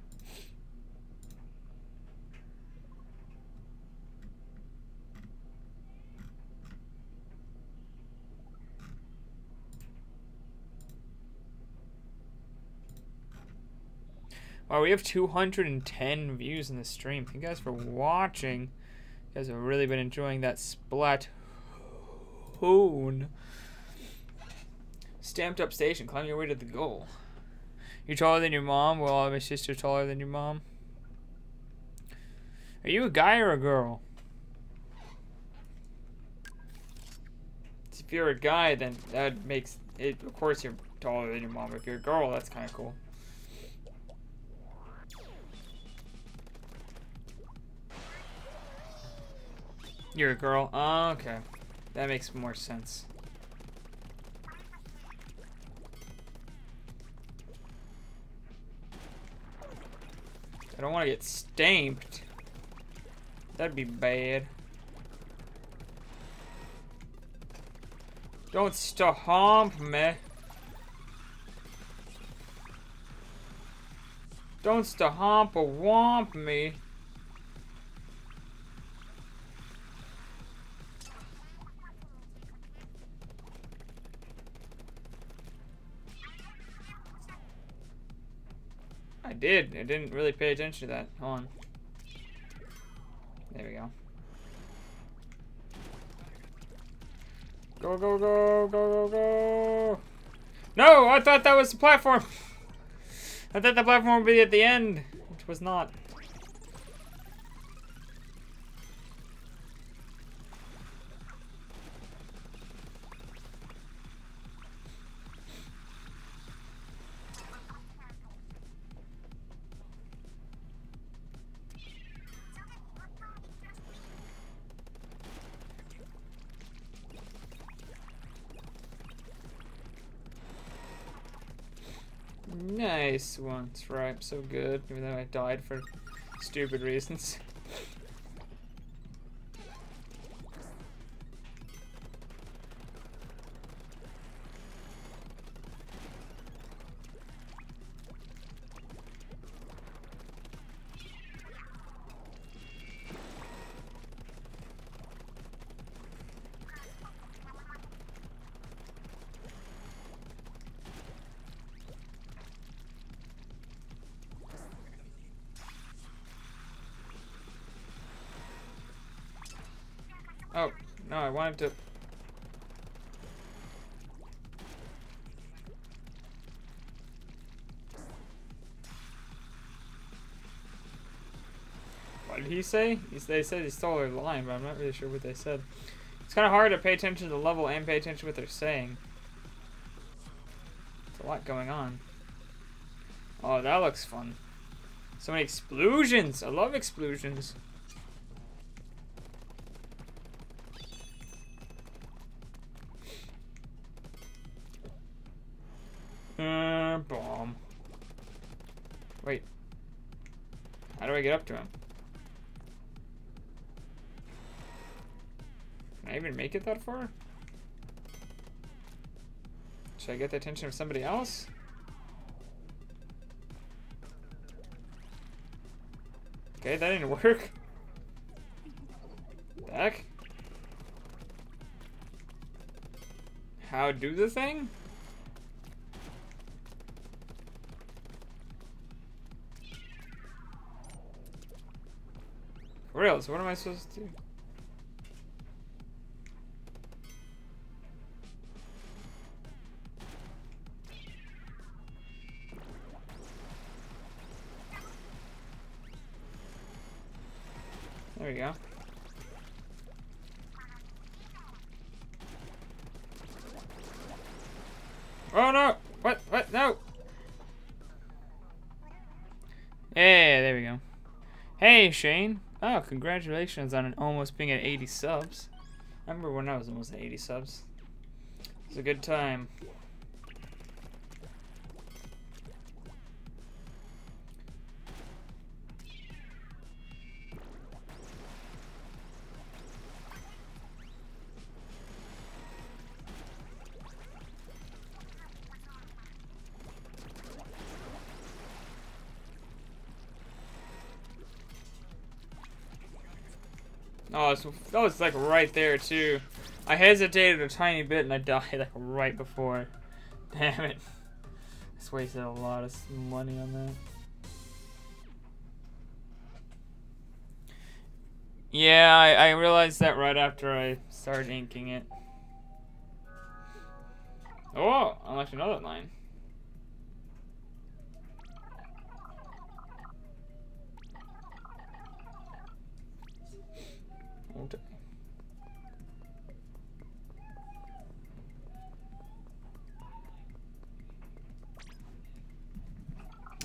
Wow, we have 210 views in the stream. Thank you guys for watching. Guys have really been enjoying that Splatoon. Stamped up station. Climb your way to the goal. You're taller than your mom? Well, my sister's taller than your mom. Are you a guy or a girl? If you're a guy, then that makes it. Of course, you're taller than your mom. If you're a girl, that's kind of cool. You're a girl. Oh, okay. That makes more sense. I don't want to get stamped. That'd be bad. Don't stomp me. Don't stomp or womp me. Did. I didn't really pay attention to that. Hold on. There we go. Go, go, go, go, go, go. No, I thought that was the platform. I thought the platform would be at the end. It was not. Nice one, Stripe. So good, even though I died for stupid reasons. want him to... What did he say? He's, they said he stole their line, but I'm not really sure what they said. It's kind of hard to pay attention to the level and pay attention to what they're saying. There's a lot going on. Oh, that looks fun. So many explosions! I love explosions. Get up to him? Can I even make it that far? Should I get the attention of somebody else? Okay, that didn't work. Back. How do the thing? So what am I supposed to do? There we go. Oh no! What? What? No! Hey, there we go. Hey, Shane. Oh, congratulations on almost being at 80 subs. I remember when I was almost at 80 subs. It was a good time. So that was like right there too. I hesitated a tiny bit and I died like right before. Damn it. Just wasted a lot of money on that. Yeah, I, I realized that right after I started inking it. Oh, unlocked another line.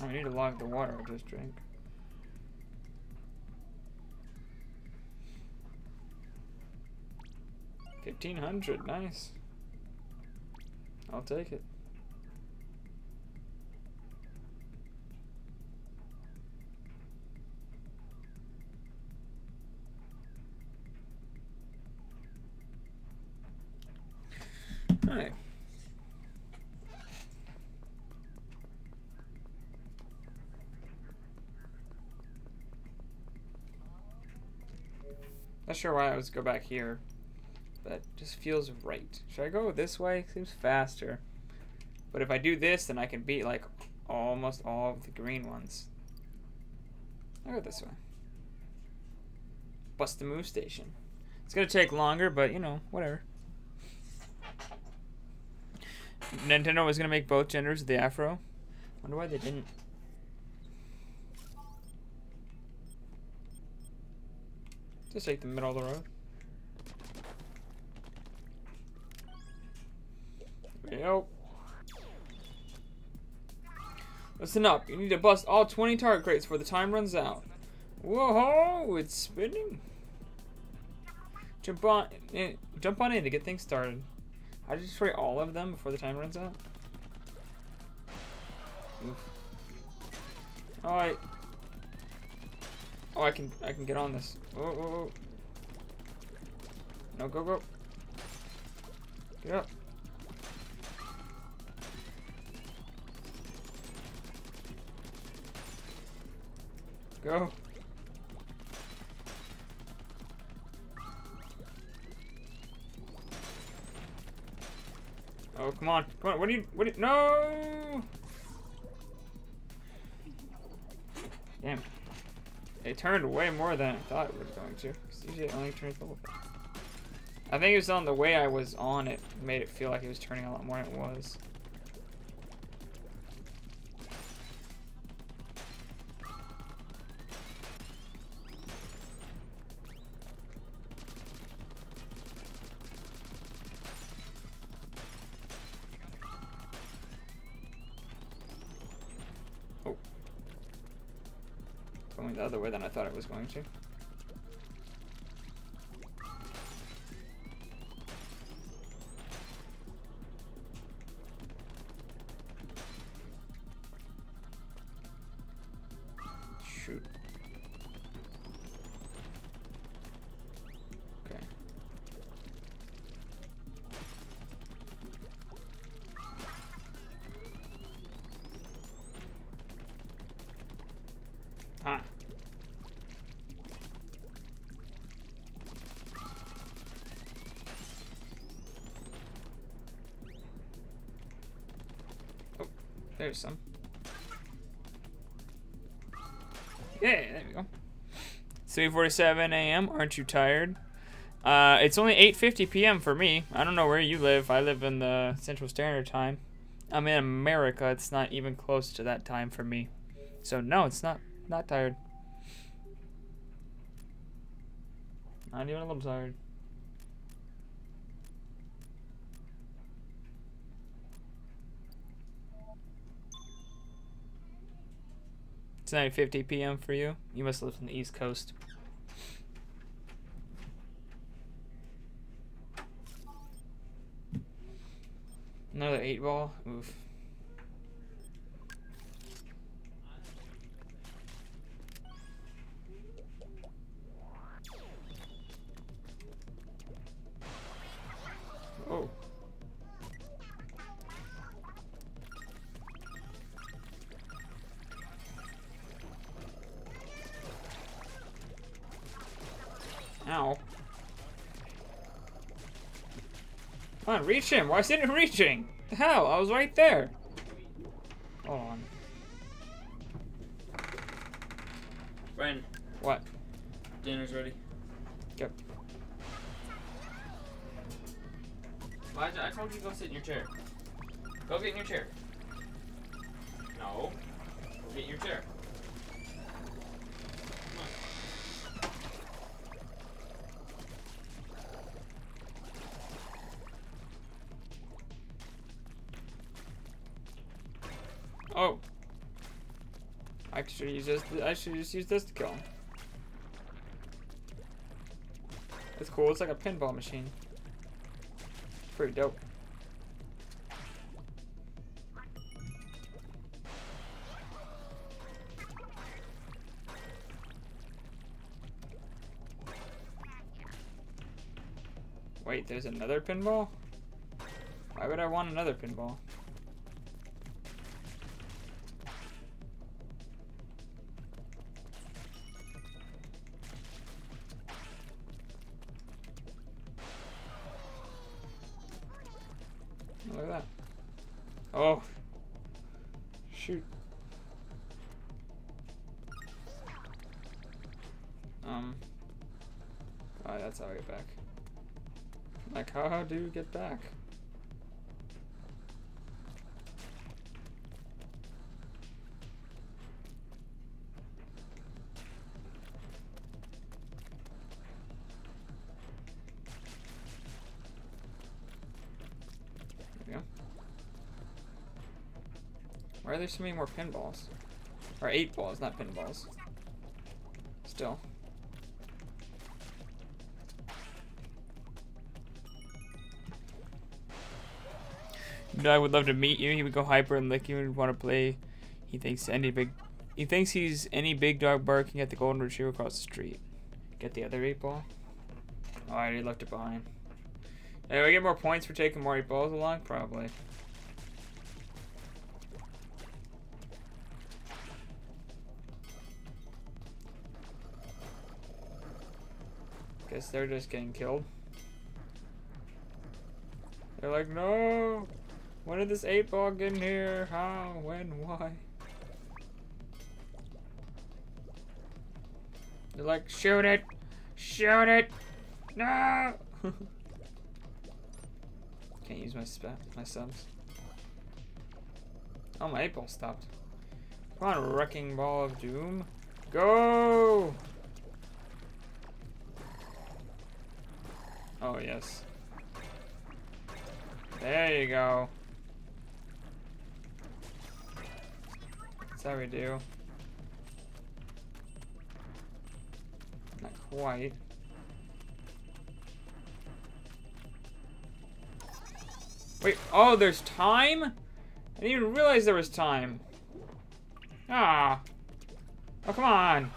I need to log the water I just drank. Fifteen hundred, nice. I'll take it. Not sure why I was go back here, but just feels right. Should I go this way? Seems faster. But if I do this, then I can beat like almost all of the green ones. I'll go this way. Bust the move station. It's gonna take longer, but you know, whatever. Nintendo was gonna make both genders the afro. Wonder why they didn't. Just take the middle of the road. Yep. Listen up, you need to bust all 20 target crates before the time runs out. Whoa, it's spinning. Jump on, jump on in to get things started. I destroy all of them before the time runs out. Alright. Oh, oh, I can I can get on this. Oh, oh, oh. No, go, go. Get up. Go. Come on. Come on. What do you... What do you... No! Damn. It turned way more than I thought it was going to. usually it only turns a little. I think it was on the way I was on it made it feel like it was turning a lot more than it was. Was going to. There's some. Yeah, there we go. 3:47 a.m. Aren't you tired? Uh, it's only 8:50 p.m. for me. I don't know where you live. I live in the Central Standard Time. I'm in America. It's not even close to that time for me. So no, it's not. Not tired. Not even a little tired. It's 9:50 p.m. for you. You must live on the East Coast. Another eight ball. Oof. Reach him. Why isn't it reaching? The hell? I was right there. Hold on. Brian, What? dinner's ready. Yep. Elijah, I told you to go sit in your chair. Should just use this to kill him. It's cool. It's like a pinball machine. Pretty dope. Wait, there's another pinball? Why would I want another pinball? Do get back? Why are there so many more pinballs? Or eight balls, not pinballs. Still. I would love to meet you. He would go hyper and lick you and want to play. He thinks any big, he thinks he's any big dog barking at the golden retriever across the street. Get the other eight ball. Oh, I already left it behind. Hey, we get more points for taking more eight balls along? Probably. Guess they're just getting killed. They're like, no! When did this eight ball get in here? How? When? Why? They're like, shoot it! Shoot it! No! Can't use my spa my subs. Oh, my eight ball stopped. Come on, wrecking ball of doom. Go! Oh, yes. There you go. There we do. Not quite. Wait, oh, there's time? I didn't even realize there was time. Ah. Oh, come on.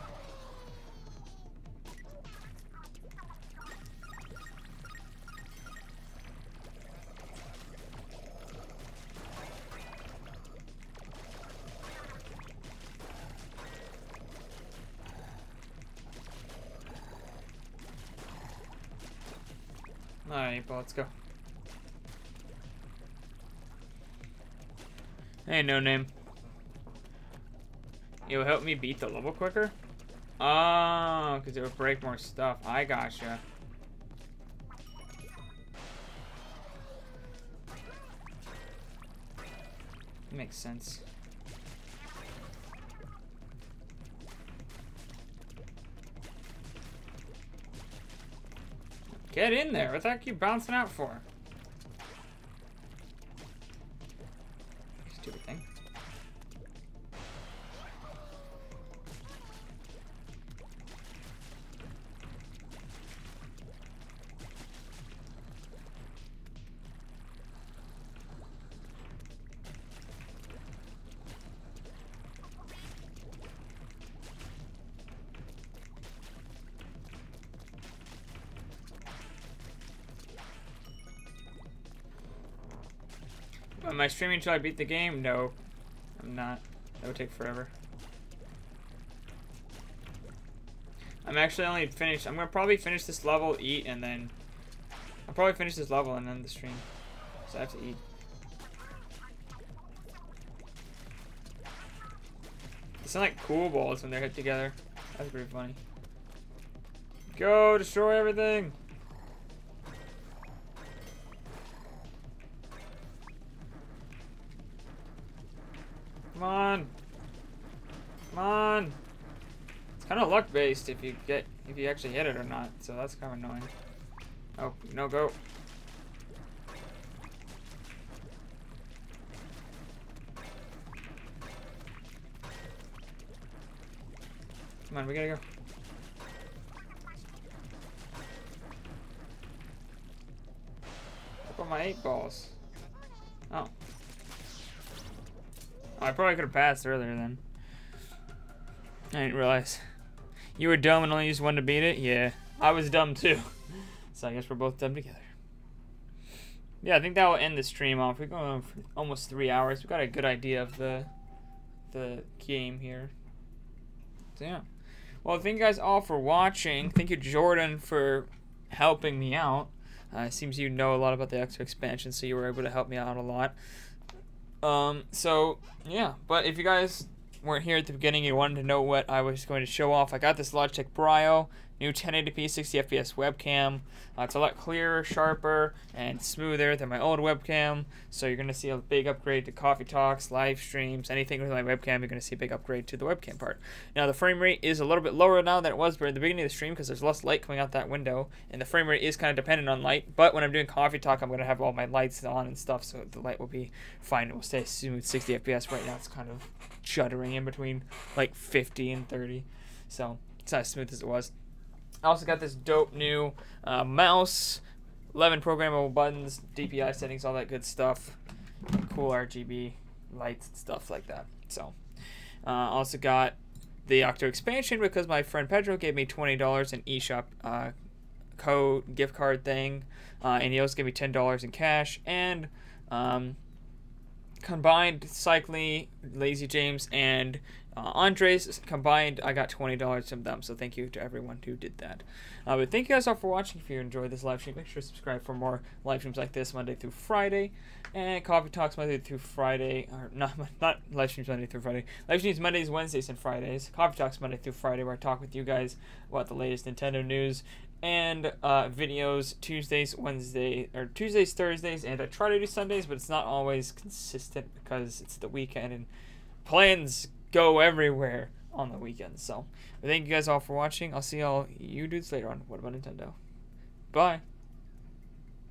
Let's go. Hey, no name. You'll help me beat the level quicker? Oh, because it would break more stuff. I gotcha. Makes sense. Get in there. What the heck are you bouncing out for? Am I streaming until I beat the game? No. I'm not. That would take forever. I'm actually only finished. I'm gonna probably finish this level, eat, and then I'll probably finish this level and end the stream. So I have to eat. They sound like cool balls when they're hit together. That's pretty funny. Go destroy everything. If you get if you actually hit it or not, so that's kind of annoying. Oh, no go. Come on, we gotta go. Up on my eight balls. Oh. Oh, I probably could have passed earlier then. I didn't realize. You were dumb and only used one to beat it? Yeah. I was dumb too. So I guess we're both dumb together. Yeah, I think that will end the stream off. We're going for almost three hours. We got a good idea of the the game here. So yeah. Well, thank you guys all for watching. Thank you, Jordan, for helping me out. Uh, it seems you know a lot about the Octo expansion, so you were able to help me out a lot. Um, so yeah, but if you guys weren't here at the beginning, you wanted to know what I was going to show off. I got this Logitech Brio new 1080p 60 fps webcam. Uh, it's a lot clearer, sharper, and smoother than my old webcam. So you're gonna see a big upgrade to coffee talks, live streams, anything with my webcam. You're gonna see a big upgrade to the webcam part. Now the frame rate is a little bit lower now than it was during the beginning of the stream because there's less light coming out that window, and the frame rate is kind of dependent on light. But when I'm doing coffee talk, I'm gonna have all my lights on and stuff, so the light will be fine. It will stay smooth 60 fps. Right now it's kind of juddering in between like 50 and 30, so it's not as smooth as it was. I also got this dope new uh, mouse, 11 programmable buttons, DPI settings, all that good stuff. Cool RGB lights and stuff like that. So, uh, also got the Octo expansion because my friend Pedro gave me $20 in eShop uh, code gift card thing, uh, and he also gave me $10 in cash and um, combined Cycling, LazzyJames, and uh, Andres combined, I got $20 from them, so thank you to everyone who did that. Uh, but thank you guys all for watching. If you enjoyed this live stream, make sure to subscribe for more live streams like this Monday through Friday. And Coffee Talks Monday through Friday, or not, not live streams Monday through Friday. Live streams Mondays, Wednesdays, and Fridays. Coffee Talks Monday through Friday, where I talk with you guys about the latest Nintendo news and uh, videos Tuesdays, Wednesday, or Tuesdays, Thursdays, and I try to do Sundays, but it's not always consistent because it's the weekend and plans go everywhere on the weekend. So, thank you guys all for watching. I'll see all you dudes later on What About Nintendo. Bye.